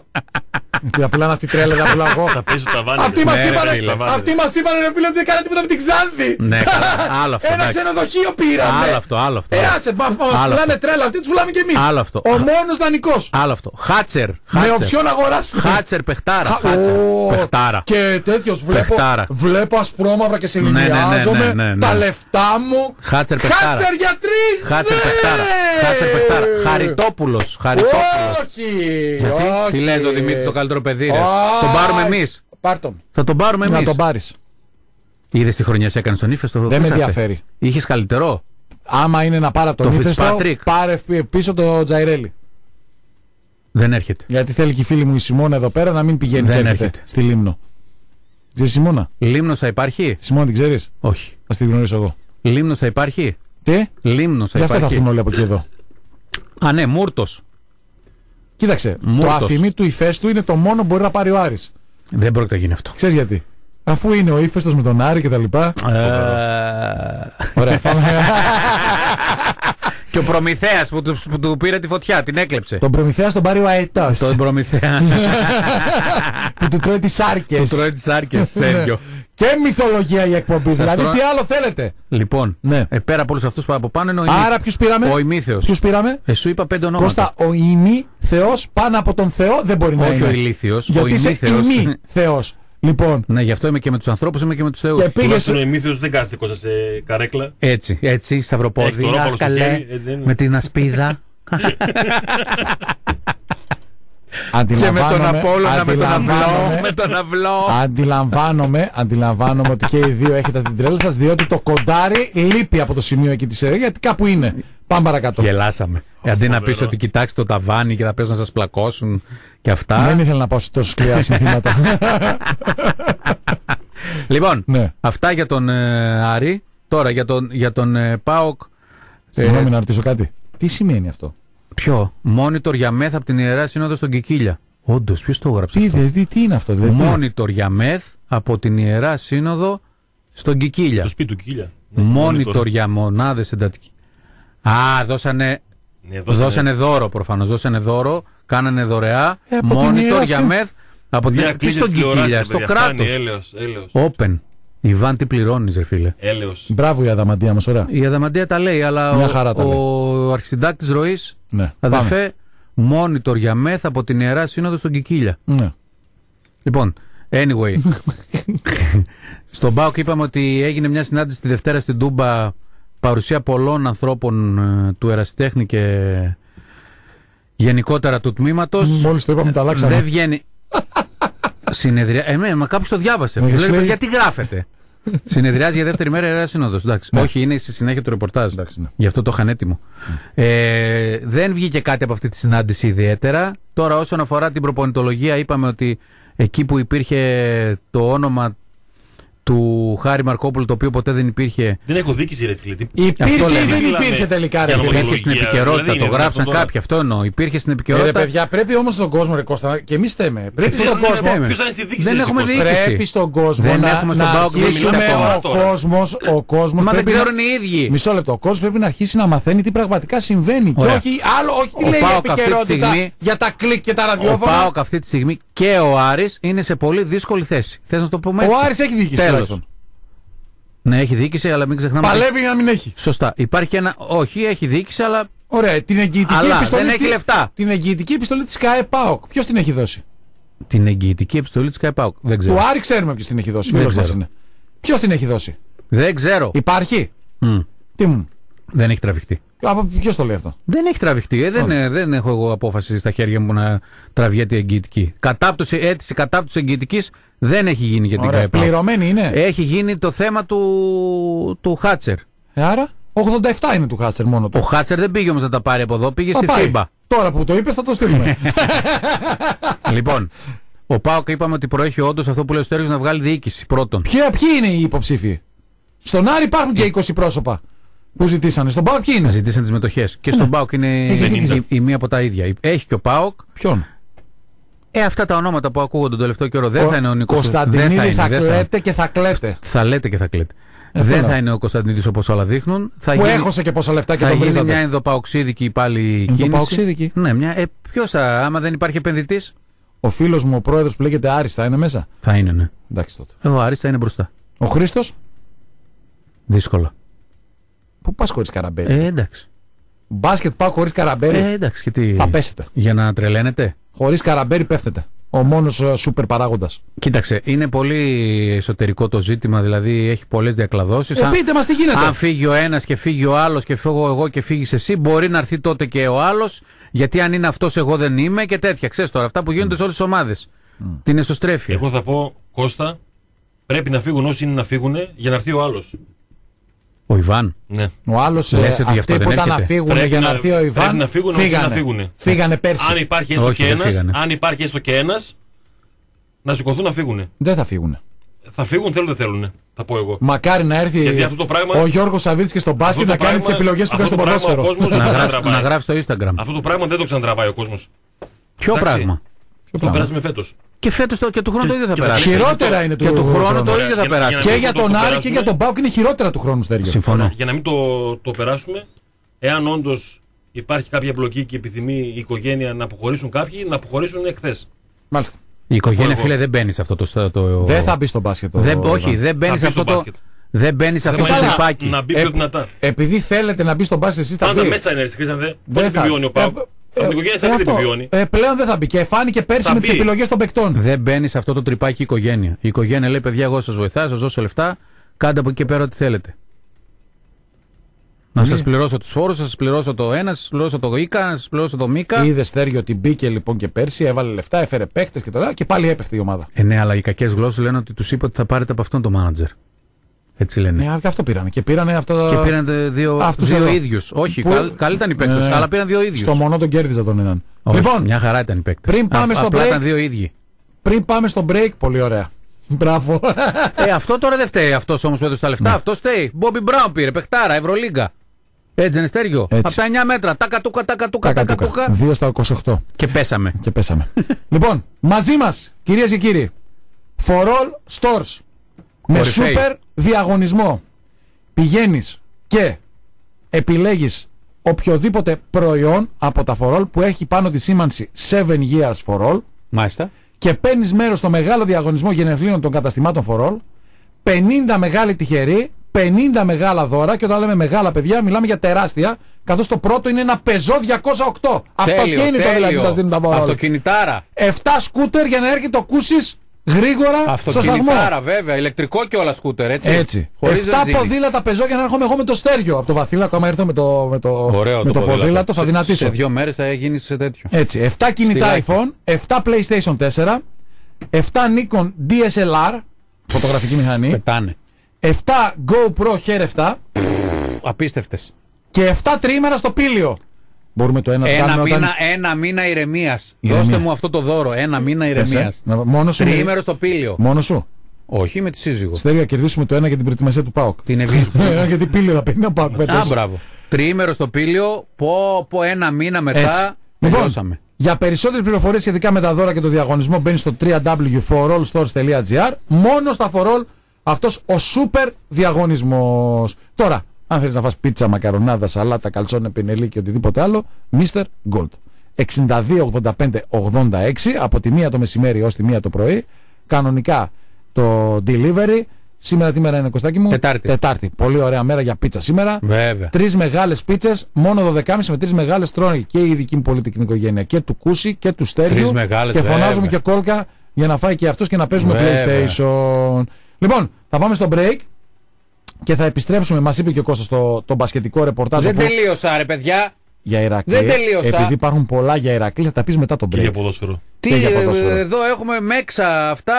Γιατί απλά είναι αυτή η τρέλα, δεν απλά εγώ. Θα παίζει το ταβάνι. Αυτοί ρε. μας Ναι, ρε, είπανε, φίλε. αυτοί μας είπανε, ρε φίλε, ότι δεν κάνανε τίποτα με την Ξάνθη. Ναι, καλά. Άλλο αυτό. Ένα εντάξει. ξενοδοχείο πήραμε. Άλλο αυτό, άλλο αυτό. Ε, άσε, μα μα Άλλο πουλάνε αυτό. τρέλα, αυτοί τους πουλάμε κι εμείς. Άλλο αυτό. Ο μόνος δανεικός. Άλλο αυτό. Χάτσερ. Με Χάτσερ. οψιόν αγοράσει. Χάτσερ παιχτάρα. Χα- Χάτσερ. Ω, Παιχτάρα. Και τέτοιος βλέπω, Παιχτάρα. βλέπω ασπρόμαυρα και σε ναι, ναι, λινιάζομαι. ναι, ναι, ναι. Τα λεφτά μου. Χάτσερ παιχτάρα. Χάτσερ για τρει! Χάτσερ ναι! παιχτάρα. Χάτσερ παιχτάρα. Χαριτόπουλος. Χαριτόπουλος. Όχι! Γιατί, όχι. τι λέει ο Δημήτρης το καλύτερο παιδί, ρε. Α, Τον πάρουμε εμείς. Πάρ' τον. Θα τον πάρουμε Να εμείς. τον πάρεις. Είδες τι χρονιά σε έκανε στον ύφεστο. Δεν με ενδιαφέρει. Είχες καλύτερο; Άμα είναι να πάρει από τον Το ύφεστο, Fitzpatrick. πάρε πίσω το Τζαϊρέλι. Δεν έρχεται. Γιατί θέλει και η φίλη μου η Σιμώνα εδώ πέρα να μην πηγαίνει Δεν και έρχεται έρχεται. στη Λίμνο. Ξέρεις Σιμώνα; Λίμνος θα υπάρχει; Τη Σιμώνα την ξέρεις; Όχι. Α τη γνωρίσω εγώ. Λίμνος θα υπάρχει; Τι; Λίμνος θα Γι' αυτό θα υπάρχει. έρθουν όλοι από εκεί εδώ. Α, ναι, Μούρτος. Κοίταξε. Μούρτος. Το αφημί του ηφαίστου είναι το μόνο που μπορεί να πάρει ο Άρης. Δεν πρόκειται να γίνει αυτό. Ξέρεις γιατί; Αφού είναι ο ύφεστο με τον Άρη και τα λοιπά. Ε, Ωραία, πάμε. και ο Προμηθέας που του, που του πήρε τη φωτιά, την έκλεψε. τον Προμηθέας τον πάρει ο Αετός. Τον Προμηθέα. που του τρώει τις άρκε. του τρώει τις άρκε, τέτοιο. Και μυθολογία η εκπομπή. Σας Δηλαδή, τρώω- τι άλλο θέλετε; Λοιπόν, Ναι. ε, πέρα από όλους αυτούς που από πάνω είναι ο Άρα ποιους πήραμε; Ο ημίθεος. Ποιους πήραμε; Ε, σου είπα πέντε ονόματα. Κώστα, ο ημί Θεός πάνω από τον Θεό δεν μπορεί να Όχι είναι. ο ηλίθιος, ο Γιατί είσαι ημίθεος. ημί Θεός. Λοιπόν, Ναι, γι' αυτό είμαι και με τους ανθρώπους, είμαι και με τους θεούς. και πήγε. Τουλάχιστον ο Εμίθιος δεν κάθεται κόσα σε καρέκλα. Έτσι, έτσι, σταυροπόδι. Έχει το ρόπαλο Αχ, στο καλέ, χέρι, έτσι δεν είναι. με την ασπίδα. και με τον Αντιλαμβάνομαι- Απόλλωνα, με τον αυλό. αντιλαμβάνομαι- Με τον αυλό. Αντιλαμβάνομαι, αντιλαμβάνομαι ότι και οι δύο έχετε την τρέλα σας, διότι το κοντάρι λείπει από το σημείο εκεί της σειρά, γιατί κάπου είναι. Πάμε παρακάτω. Γελάσαμε. Ε, Αντί να πεις φοβερό. ότι κοιτάξει το ταβάνι και θα πέσουν να σας πλακώσουν και αυτά. Δεν ήθελα να πάω σε τόσο σκληρά συνθήματα. Λοιπόν, ναι. αυτά για τον ε, Άρη. Τώρα για τον, για τον ε, Πάοκ. Συγγνώμη να ρωτήσω κάτι. Τι σημαίνει αυτό; Ποιο; Monitor για μεθ από την ιερά σύνοδο στον Κικίλια. Όντως, ποιος το έγραψε Τι, αυτό; δε- τι, τι είναι αυτό, δηλαδή. Monitor για μεθ από την ιερά σύνοδο στον Κικίλια. Το σπίτι του Κίλια. Monitor για μονάδες εντατική. Α, δώσανε, Ναι, δώσανε δώρο προφανώς. Δώσανε δώρο, κάνανε δωρεά. Ε, από την Monitor Ιερά για Σύνοδο. μεθ από την. Τι στον Κικίλια, στο κράτος. Έλεος, έλεος. Open. Ιβάν, τι πληρώνεις, ρε φίλε. Έλεος. Μπράβο η αδαμαντία μας, ωραία. Η Αδαμαντία τα λέει, αλλά Μια ο, χαρά τα λέει. ο αρχισυντάκτης ροής, Ναι, πάμε. αδερφέ, monitor για μεθ από την ιερά σύνοδο στον Κικίλια. Ναι. Λοιπόν, anyway. Στον Μπάουκ είπαμε ότι έγινε μια συνάντηση τη Δευτέρα στην Τούμπα παρουσία πολλών ανθρώπων ε, του ερασιτέχνη και γενικότερα του τμήματος. Μόλις το είπαμε, τα αλλάξαμε. Δεν βγαίνει. Συνεδριά. Ε, ναι, μα κάποιος το διάβασε. Ναι, Μου λέει, λέει- παιδιά, τι γράφετε; Συνεδριάζει για δεύτερη μέρα η Ιερά Σύνοδος. Όχι, είναι στη συνέχεια του ρεπορτάζ. Ναι. Εντάξει, ναι. Γι' αυτό το είχαν έτοιμο. Ε, δεν βγήκε κάτι από αυτή τη συνάντηση ιδιαίτερα. Τώρα, όσον αφορά την προπονητολογία, είπαμε ότι εκεί που υπήρχε το όνομα του Χάρη Μαρκόπουλου, το οποίο ποτέ δεν υπήρχε. Δεν έχω δίκηση, ρε φίλε. Τι- Υπήρχε Αυτό ή λέμε. δεν Μιλάμε υπήρχε τελικά, ρε για φίλε. νομολογία. Υπήρχε στην επικαιρότητα, δηλαδή το είναι γράψαν δυνατόν κάποιοι. Αυτό εννοώ. Υπήρχε στην Ε, ρε επικαιρότητα. παιδιά, πρέπει όμως στον κόσμο, ρε Κώστα, και εμείς θέμε. Πρέπει Ποιος στον θα είναι- κόσμο. ποιος θα είναι στη δίκηση, Δεν ρε, έχουμε Κώστα; διοίκηση. Πρέπει στον κόσμο Δεν να, έχουμε στον να Πάοκ αρχίσουμε μιλήσει ακόμα ο τώρα. κόσμος, ο κόσμος Μα δεν πρέπει να- ξέρουν οι ίδιοι. Μισό λεπτό. Ο κόσμος πρέπει να αρχίσει να μαθαίνει τι πραγματικά συμβαίνει. Ωραία. Και όχι άλλο, όχι τι Ο λέει η Πάοκ αυτή τη επικαιρότητα στιγμή- για τα κλικ και τα Ο ραδιόφωνα. Πάοκ αυτή τη στιγμή και ο Άρης είναι σε πολύ δύσκολη θέση. Θες να το πούμε έτσι; Ο Άρης έχει διοίκηση Τέλος. τουλάχιστον. Ναι, έχει διοίκηση, αλλά μην ξεχνάμε. ότι- Παλεύει να μην έχει. Σωστά. Υπάρχει ένα. Όχι, έχει διοίκηση, αλλά. Ωραία, την εγγυητική Αλλά επιστολή. δεν έχει τι- λεφτά. Την εγγυητική επιστολή της ΚΑΕ ΠΑΟΚ. Ποιος την έχει δώσει; Την εγγυητική επιστολή της ΚΑΕΠΑΟΚ. Δεν ξέρω. Του Άρη ξέρουμε ποιος την έχει δώσει. Δεν Φίλος μας ξέρω. είναι. Ποιος την έχει δώσει; Δεν ξέρω. Υπάρχει; Μμ. Τι μου. Δεν έχει τραβηχτεί. Από ποιος το λέει αυτό; Δεν έχει τραβηχτεί. Ε, δεν, ε, δεν έχω εγώ απόφαση στα χέρια μου να τραβιέται η εγγυητική. Κατάπτωση, αίτηση κατάπτωση εγγυητική δεν έχει γίνει για την Ωραία. ΚΑΕΠΑ. Πληρωμένη είναι. Έχει γίνει το θέμα του, του Χάτσερ. Ε, άρα 87 είναι του Χάτσερ μόνο του. Ο Χάτσερ δεν πήγε όμως να τα πάρει από εδώ, πήγε Α, στη πάει. FIBA. Τώρα που το είπες θα το στείλουμε. λοιπόν, ο Πάοκ είπαμε ότι προέχει όντως αυτό που λέει ο Στέργιος να βγάλει διοίκηση. Πρώτον. Ποια, ποιοι είναι οι υποψήφοι; Στον Άρη υπάρχουν και 20 πρόσωπα που ζητήσανε. Στον Πάοκ ποιοι είναι. Ζητήσαν τις μετοχές. Και στον Πάοκ είναι Έχει η, η, η μία από τα ίδια. Έχει και ο Πάοκ. Ποιον; Ε, αυτά τα ονόματα που ακούγονται τον τελευταίο καιρό δεν Ο- θα είναι ο Νίκο Κωνσταντινίδη θα, είναι, δεν θα- κλαίτε και θα κλαίτε. Θα λέτε και θα κλαίτε. Αυτό δεν λέω. θα είναι ο Κωνσταντινίδης όπως όλα δείχνουν. Θα Που γίνει, έχωσε και πόσα λεφτά και θα τον γίνει μια βρίζατε. ενδοπαοξίδικη πάλι κίνηση. Ενδοπαοξίδικη; Ναι, μια. Ε, Ποιος θα, άμα δεν υπάρχει επενδυτής, Ο φίλος μου ο πρόεδρος που λέγεται Άριστα είναι μέσα; θα είναι, ναι. Εντάξει τότε. Εγώ Άριστα είναι μπροστά. Ο Χρήστος; Δύσκολα. Πού πας χωρίς καραμπέλι; Ε, εντάξει. Μπάσκετ πάω χωρίς καραμπέλι. Ε, εντάξει. Και τι... Θα πέσετε. Για να τρελαίνετε; Χωρίς καραμπέλι πέφτετε. Ο μόνος σούπερ παράγοντας. Κοίταξε, είναι πολύ εσωτερικό το ζήτημα, δηλαδή έχει πολλές διακλαδώσεις. Ε, πείτε μας τι γίνεται. Αν φύγει ο ένας και φύγει ο άλλος και φύγω εγώ και φύγεις εσύ, μπορεί να έρθει τότε και ο άλλος. Γιατί αν είναι αυτός, εγώ δεν είμαι και τέτοια. Ξέρεις τώρα, αυτά που γίνονται σε όλες τις ομάδες. Την εσωστρέφεια. Εγώ θα πω, Κώστα, πρέπει να φύγουν όσοι είναι να φύγουν για να έρθει ο άλλος. Ο Ιβάν. Ναι. Ο άλλος. Λες ότι γι' αυτό Αυτοί δεν που ήταν να έρχεται. φύγουν Πρέπει για να να- έρθει ο πρέπει Ιβάν. να φύγουν όσοι φύγανε. να φύγουνε. Φύγανε πέρσι. Αν υπάρχει έστω Όχι, και δεν ένα, φύγανε. αν υπάρχει έστω και ένας, να σηκωθούν να φύγουν. Δεν θα φύγουν. Θα φύγουν, θέλουν, δεν θέλουν. Θα πω εγώ. Μακάρι να έρθει Γιατί αυτό το πράγμα- ο Γιώργος Σαββίδης και στον μπάσκετ Αυτό να το κάνει τις πράγμα- επιλογές που κάνει αυτό στο το πράγμα ποδόσφαιρο. ο κόσμος δεν να, το γράψει, ξανατραβάει. να γράψει στο Instagram. Αυτό το πράγμα δεν το ξανατραβάει ο κόσμος. Ποιο εντάξει. πράγμα; Το πράγμα; περάσαμε φέτος. Και φέτος το, και του χρόνου το ίδιο θα και- περάσει. Χειρότερα είναι του Και του χρόνου χρόνου. το ίδιο θα Για- περάσει. για- Και να για το- τον το Άρη και περάσουμε. για τον Πάουκ είναι χειρότερα του χρόνου Στέργιο. Συμφωνώ. Για να μην το, το περάσουμε, εάν όντως υπάρχει κάποια εμπλοκή και επιθυμεί η οικογένεια να αποχωρήσουν κάποιοι, να αποχωρήσουν εχθές. Μάλιστα. Η οικογένεια, εγώ. φίλε, δεν μπαίνεις σε αυτό το. το... Δεν θα μπεις στο μπάσκετ. ο Δεν, Ιβάν. όχι, δεν μπαίνεις μπει σε αυτό στο το. μπάσκετ. Δεν μπαίνεις σε αυτό το Θέμα είναι τρυπάκι. Να μπει Ε, πιο δυνατά. Επειδή θέλετε να μπεις στο μπάσκετ, εσείς θα Πάντα μπει. μέσα είναι, έτσι, Χρήστανθε. Πώ Δεν θα- επιβιώνει ο Πάουκ. Ε, Από την οικογένεια σαν δεν αυτό. επιβιώνει. Ε, πλέον δεν θα μπει. Και φάνηκε πέρσι Θα με τις μπει. επιλογές των παικτών. Δεν μπαίνει σε αυτό το τρυπάκι η οικογένεια. Η οικογένεια λέει: Παιδιά, εγώ σας βοηθάω, σας δώσω λεφτά, κάντε από εκεί και πέρα ό,τι θέλετε. Να σας πληρώσω τους φόρους, να σας πληρώσω το ένα, να σας πληρώσω το ΙΚΑ, να σας πληρώσω το ΜΙΚΑ. Είδε Στέργιο ότι μπήκε λοιπόν και πέρσι, έβαλε λεφτά, έφερε παίχτε και τα και πάλι έπεφτε η ομάδα. Ε, ναι, αλλά οι κακές γλώσσες λένε ότι τους είπε ότι θα πάρετε από αυτόν τον μάνατζερ. Έτσι λένε. Ναι, και αυτό πήρανε. Και πήρανε αυτό. Και πήραν δύο, Αυτούς δύο εδώ. ίδιους. Όχι, Που- καλ, καλοί ήταν οι παίκτες, Ναι, ναι. αλλά πήραν δύο ίδιους. Στο μονό τον κέρδιζα τον έναν. Λοιπόν, μια χαρά ήταν οι παίκτες. πριν πάμε στο απλά break- ήταν δύο ίδιοι. πριν πάμε στο break, πολύ ωραία. Μπράβο. ε, αυτό τώρα δεν φταίει αυτός όμως που έδωσε τα λεφτά. Αυτό φταίει. Μπόμπι Μπράουν πήρε, παιχτάρα, Ευρωλίγκα. Έτσι δεν είναι στέργιο. Έτσι. Από τα 9 μέτρα. Τα κατούκα, τα κατούκα, τα κατούκα. 2 στα 28. Και πέσαμε. Και πέσαμε. λοιπόν, μαζί μας, κυρίες και κύριοι, For All Stores. Με Κορυφαίοι. σούπερ διαγωνισμό. Πηγαίνεις και επιλέγεις οποιοδήποτε προϊόν από τα For All που έχει πάνω τη σήμανση 7 Years For All Μάλιστα. και παίρνεις μέρος στο μεγάλο διαγωνισμό γενεθλίων των καταστημάτων For All. 50 μεγάλοι τυχεροί, 50 μεγάλα δώρα και όταν λέμε μεγάλα παιδιά μιλάμε για τεράστια. Καθώς το πρώτο είναι ένα πεζό 208. Αυτοκίνητο δηλαδή σας δίνουν τα For All. Αυτοκινητάρα. 7 σκούτερ για να έρχεται το ακούσει γρήγορα στο σταθμό. Αυτοκινητάρα, βέβαια. Ηλεκτρικό και όλα σκούτερ, έτσι. Έτσι. Χωρίς 7 βενζίνη. ποδήλατα πεζό για να έρχομαι εγώ με το στέργιο από το βαθύλα. Ακόμα έρθω με το, με το, Ωραίο με το, ποδήλατο. ποδήλατο, θα Σε- δυνατήσω. Σε δύο μέρες θα γίνεις σε τέτοιο. Έτσι. 7 κινητά Στυλάκι. iPhone, 7 PlayStation 4, 7 Nikon DSLR, φωτογραφική μηχανή, Πετάνε. 7 GoPro Hair 7 Απίστευτες. και 7 τρίμερα στο πύλιο. Μπορούμε το ένα να το Ένα κάνουμε μήνα, όταν... ένα μήνα ηρεμίας. Ηρεμία. Δώστε μου αυτό το δώρο. Ένα μήνα ηρεμίας. Εσέ, να- Μόνος σου. Τριήμερο στο πύλιο. Μόνος σου. Όχι με τη σύζυγο. Στέριο να κερδίσουμε το ένα για την προετοιμασία του ΠΑΟΚ. Την Ευή. Ε, Γιατί πύλιο να παίρνει να ΠΑΟΚ Α, φέτος. μπράβο. Τριήμερο στο πύλιο. Πω, πω ένα μήνα Έτσι. μετά. Λοιπόν, Τελειώσαμε. για περισσότερες πληροφορίες σχετικά με τα δώρα και το διαγωνισμό μπαίνει στο www.forallstores.gr Μόνος στα For All αυτός ο σούπερ διαγωνισμός. Τώρα, αν θέλεις να φας πίτσα, μακαρονάδα, σαλάτα, καλτσόνε, πινελί και οτιδήποτε άλλο, Mr. Gold. 62 85 86 από τη μία το μεσημέρι ως τη μία το πρωί. Κανονικά το delivery. Σήμερα τι μέρα είναι Κωστάκη μου; Τετάρτη. Τετάρτη. Πολύ ωραία μέρα για πίτσα σήμερα. Βέβαια. Τρεις μεγάλες πίτσες, μόνο 12,5 με τρεις μεγάλες τρώνε και η δική μου πολυτεχνική οικογένεια. Και του Κούση και του Στέριου. Τρεις μεγάλες, και φωνάζουμε βέβαια. και κόλκα για να φάει και αυτός και να παίζουμε Βέβαια. PlayStation. Λοιπόν, θα πάμε στο break. Και θα επιστρέψουμε, μας είπε και ο Κώστας στο το μπασκετικό ρεπορτάζ. Δεν όπου- τελείωσα, ρε παιδιά. για Ηρακλή. δεν τελείωσα. Επειδή υπάρχουν πολλά για Ηρακλή, θα τα πεις μετά τον Και break. για ποδόσφαιρο. Τι, Και για ποδόσφαιρο. ε, εδώ έχουμε μέξα, αυτά,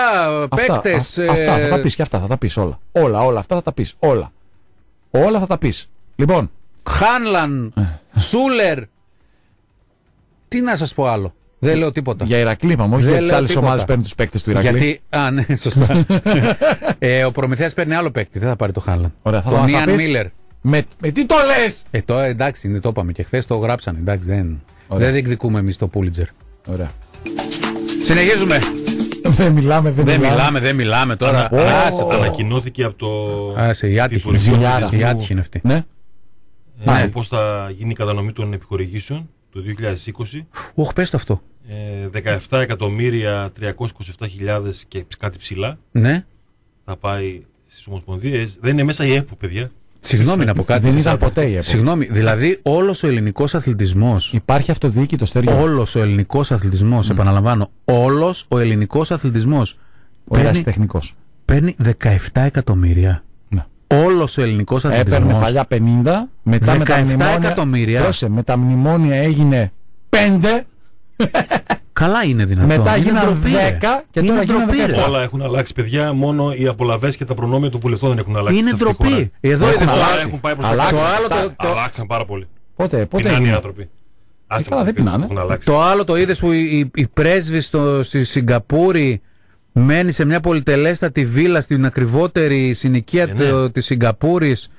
Αυτά, παίκτες. α- αυτά θα τα πεις και αυτά θα τα πεις όλα. Όλα, όλα αυτά θα τα πεις. Όλα. Όλα θα τα πεις. Λοιπόν, Χάνλαν, Ε. Σούλερ. Τι να σας πω άλλο. Δεν λέω τίποτα. για Ηρακλή είπαμε, όχι Δεν για τι λέω άλλες τίποτα. ομάδες παίρνουν τους παίκτες του Ηρακλή. Γιατί. Α, ναι, σωστά. ε, ο Προμηθέας παίρνει άλλο παίκτη. Δεν θα πάρει το Χάνλαν. Ωραία, θα τον μας τα Ιαν πεις. Μίλλερ. Με, με τι το λες! Ε, το εντάξει, είναι, το είπαμε και χθες το γράψανε. Εντάξει, δεν, Ωραία. δεν διεκδικούμε εμείς το Πούλιτζερ. Ωραία. Συνεχίζουμε. δεν μιλάμε, δεν, δεν μιλάμε, δεν μιλάμε τώρα. Ανα- Άσε τώρα. Ανακοινώθηκε από το. Άσε, η άτυχη. Υπουργείο Ζηλιάρα. Πολιτισμού, Η άτυχη είναι αυτή. Ναι. ε, Ναι. Πώς θα γίνει η κατανομή των επιχορηγήσεων το 2020. Όχ, πες το αυτό. Ε, 17 εκατομμύρια 327.000 και κάτι ψηλά Ναι. θα πάει στις ομοσπονδίες. Δεν είναι μέσα η ΕΠΟ, παιδιά. Συγγνώμη να πω κάτι. δεν ήταν ποτέ η ΕΠΟ. Συγγνώμη, δηλαδή όλος ο ελληνικός αθλητισμός. Υπάρχει αυτοδιοίκητος στέριο. Όλος ο ελληνικός αθλητισμός, επαναλαμβάνω, όλος ο ελληνικός αθλητισμός Ο ερασιτεχνικό. παίρνει 17 εκατομμύρια. Ναι. Όλος ο ελληνικός Έπαιρνε αθλητισμός. παλιά 50, μετά με τα 17 μνημόνια. εκατομμύρια. Πρόσεχε, με τα μνημόνια έγινε 5, Καλά είναι δυνατόν. μετά Είναι γίνανε ντροπή, ρε. 10 και Είναι τώρα γίνανε ντροπή, ρε. 17. Όλα έχουν αλλάξει, παιδιά. Μόνο οι απολαυές και τα προνόμια των βουλευτών δεν έχουν αλλάξει. Είναι σε αυτή τη χώρα. ντροπή. Εδώ Έχουν είδες το αλλάξει. άλλο. Έχουν πάει προς τα Αλλάξαν. κάτω. Το άλλο το- Αυτά το- Αλλάξαν πάρα πολύ. Πότε, πότε Πεινάνε οι έγινε. άνθρωποι. Άσε καλά, μας δεν να πεις, πεινάνε. Έχουν αλλάξει. Το άλλο το είδες που η, η, η πρέσβη στο, στη Σιγκαπούρη μένει σε μια πολυτελέστατη βίλα στην ακριβότερη συνοικία Ε, ναι. το- της Σιγκαπούρης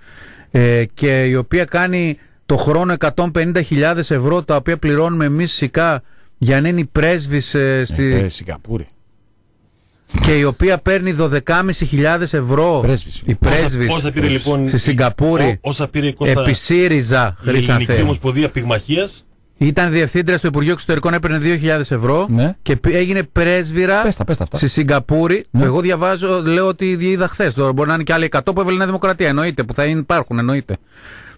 ε, και η οποία κάνει το χρόνο 150.000 ευρώ τα οποία πληρώνουμε εμείς φυσικά για να είναι η πρέσβης ε, στη, Ε, Σιγκαπούρη. και η οποία παίρνει 12.500 ευρώ Πρέσβης. η Πόσα- πρέσβης Πόσα πήρε λοιπόν. στη η- Σιγκαπούρη ό- Όσα πήρε η Κώστα. επί ΣΥΡΙΖΑ Η Ελληνική Χρυσανθέ. Ομοσπονδία Πυγμαχίας. Ήταν διευθύντρια στο Υπουργείο Εξωτερικών, έπαιρνε 2.000 ευρώ Ναι. και π- έγινε πρέσβυρα Πες τα, πες τα αυτά. στη Σιγκαπούρη. Ναι. Εγώ διαβάζω, λέω ότι είδα χθες. Τώρα μπορεί να είναι και άλλοι 100 που έβαλε η Νέα Δημοκρατία. Εννοείται, που θα είναι- υπάρχουν, εννοείται.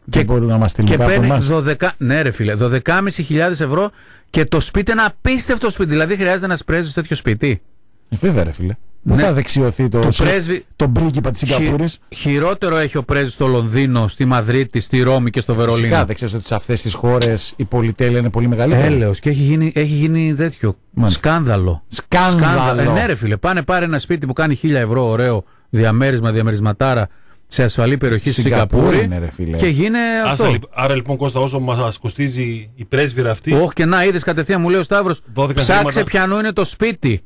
Και μπορούν να μας στείλουν Και κάπου παίρνει εμάς. 12, ναι, ρε φίλε, 12.500 ευρώ και το σπίτι είναι απίστευτο σπίτι. Δηλαδή χρειάζεται να πρέσβει τέτοιο σπίτι; Ε, Βέβαια, ρε φίλε. Πού Ναι. θα δεξιωθεί το, Το σο- πρέσβη- το πρίγκιπα της Σιγκαπούρης. Χει- χειρότερο έχει ο πρέσβης στο Λονδίνο, στη Μαδρίτη, στη Ρώμη και στο Βερολίνο. Φυσικά δεν ξέρει ότι σε αυτές τις χώρες η πολυτέλεια είναι πολύ μεγαλύτερη. Έλεος και έχει γίνει, έχει γίνει τέτοιο Μάλιστα. σκάνδαλο. Σκάνδαλο. Ε, ναι, ρε φίλε, πάνε πάρε ένα σπίτι που κάνει 1000 ευρώ, ωραίο διαμέρισμα, διαμερισματάρα σε ασφαλή περιοχή στη Σιγκαπούρη Σιγκαπούρη. είναι, ρε φίλε. Και γίνει αυτό. Άρα λοιπόν Κώστα, όσο μας κοστίζει η πρέσβυρα αυτή. Όχι και να είδες κατευθείαν μου λέει ο Σταύρος, 12 ψάξε χρήματα. ποιανού είναι το σπίτι.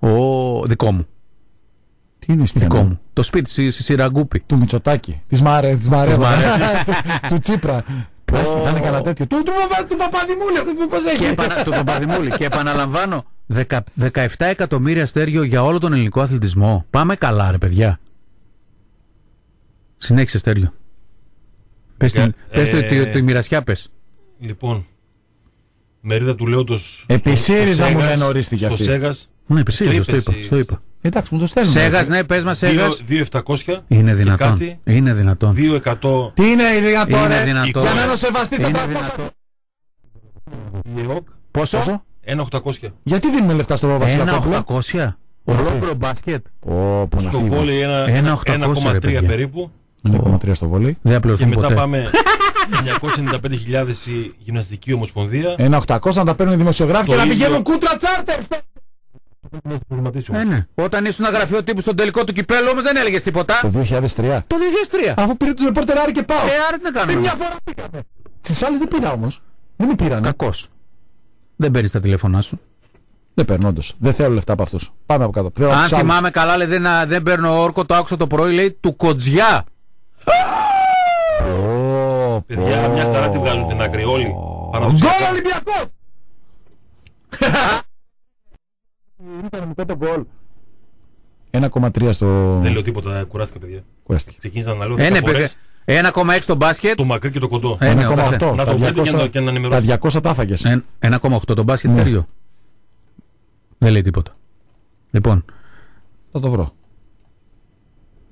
Ο δικό μου. Τι είναι η σπίτι Δικό μου. Το σπίτι στη, στη Σιραγκούπη. Του Μητσοτάκη. Της Μαρέ. Της Μαρέ. Της Μαρέ. του, του Τσίπρα. Όχι, θα είναι κανένα τέτοιο. Του, του, Παπα- του Παπαδημούλη, αυτό που πώς Και έχει. επανα... το Παπαδημούλη. και επαναλαμβάνω, δεκα- 17 εκατομμύρια αστέριο για όλο τον ελληνικό αθλητισμό. Πάμε καλά, ρε παιδιά. Συνέχισε αστέριο. Πες, την, Ε, πες το, ε, τη, τη μοιρασιά πες. Λοιπόν. Μερίδα του Λέοντο. Επί ΣΥΡΙΖΑ μου λένε ορίστηκε Στο αυτή. Σέγα. Ναι, πες, το το, το είπες είπα. εσύ. Το είπα. Εντάξει, μου το στέλνουν. Σέγας, ναι, πες μας Σέγας. 2.700. Είναι και δυνατόν. κάτι. Είναι δυνατόν. 2.100. Τι είναι η δυνατόν, Είναι ρε. δυνατόν. Για να είναι ο σεβαστής τα Είναι 300. δυνατόν. η ΕΟΚ. Πόσο; Πόσο; 1.800. Γιατί δίνουμε λεφτά στο Ένα Βασιλακόπουλο. 800. Ολόκληρο μπάσκετ. Ω, που να Στο φύγω. βόλεϊ ένα- Ένα 800, ρε 1,3 παιδιά. περίπου. 1,3 στο βόλεϊ. Δεν θα Και πληρωθούν μετά ποτέ. πάμε 995.000 η γυμναστική ομοσπονδία. Ένα 800 να τα παίρνουν οι δημοσιογράφοι Το και να ίδιο. πηγαίνουν κούτρα τσάρτερ. Ε, ναι. Όταν ήσουν γραφείο τύπου στον τελικό του κυπέλου όμως δεν έλεγες τίποτα. Το 2003. Το 2003. Αφού πήρε τους ρεπόρτερ Άρη και πάω. Ε, άρα τι να Ε, κάνουμε; μια φορά πήγαμε. Τις άλλες δεν πήρα όμως. Δεν με πήρανε. Κακός. Δεν παίρνεις τα τηλέφωνά σου. Δεν παίρνω όντως. Δεν θέλω λεφτά από αυτούς. Πάμε από κάτω. Θέλω από Αν τους άλλους. θυμάμαι καλά, λέει, δεν, δεν παίρνω όρκο, το άκουσα το πρωί, λέει, του κοτζιά. Ω, Παιδιά, πω. μια χαρά τη βγάζουν την άκρη όλοι. Γκολ Παραδοσιακά. Ολυμπιακός! Ήταν μικρό το γκολ. 1,3 στο. Δεν λέω τίποτα, κουράστηκα παιδιά. Κουράστηκε. Ξεκίνησα να λέω Ε, ναι, δέκα φορές παιδιά. 1,6 το μπάσκετ. το μακρύ και το κοντό. Ε, ναι, 1,8. ο καθένας. Να Τα το βρείτε και να- 200 και να Τα ενημερώσετε. 200 τα έφαγες. Ε, 1,8 το μπάσκετ Ναι. Σέργιο. Δεν λέει τίποτα. Λοιπόν, Θα το βρω.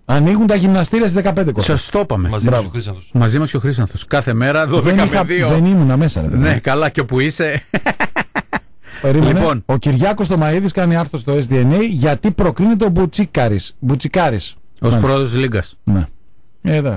Ανοίγουν τα γυμναστήρια στις 15 κόστα. σας το είπαμε. Μαζί μας Μπράβο. ο Χρήσανθος. Μαζί μας και ο Χρήσανθος. Κάθε μέρα 12 Δεν, με είχα, 2. δεν ήμουν μέσα. Ρε, παιδιά. Ναι, καλά και όπου είσαι. Περίμενε. Λοιπόν. Ο Κυριάκος Τομαίδη κάνει άρθρο στο SDNA γιατί προκρίνεται ο Μπουτσικάρη. Μπουτσικάρης. Ω πρόεδρος της Λίγκας. Ναι. Ε, δε.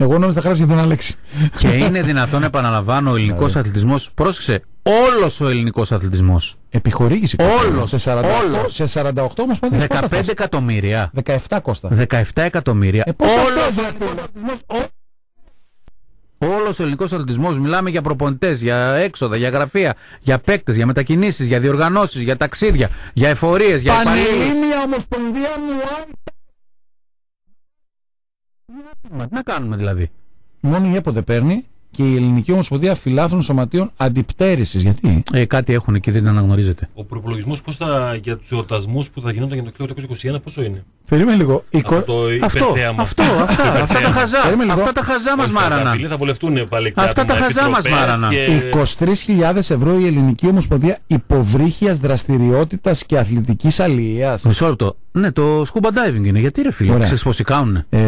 Εγώ νόμιζα θα γράψει για τον Αλέξη. και είναι δυνατόν, επαναλαμβάνω, ο ελληνικός αθλητισμός. Πρόσεξε, όλος ο ελληνικός αθλητισμός. Επιχορήγηση Κώστα. Όλος, Σε 48, όλος. σε 48 όμως πάντως 15 εκατομμύρια. 17 Κώστα. 17 εκατομμύρια. Ε, πώς Όλος αυτός, ο ρε, ελληνικός αθλητισμός, ό- Όλος ο ελληνικός αθλητισμός, μιλάμε για προπονητές, για έξοδα, για γραφεία, για παίκτες, για μετακινήσεις, για διοργανώσεις, για ταξίδια, για εφορίες, για υπαλλήλους. Πανελλήνια Ομοσπονδία μου Τι να κάνουμε δηλαδή; Μόνο η ΕΠΟ δεν παίρνει και η Ελληνική Ομοσπονδία Φιλάθλων Σωματείων Αντιπτέρησης. Γιατί; Ε, κάτι έχουν εκεί, δεν αναγνωρίζετε. Ο προπολογισμός για τους εορτασμούς που θα γινόταν για το 1821 πόσο είναι; Περίμενε λίγο. Η Από κο- το Αυτό, υπερθέαμα. αυτό, αυτά, αυτά τα χαζά. Περίμενε λίγο. Αυτά τα χαζά μας Όχι, τα μάραναν. φίλοι Θα βολευτούν πάλι και Αυτά τα άτομα, χαζά μας επιτροπές μάραναν. και- 23.000 ευρώ η Ελληνική Ομοσπονδία Υποβρύχιας Δραστηριότητας και Αθλητικής Αλληλείας. Μισό λεπτό. Ναι, το scuba diving είναι. Γιατί ρε φίλε, Ωραία. ξέρεις πόσοι κάνουνε; Ε,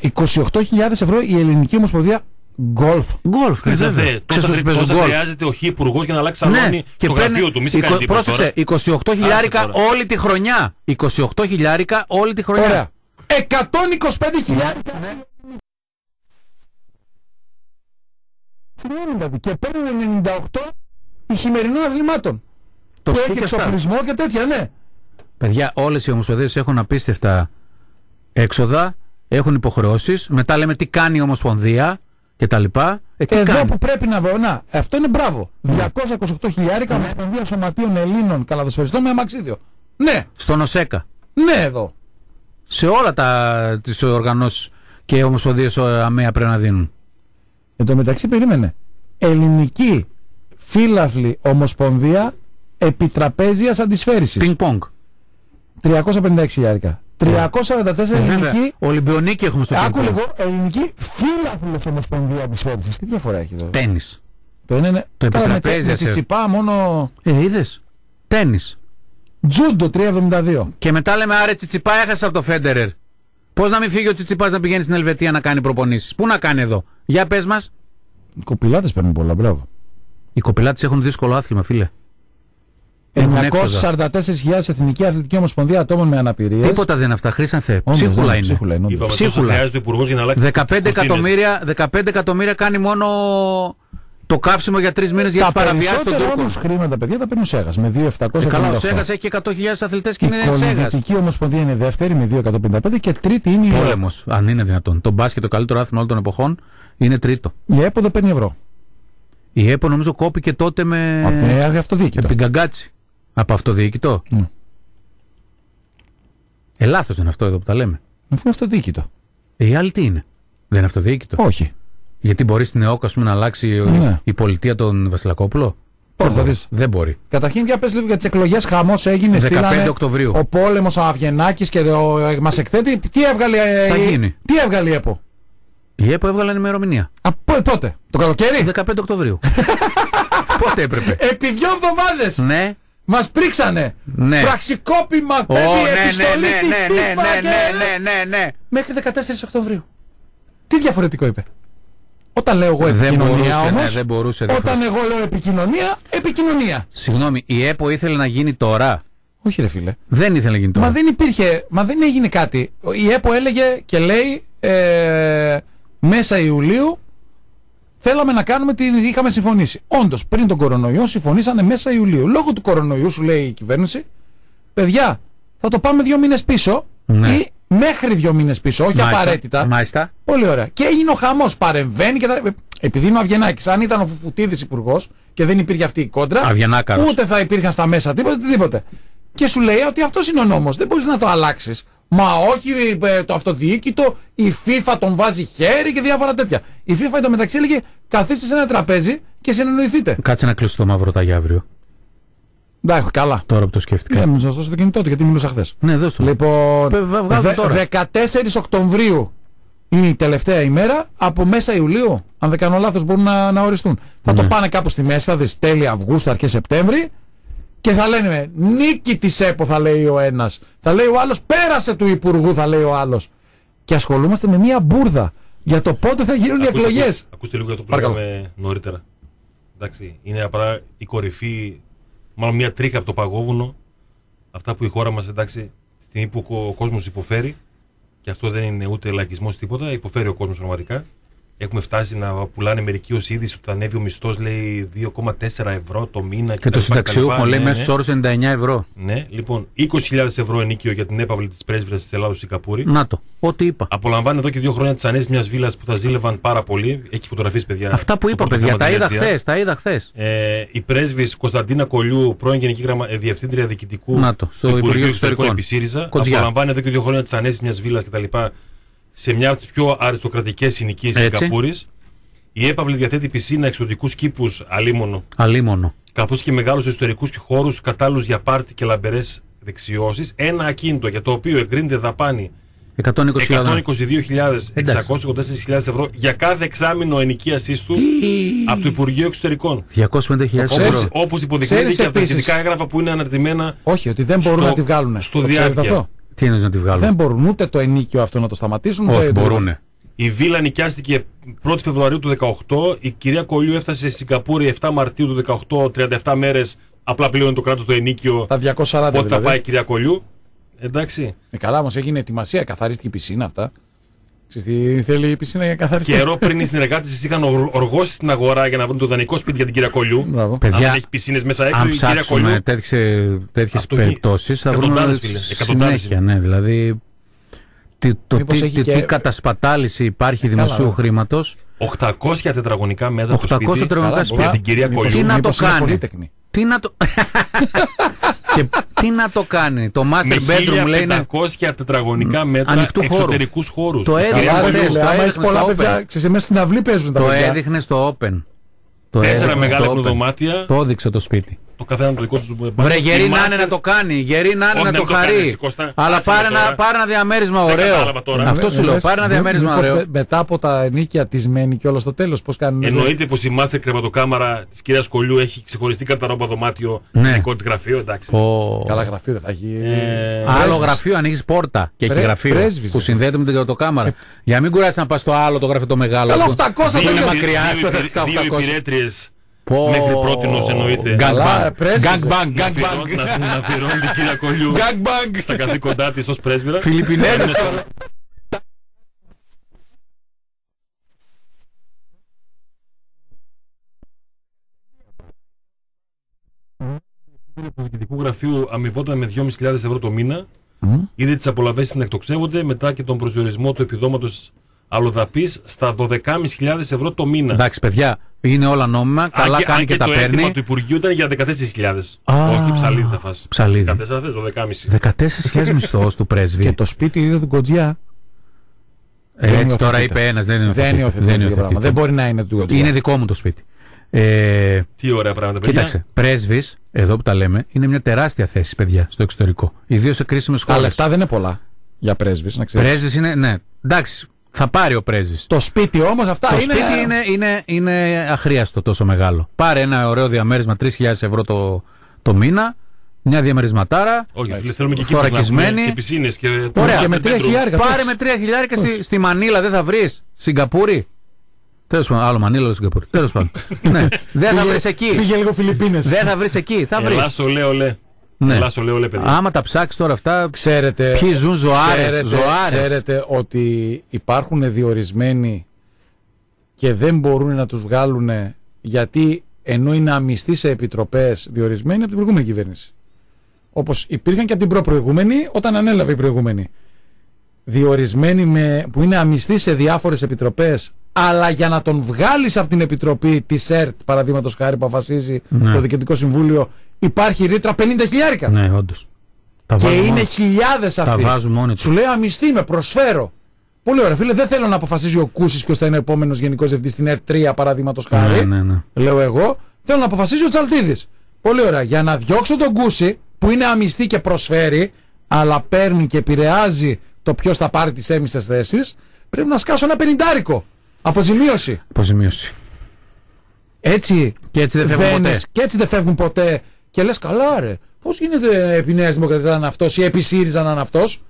28.000 ευρώ η Ελληνική Ομοσπονδία Γκολφ. Γκολφ, ε, Κοίτα, βέβαια. δε, Ξέρεις τόσα πόσοι χρη- παίζουν τόσα γκολφ. χρειάζεται ο χ υπουργό για να αλλάξει σαλόνι Ναι, στο γραφείο του. Μη σε εικο- κάνεις εντύπωση πρόσεξε, τώρα. 28 χιλιάρικα Άσε τώρα. όλη τη χρονιά. 28 χιλιάρικα όλη τη χρονιά. Ωραία. 125.000 δηλαδή. Και παίρνουν 98 η χειμερινών αθλημάτων. Το που σκι έχει και αυτά. εξοπλισμό και τέτοια, ναι. Παιδιά, όλες οι ομοσπονδίες έχουν απίστευτα έξοδα, έχουν υποχρεώσεις. Μετά λέμε τι κάνει η ομοσπονδία κτλ. Ε, τι Εδώ κάνει; που πρέπει να βρω, να, αυτό είναι μπράβο. 228 χιλιάρικα Ομοσπονδία Σωματείων Ελλήνων Καλαδοσφαιριστών με αμαξίδιο. Ναι, Στον ΟΣΕΚΑ. ναι εδώ. Σε όλα τα τις οργανώσεις και οι ομοσπονδίες ο, ΑΜΕΑ πρέπει να δίνουν. Εν τω μεταξύ περίμενε. Ελληνική Φύλαθλη Ομοσπονδία Επιτραπέζιας Αντισφαίρησης. Πινκ πονγκ. 356 χιλιάρικα. 344 Ε, βέβαια. ελληνική. Ολυμπιονίκη έχουμε στο Άκου πινκ λίγο, ελληνική φύλαθλος ομοσπονδία αντισφαίρησης. Τι διαφορά έχει εδώ; Τέννη. Το ένα είναι. Το Καλά, με τσι- επιτραπέζια Με σε- τσιτσιπά μόνο. Ε, είδες. Τέννη. Τζούντο 372. Και μετά λέμε άρε Τσιτσιπά έχασες από το Φέντερερ. Πώς να μην φύγει ο Τσιτσιπάς να πηγαίνει στην Ελβετία να κάνει προπονήσεις; Πού να κάνει εδώ; Για πες μας. Οι κοπηλάτες παίρνουν πολλά, μπράβο. Οι κοπηλάτες έχουν δύσκολο άθλημα, φίλε. Έχουν έξοδα. 944.000 Εθνική Αθλητική Ομοσπονδία Ατόμων με Αναπηρίες. Τίποτα δεν είναι αυτά. Χρήσανθε. Όντως, Ψίχουλα ναι, είναι. ψίχουλα είναι, όντως. Είπαμε Ψίχουλα. τόσα χρειάζεται ο υπουργός για να αλλάξει. 15 τις ρουτίνες. εκατομμύρια, 15 εκατομμύρια κάνει μόνο το καύσιμο για τρεις μήνες για Τα τις παραβιάσεις των περισσότερα Τούρκων. όμως χρήματα, παιδιά, τα παίρνουν Σέγας με 2.758. Ε, καλά, ο Σέγας έχει 100.000 αθλητές και Η είναι Σέγας. Κολυμβητική Ομοσπονδία είναι δεύτερη με 2.155 και τρίτη είναι η ΕΠΟ. Πόλεμος, αν είναι δυνατόν. Το μπάσκετ, το καλύτερο άθλημα όλων των εποχών, είναι τρίτο. Η ΕΠΟ δεν παίρνει ευρώ. Η ΕΠΟ νομίζω κόπηκε τότε με. Από την έργα αυτοδιοίκητα. Επί Γκαγκάτσι. Από αυτοδιοικητό; Ναι. Ε, λάθος είναι αυτό εδώ που τα λέμε. Αφού είναι αυτοδιοίκητο. Ε, η άλλη τι είναι; Δεν είναι αυτοδιοίκητο. Όχι. Γιατί μπορεί στην ΕΟΚ ας πούμε, να αλλάξει Ναι. η πολιτεία τον Βασιλακόπουλο; Πώς Δεν θα μπορείς. δεις. Δεν μπορεί. Καταρχήν, για πες λίγο για τις εκλογές. Χαμός έγινε 15 στείλανε Οκτωβρίου. Ο πόλεμος ο Αβγενάκη και ο μας εκθέτει. Τι έβγαλε, ε, Θα η- γίνει. Τι έβγαλε η ΕΠΟ; Η ΕΠΟ έβγαλε ημερομηνία. Από πότε, το καλοκαίρι; 15 Οκτωβρίου. Πότε έπρεπε; Επί δύο εβδομάδες ναι. Μας πρίξανε. Ναι. Πραξικόπημα, Ω, παιδί, ναι, ναι, επιστολή ναι, στη ναι, ναι, FIFA ναι, και- ναι, ναι, ναι, ναι. Μέχρι 14 Οκτωβρίου. Τι διαφορετικό είπε; Όταν λέω εγώ Δεν επικοινωνία μπορούσε, ναι, όμως, δεν μπορούσε όταν διαφορετικά. εγώ λέω επικοινωνία, επικοινωνία. Συγγνώμη, η ΕΠΟ ήθελε να γίνει τώρα; Όχι ρε φίλε. Δεν ήθελε να γίνει τώρα. Μα δεν υπήρχε, μα δεν έγινε κάτι. Η ΕΠΟ έλεγε και λέει ε, μέσα Ιουλίου θέλαμε να κάνουμε τι είχαμε συμφωνήσει. Όντως, πριν τον κορονοϊό συμφωνήσανε μέσα Ιουλίου. Λόγω του κορονοϊού, σου λέει η κυβέρνηση, παιδιά, θα το πάμε δύο μήνες πίσω Ναι. ή μέχρι δύο μήνες πίσω, όχι Μάλιστα. απαραίτητα. Μάλιστα. Πολύ ωραία. Και έγινε ο χαμός. Παρεμβαίνει και τα... Επειδή είναι ο Αβγενάκη, αν ήταν ο Φουφουτίδης υπουργός και δεν υπήρχε αυτή η κόντρα, Αβγενάκαρος. ούτε θα υπήρχαν στα μέσα τίποτε, τίποτε. Και σου λέει ότι αυτός είναι ο νόμος. Δεν μπορείς να το αλλάξεις. Μα όχι ε, το αυτοδιοίκητο, η FIFA τον βάζει χέρι και διάφορα τέτοια. Η FIFA εντωμεταξύ έλεγε καθίστε σε ένα τραπέζι και συνεννοηθείτε. Κάτσε να κλείσω το μαύρο ταγί αύριο. Εντάξει, καλά. Τώρα που το σκέφτηκα. Ναι, μου σας δώσω το κινητό του γιατί μιλούσα χθες. Ναι, δώσ' το. Λοιπόν, Πε- βα- βγάλω δε- τώρα. 14 Οκτωβρίου είναι η τελευταία ημέρα. Από μέσα Ιουλίου, αν δεν κάνω λάθος, μπορούν να, να οριστούν. Θα Ναι. το πάνε κάπου στη μέση, θα δεις τέλη Αυγούστου, αρχές Σεπτέμβρη. Και θα λένε νίκη της ΕΠΟ, θα λέει ο ένας. Θα λέει ο άλλος πέρασε του Υπουργού, θα λέει ο άλλος. Και ασχολούμαστε με μία μπουρδα για το πότε θα γίνουν οι Ακούστε- εκλογές. Ακούστε λίγο για το που Παρακαλώ. λέγαμε νωρίτερα. Εντάξει, είναι απλά η κορυφή, μάλλον μια τρίχα από το παγόβουνο. Αυτά που η χώρα μας, εντάξει, τη στιγμή που ο κόσμος υποφέρει, και αυτό δεν είναι ούτε λαϊκισμός τίποτα, υποφέρει ο κόσμος πραγματικά. Έχουμε φτάσει να πουλάνε μερικοί ως είδηση ότι θα ανέβει ο μισθός, λέει 2,4 ευρώ το μήνα. Και το συνταξιούχο λέει ναι, μέσω όρος 99 ευρώ. Ναι, λοιπόν, 20.000 ευρώ ενίκιο για την έπαυλη της πρέσβυρα της Ελλάδα στη Καπούρη. Να το. Ό,τι είπα. Απολαμβάνει εδώ και δύο χρόνια τις ανέσει μιας βίλας που τα ζήλευαν πάρα πολύ. Έχει φωτογραφίες, παιδιά. Αυτά που είπα, στο παιδιά, τα είδα πρωτοθέμα.gr. χθες. Τα είδα χθες. Ε, η πρέσβης Κωνσταντίνα Κολιού, πρώην Γενική Γραμμα... ε, Διευθύντρια Διοικητικού Να το, στο του Υπουργείο Εξωτερικών Εξωτερικών. επί ΣΥΡΙΖΑ, Κοτζιά. απολαμβάνει εδώ και δύο χρόνια τις ανέσει μιας βίλας κτλ. Σε μια από τις πιο αριστοκρατικές συνοικίες της Έτσι. Καπούρη. Η έπαυλη διαθέτει πισίνα, εξωτικούς κήπους αλίμονο, Αλίμονο. καθώς και μεγάλους ιστορικού χώρους κατάλληλους για πάρτι και λαμπερές δεξιώσεις. Ένα ακίνητο για το οποίο εγκρίνεται δαπάνη 120.000. 122.684.000 ευρώ για κάθε εξάμεινο ενοικίασής του από το Υπουργείο Εξωτερικών. 250.000 ευρώ. Ξέρεις- Όπω υποδεικνύεται Ξέρεις και από τα επίσης- σχετικά έγγραφα που είναι αναρτημένα. Όχι, ότι δεν μπορούν Στο- να τη βγάλουν. στο Το ξέρετε διάρκεια. Αυτό. Τι είναι να τη βγάλω. Δεν μπορούν ούτε το ενίκιο αυτό να το σταματήσουν. Όχι, ούτε- μπορούνε. Η βίλα νοικιάστηκε 1η Φεβρουαρίου του 2018. Η κυρία Κολιού έφτασε στη Σιγκαπούρη 7 Μαρτίου του 2018, 37 μέρες. Απλά πλέον το κράτος το ενίκιο. Τα 240 Πότε θα δηλαδή. πάει η κυρία Κολιού. Εντάξει. Ε, καλά, όμως έγινε ετοιμασία, καθαρίστηκε η πισίνα αυτά. Ξέρεις τι θέλει η πισίνα για καθαριστεί. Καιρό πριν οι συνεργάτε τη είχαν ορ- οργώσει στην αγορά για να βρουν το δανεικό σπίτι για την κυρία Κολιού. Μπράβο. Αν Παιδιά, δεν έχει πισίνες μέσα έξω, αν η κυρία ψάξουμε Κολιού. τέτοιες Αυτό περιπτώσεις, θα βρούμε εκατοντάδες, φίλε, εκατοντάδες συνέχεια. Ναι, δηλαδή. Τι, το, Μήπως τι, έχει τι, και- τι κατασπατάληση υπάρχει δημοσίου Καλά. χρήματος. 800 τετραγωνικά μέτρα το 800 σπίτι. τετραγωνικά Καλά, σπίτι. Για την κυρία μήπως- Κολιού. Τι να το μήπως είναι κάνει; πολύτεκνη. Τι να το. και τι να το κάνει; Το Με master bedroom λέει είναι 1500 τετραγωνικά μέτρα Ανοιχτού χώρου. εξωτερικούς χώρους. Το έδειξε Καλά, ρε, χθες, φίλε, το άμα έχεις έδειχνε πολλά στο παιδιά, Open. ξέρεις, μέσα στην αυλή παίζουν τα Το παιδιά. έδειχνες στο Open. Το Τέσσερα έδειχνες μεγάλα στο Open. εκδομάτια. Το έδειξε το σπίτι. Το καθένα το δικό του. Βρε γερή να είναι να το κάνει, γερή να είναι Όχι, να να το το κάνεις, χαρεί. Κώστα. Αλλά Άσε με πάρε τώρα. ένα, πάρε ένα διαμέρισμα Δεν ωραίο. κατάλαβα τώρα. Αυτό σου Ε, λέω, λες, πάρε ένα μη- διαμέρισμα μήπως ωραίο. με- μετά από τα ενίκια της μένει και όλος στο τέλος, πώς κάνουν. Εννοείται πως η master κρεβατοκάμαρα της κυρίας Κολιού έχει ξεχωριστή καρταρόμπα δωμάτιο Ναι. δικό της γραφείο. Εντάξει. Πω. Καλά, γραφείο δεν θα έχει. Ε, Άλλο πρέσβης. γραφείο, ανοίγεις πόρτα και έχει Πρέ- γραφείο πρέσβης, που ε. συνδέεται με την κρατοκάμαρα. Για να μην κουράσει να πας στο άλλο το γραφείο το μεγάλο. Καλά, που- 800 που είναι δεν μακριά. Δύο, στο- υπηρε- στα δύο 800. υπηρέτριε Πω. μέχρι πρότινος εννοείται. Gang Καλά, bang. πρέσβης, Gang ε. bang, να gang αφιερώνουν- bang. να- να αφιερώνουν την κυρία Κολιού Gang bang. στα καθήκοντά της ως πρέσβυρα. Φιλιππινέζες τώρα. του διοικητικού γραφείου αμοιβόταν με 2.500 ευρώ το μήνα. Είδε τις απολαυές να εκτοξεύονται μετά και τον προσδιορισμό του επιδόματος αλλοδαπή στα 12.500 ευρώ το μήνα. Εντάξει, παιδιά, είναι όλα νόμιμα. Καλά αν και, κάνει αν και και τα το αίτημα παίρνει. του Υπουργείου ήταν για 14.000. Α, Όχι, ψαλίδι θα φας. ψαλίδι. 14 θες, 12.500. 14.000 μισθός του πρέσβη. Και το σπίτι είναι του Κοντζιά. Ε, δεν Έτσι τώρα υιοθετείται. είπε ένας, δεν είναι Δεν υιοθετεί Δεν το πράγμα. υιοθετεί. Δεν μπορεί να είναι του Κοντζιά. Είναι δικό μου το σπίτι. Ε, Τι ωραία πράγματα, παιδιά. κοίταξε, πρέσβης, εδώ που τα λέμε, είναι μια τεράστια θέση, παιδιά, στο εξωτερικό. Ιδίως σε κρίσιμες Τα χώρες. λεφτά δεν είναι πολλά για πρέσβει, να ξέρεις. Πρέσβης είναι, ναι, εντάξει, θα πάρει ο πρέσβης. Το σπίτι όμως αυτά Το είναι. σπίτι είναι, είναι, είναι αχρίαστο τόσο μεγάλο. Πάρε ένα ωραίο διαμέρισμα 3.000 ευρώ το, το μήνα, μια διαμερισματάρα. Όχι, φίλε, θέλουμε και εκεί να Θωρακισμένη. έχουμε και πισίνες και Ωραία. Και με master τρία bedroom. χιλιάρικα. Πάρε πώς. με 3 χιλιάρικα στη, στη Μανίλα, δεν θα βρεις. Σιγκαπούρη. Τέλος πάντων, άλλο Μανίλα, άλλο Σιγκαπούρη. Τέλος πάντων. ναι, δεν θα βρεις εκεί. Πήγε λίγο Φιλιππίνες. Δεν θα βρεις εκεί. Θα βρεις. Ελάς ολέ ολέ. Ναι. Ελάς ολέ ολέ, παιδιά. Άμα τα ψάξεις τώρα αυτά. Ξέρετε, Ποιοι ζουν ζωάρες, ξέρετε, ζωάρες. ξέρετε ότι υπάρχουν διορισμένοι και δεν μπορούν να τους βγάλουν γιατί ενώ είναι αμυστοί σε επιτροπές διορισμένοι από την προηγούμενη κυβέρνηση. Όπως υπήρχαν και από την προ-προηγούμενη όταν ανέλαβε η προηγούμενη. Διορισμένοι με, που είναι αμυστοί σε διάφορες επιτροπές αλλά για να τον βγάλεις από την επιτροπή της ΕΡΤ παραδείγματος χάρη που αποφασίζει Ναι. το Διοικητικό Συμβούλιο υπάρχει ρήτρα 50 χιλιάρικα. Ναι, όντως. Τα Και βάζουν είναι μόνοι. χιλιάδες αυτοί. Τα βάζουν μόνοι Σου τους. λέει αμυστή με, προσφέρω. Πολύ ωραία, φίλε. Δεν θέλω να αποφασίζει ο Κούσης ποιος θα είναι ο επόμενος γενικός διευθυντής στην ΕΡΤ3 παραδείγματος χάρη. Ναι, ναι, ναι. Λέω εγώ. Θέλω να αποφασίζει ο Τσαλτίδης. Πολύ ωραία. Για να διώξω τον Κούση που είναι αμυστή και προσφέρει, αλλά παίρνει και επηρεάζει το ποιος θα πάρει τις έμισε θέσεις, πρέπει να σκάσω ένα πενιντάρικο. Αποζημίωση. Αποζημίωση. Έτσι Και έτσι δεν φεύγουν ποτέ. βαίνεις και έτσι δεν φεύγουν ποτέ. Και λες, καλά, ρε. Πώς γίνεται επί Νέας Δημοκρατίας να είναι αυτός ή επί ΣΥΡΙΖΑ να είναι αυτός;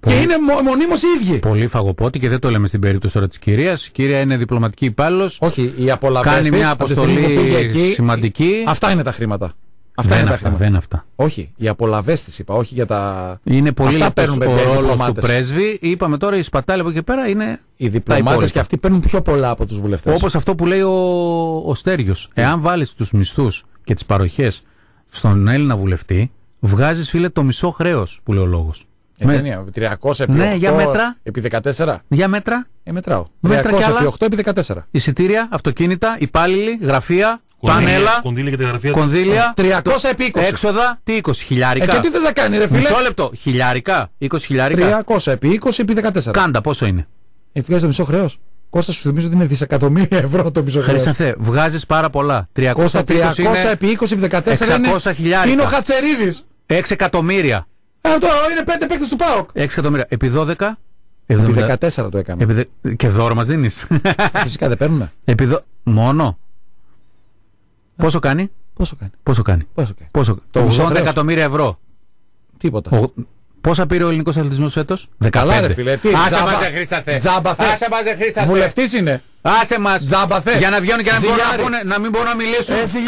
Και είναι μο, μονίμως οι ίδιοι. Πολύ φαγοπότη και δεν το λέμε στην περίπτωση τώρα της κυρίας. Η κυρία είναι διπλωματική υπάλληλος. Όχι, οι απολαυέ Κάνει μια αποστολή σημαντική. Αυτά είναι τα χρήματα. Αυτά δεν είναι τα αυτά, χρήματα. δεν είναι αυτά. Όχι, οι απολαυέ της είπα, όχι για τα. Είναι πολύ Αυτά λεπτός παίρνουν, ο παιδιά, οι ρόλος του διπλωμάτες. πρέσβη. Είπαμε τώρα η σπατάλη από εκεί πέρα είναι Οι διπλωμάτες υπόλοιπα. και αυτοί παίρνουν πιο πολλά από τους βουλευτές. Όπως αυτό που λέει ο, ο Στέργιος. Εάν βάλεις τους μισθούς και τις παροχές στον Έλληνα βουλευτή, βγάζεις φίλε το μισό χρέος που λέει ο λόγος. Ε, Με... 300 επί Ναι, 8 για μέτρα. επί 14. Για μέτρα, Ε, μετράω. Μέτρα 300 κι άλλα. επί 8 επί 14. εισιτήρια, αυτοκίνητα, υπάλληλοι, γραφεία, Κονδύλια- πανέλα, Κονδύλια και τα γραφεία. κονδύλια, 300 επί 20. έξοδα, τι 20 Ε, χιλιάρικα. και τι θες να κάνει, ρε φίλε; Μισό λεπτό, χιλιάρικα, 20 χιλιάρικα. 300 επί 20 επί 14. Κάντα, πόσο είναι; Ε, βγάζει το μισό χρέος. Κώστα, σου θυμίζω ότι είναι δισεκατομμύρια ευρώ το μισό χρέος. Χρυσανθέ, βγάζεις πάρα πολλά. 300 Κώστα, επί 20 300 είναι επί 20 επί 14 600 είναι, χιλιάρικα. είναι ο Χατσερίδης. 6 εκατομμύρια. Αυτό είναι 5 παίκτες του ΠΑΟΚ. 6 εκατομμύρια. Επί 12. Επί 70. 14 το έκαμε. Επί δε- Και δώρο μας δίνεις. Φυσικά δεν παίρνουμε. Επί δω- Μόνο; Πόσο κάνει; Πόσο κάνει; Πόσο κάνει; Πόσο κάνει; Πόσο... Το μισό 80 χρέος. εκατομμύρια ευρώ. Τίποτα. Ο... Πόσα πήρε ο ελληνικός αθλητισμός φέτος, 15. Καλά, ρε φίλε. Τι, Άσε τζάμπα- μας, ρε Χρήσταθε. τζάμπα θες. Άσε μας, ρε Χρήσταθε. Βουλευτής είναι. Άσε μας. Τζάμπα θες. Για να βγαίνουν και να μην, μπορούν να, Ζυγάρι. πούνε- να μην μπορούν να μιλήσουν. Έτσι,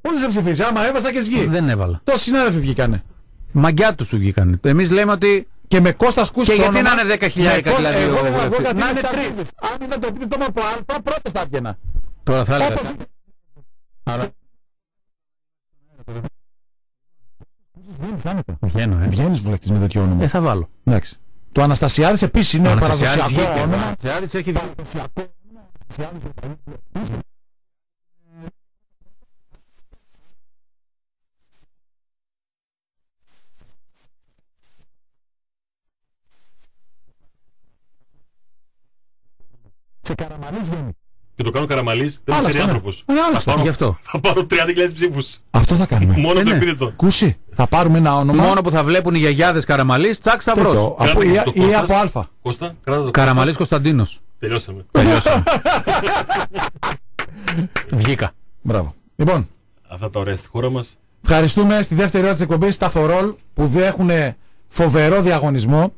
Πού σε ψηφίσει, άμα έβαστα και βγει. Δεν έβαλα. Τόσοι συνάδελφοι βγήκανε. Μαγκιά τους σου βγήκαν. Εμείς λέμε ότι. Και με Κώστα Κούση Και γιατί να είναι 10 χιλιάρικα, δηλαδή, Εγώ, ο εγώ, εγώ, βουλευτής. γιατί Να είμαι είναι τσακίδης. Αν ήταν το επίπεδο από Α, πρώτος θα έβγαινα. Τώρα θα έλεγα. Όπως- Αλλά. Βγαίνεις Βγαίνω, ε. Βγαίνεις βουλευτής με τέτοιο όνομα. Ε, θα βάλω. Εντάξει. Το Αναστασιάδης επίσης είναι Ο Αναστασιάδης παραδοσιακό βγήκε. Ο όνομα. Αναστασιάδης έχει βγει. Σε καραμαλής βγαίνει. Και το κάνω καραμαλής, δεν Άλλα με ξέρει αυτά, ναι. άνθρωπος. Είναι άλλα Θα αυτά. πάρω- Γι' αυτό. Θα πάρω 30.000 ψήφους. Αυτό θα κάνουμε. Μόνο Ε, το ναι. επίδετο. Κούση, θα πάρουμε ένα όνομα. Μόνο που θα βλέπουν οι γιαγιάδες Καραμαλής, τσακ τέτοιο, σταυρό. από, Κράτα ή, και το ή Κώστας. από Α. Κώστα, κράτα το Καραμαλής Κώστας. Κωνσταντίνος. Τελειώσαμε. Τελειώσαμε. Βγήκα. Μπράβο. Λοιπόν, Αυτά τα ωραία στη χώρα μας. ευχαριστούμε στη δεύτερη ώρα της εκπομπής τα Φορόλ που έχουν φοβερό διαγωνισμό.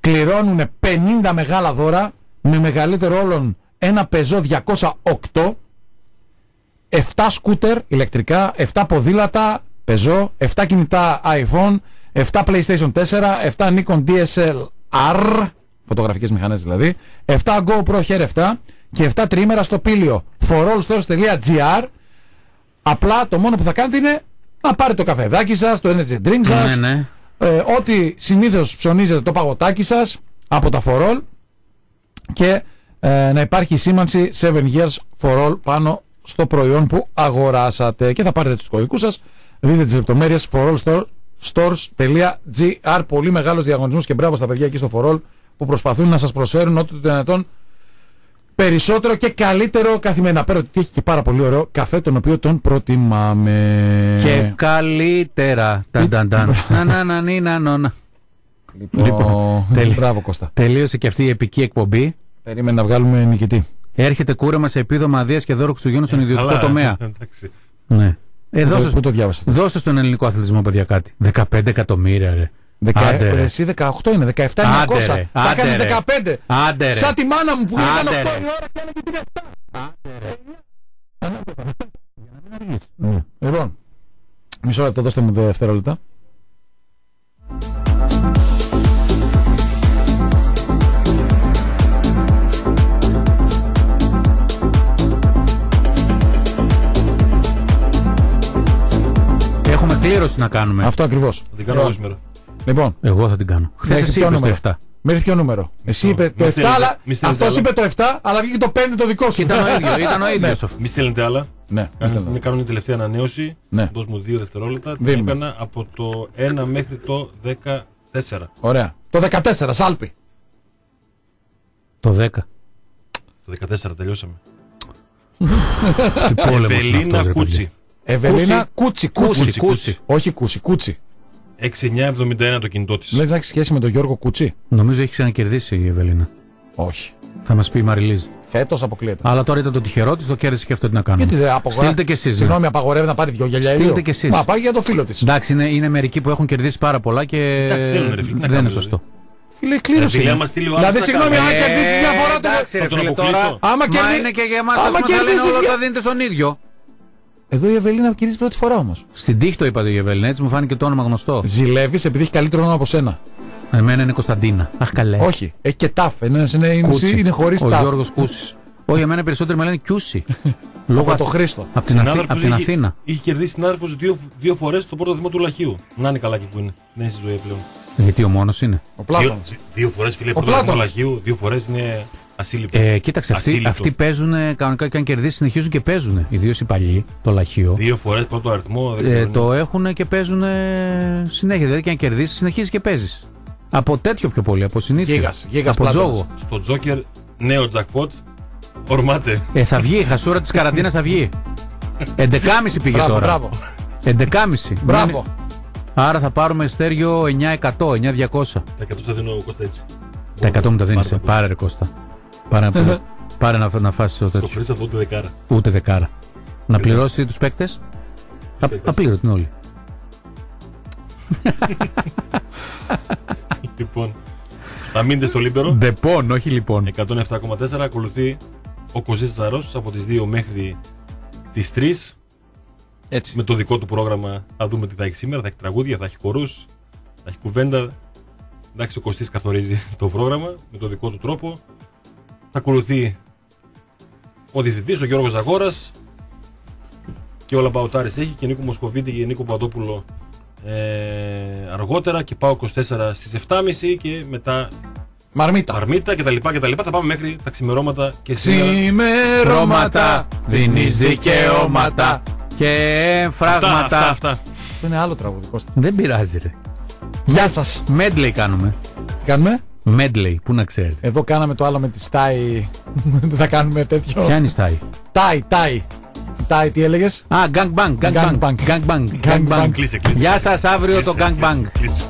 Κληρώνουν 50 μεγάλα δώρα με μεγαλύτερο όλων ένα πεζό 208 7 σκούτερ ηλεκτρικά, 7 ποδήλατα πεζό, 7 κινητά iPhone, 7 PlayStation 4, 7 Nikon DSLR, φωτογραφικές μηχανές δηλαδή, 7 GoPro Hero 7 και 7 τριήμερα στο πήλιο forallstores.gr Απλά το μόνο που θα κάνετε είναι να πάρετε το καφεδάκι σας, το energy drink σας, Ναι, ναι. ε, ό,τι συνήθως ψωνίζετε το παγωτάκι σας από τα For All και ε, να υπάρχει η σήμανση 7 years for all πάνω στο προϊόν που αγοράσατε και θα πάρετε τους κωδικούς σας δείτε τις λεπτομέρειες for all store, stores.gr πολύ μεγάλος διαγωνισμός και μπράβο στα παιδιά εκεί στο For All που προσπαθούν να σας προσφέρουν ό,τι το δυνατόν περισσότερο και καλύτερο καθημερινά πέρα ότι έχει και πάρα πολύ ωραίο καφέ τον οποίο τον προτιμάμε Και καλύτερα. Ταν, ταν, ταν. Να, να, να, νι, να, νο, να. Λοιπόν, Λοιπόν, τέλεια. μπράβο Κώστα Τελείωσε και αυτή η επική εκπομπή. περίμενε να βγάλουμε νικητή Έρχεται κούρεμα σε επίδομα αδείας και δώρο Χριστουγέννων στον ιδιωτικό Καλά, τομέα. εντάξει. Ναι. Ε, Πού το- δώσε, Πού το διάβασα. δώσε στον ελληνικό αθλητισμό, παιδιά, κάτι. 15 εκατομμύρια, ρε. Δεκα... Άντε, ρε. Εσύ 18 είναι, 17 είναι Άντε, 900. ρε. Θα Άντε, κάνεις ρε. 15. Άντε, ρε. Σαν τη μάνα μου που ήταν 8 Άντε, η ρε. ώρα και έλεγε την 7. Ναι. Λοιπόν, μισό λεπτό, δώστε μου δύο δευτερόλεπτα. Κλήρωση να κάνουμε. Αυτό ακριβώς. Θα την κάνω εγώ σήμερα. Λοιπόν, Εγώ θα την κάνω. Χθε Μέχρι εσύ ποιο είπες το νούμερο; 7. μέχρι ποιο νούμερο; Εσύ είπε το Μη 7, στέλνετε- αλλά μη στέλνετε αυτός άλλα. είπε το 7, αλλά βγήκε το 5 το δικό σου. Ήταν ο ίδιος, ήταν ο ίδιος αυτό. Μη στέλνετε άλλα. Ναι, Κάνουν, είστε εδώ. κάνουν την τελευταία ανανέωση. Ναι. Δώσ' μου δύο δευτερόλεπτα. Την Δίνουμε. έκανα από το 1 μέχρι το 14. Ωραία. Το 14, Σάλπι. Το 10. Το 14 τελειώσαμε. Τι πόλεμος είναι Ευελίνα αυτός, ρε παιδιά. Κούτσι. Ευελίνα Κούτσι. Κούτσι. Κούτσι, κούτσι. Όχι Κούτσι, Κούτσι. 6971 το κινητό της. Λέει να έχει σχέση με τον Γιώργο Κουτσί; Νομίζω έχει ξανακερδίσει η Ευελίνα. Όχι. Θα μας πει η Μαριλίζ. Φέτος αποκλείεται. Αλλά τώρα ήταν το τυχερό της, το κέρδισε και αυτό τι να κάνουμε. Γιατί δεν απογορεύει. Στείλτε κι εσείς. Συγγνώμη, απαγορεύει να πάρει δυο γυαλιά Στείλτε ηλίου. κι εσείς. Μα πάρει για το φίλο της. Εντάξει, είναι, είναι μερικοί που έχουν κερδίσει πάρα πολλά και Εντάξει, στέλνουν, ρε φίλε, τι να δεν κάνουμε, είναι σωστό. Φίλε, κλήρωση. Ρε φίλε, είναι. άμα στείλει ο Δηλαδή, άλλος, θα συγγνώμη, κάνει. άμα κερδίσεις μια φορά το. Ε, εντάξει, ρε θα τον φίλε, αποκλείσω. τώρα. Άμα Μα κερδί- είναι και για εμάς, άμα α πούμε, θα λένε κερδίσεις όλα για- τα δίνετε στον ίδιο. Εδώ η Ευελίνα κερδίζει πρώτη φορά όμως. Στην τύχη το είπα το Γεβέλιν, έτσι μου φάνηκε το όνομα γνωστό. Ζηλεύεις επειδή έχει καλύτερο όνομα από σένα. Εμένα είναι Κωνσταντίνα. Αχ, καλέ. Όχι, έχει και τάφ. Είναι, είναι, είναι, Κούτσι. είναι χωρίς Ο τάφ. Γιώργος Κούσης. Όχι, εμένα περισσότεροι με λένε Κιούση. Από το Χρήστο. Από την, Αθή- Συνάδελφος απ' την είχε- Αθήνα. Είχε κερδίσει συνάδελφο δύο, δύο φορές στο πρώτο δημό του Λαχείου. Να είναι καλά και που είναι. Να είναι στη ζωή πλέον. Γιατί ο μόνος είναι. Ο Πλάτων. Δύο, δύο φορές φίλε Ο πρώτο δημό Πλάτωνας. Λαχείου, δύο φορές είναι ασύλληπτο. Ε, κοίταξε, αυτοί, Ασύλληπτο. αυτοί παίζουν κανονικά και αν κερδίσει συνεχίζουν και παίζουν. Ιδίως οι παλιοί, το λαχείο. Δύο φορές πρώτο αριθμό. δεν Ε, ξέρω, το έχουν και παίζουν συνέχεια. Δηλαδή και αν κερδίσεις, συνεχίζεις και παίζεις. Από τέτοιο πιο πολύ, από συνήθεια. Γίγας, γίγας από Πλάτωνας. τζόγο. είναι. Στο Τζόκερ νέο jackpot. Ορμάτε. Ε, θα βγει, η χασούρα της καραντίνας θα βγει. 11.30 πήγε Μπράβο, τώρα. μπράβο. 11.30. Μπράβο. Άρα θα πάρουμε στέργιο 900, 900. Τα 100 θα δίνω ο Κώστα έτσι. Τα 100 μου τα δίνεις. Πάρε τα Πάρε ρε Κώστα. Πάρε, να- πάρε να, να φάσεις το Το τέτοιο. Χρήστο αυτό ούτε δεκάρα. Ούτε δεκάρα. Να Χρήστο. πληρώσει τους παίκτες. παίκτες. Απλήρωτοι όλοι. Λοιπόν, θα μείνετε στο Λίμπερο. Ντεπών, όχι λοιπόν. 107,4 ακολουθεί ο Κωστής Τσαρός από τις 2 μέχρι τις 3 Έτσι. με το δικό του πρόγραμμα θα δούμε τι θα έχει σήμερα θα έχει τραγούδια, θα έχει χορούς θα έχει κουβέντα εντάξει ο Κωστής καθορίζει το πρόγραμμα με το δικό του τρόπο θα ακολουθεί ο διευθυντής ο Γιώργος Ζαγόρας και ο Λαμπαουτάρης έχει και Νίκο Μοσκοβίτη και Νίκο Παντόπουλο ε, αργότερα και πάω 24 στις 7.30 και μετά Μαρμίτα. Παρμίτα κτλ. κτλ. Θα πάμε μέχρι τα ξημερώματα και σήμερα. Ξημερώματα δίνεις δικαιώματα. Και Αυτά, αυτά, φράγματα. αυτά. Αυτό είναι άλλο τραγούδι. Κώστα. Δεν πειράζει, ρε. Γεια σας. Medley κάνουμε. Τι κάνουμε. Medley, πού να ξέρεις. Εδώ κάναμε το άλλο με τη Στάι. Δεν θα κάνουμε τέτοιο. Ποια είναι η στάι; Τάι, τάι. Τάι, τι έλεγες; Α, gangbang, gangbang. Gangbang. Gangbang. Gangbang. Gangbang. Κλείσε, κλείσε. Γεια σας, αύριο το Κλείσε, gangbang. κλείσε, κλείσε.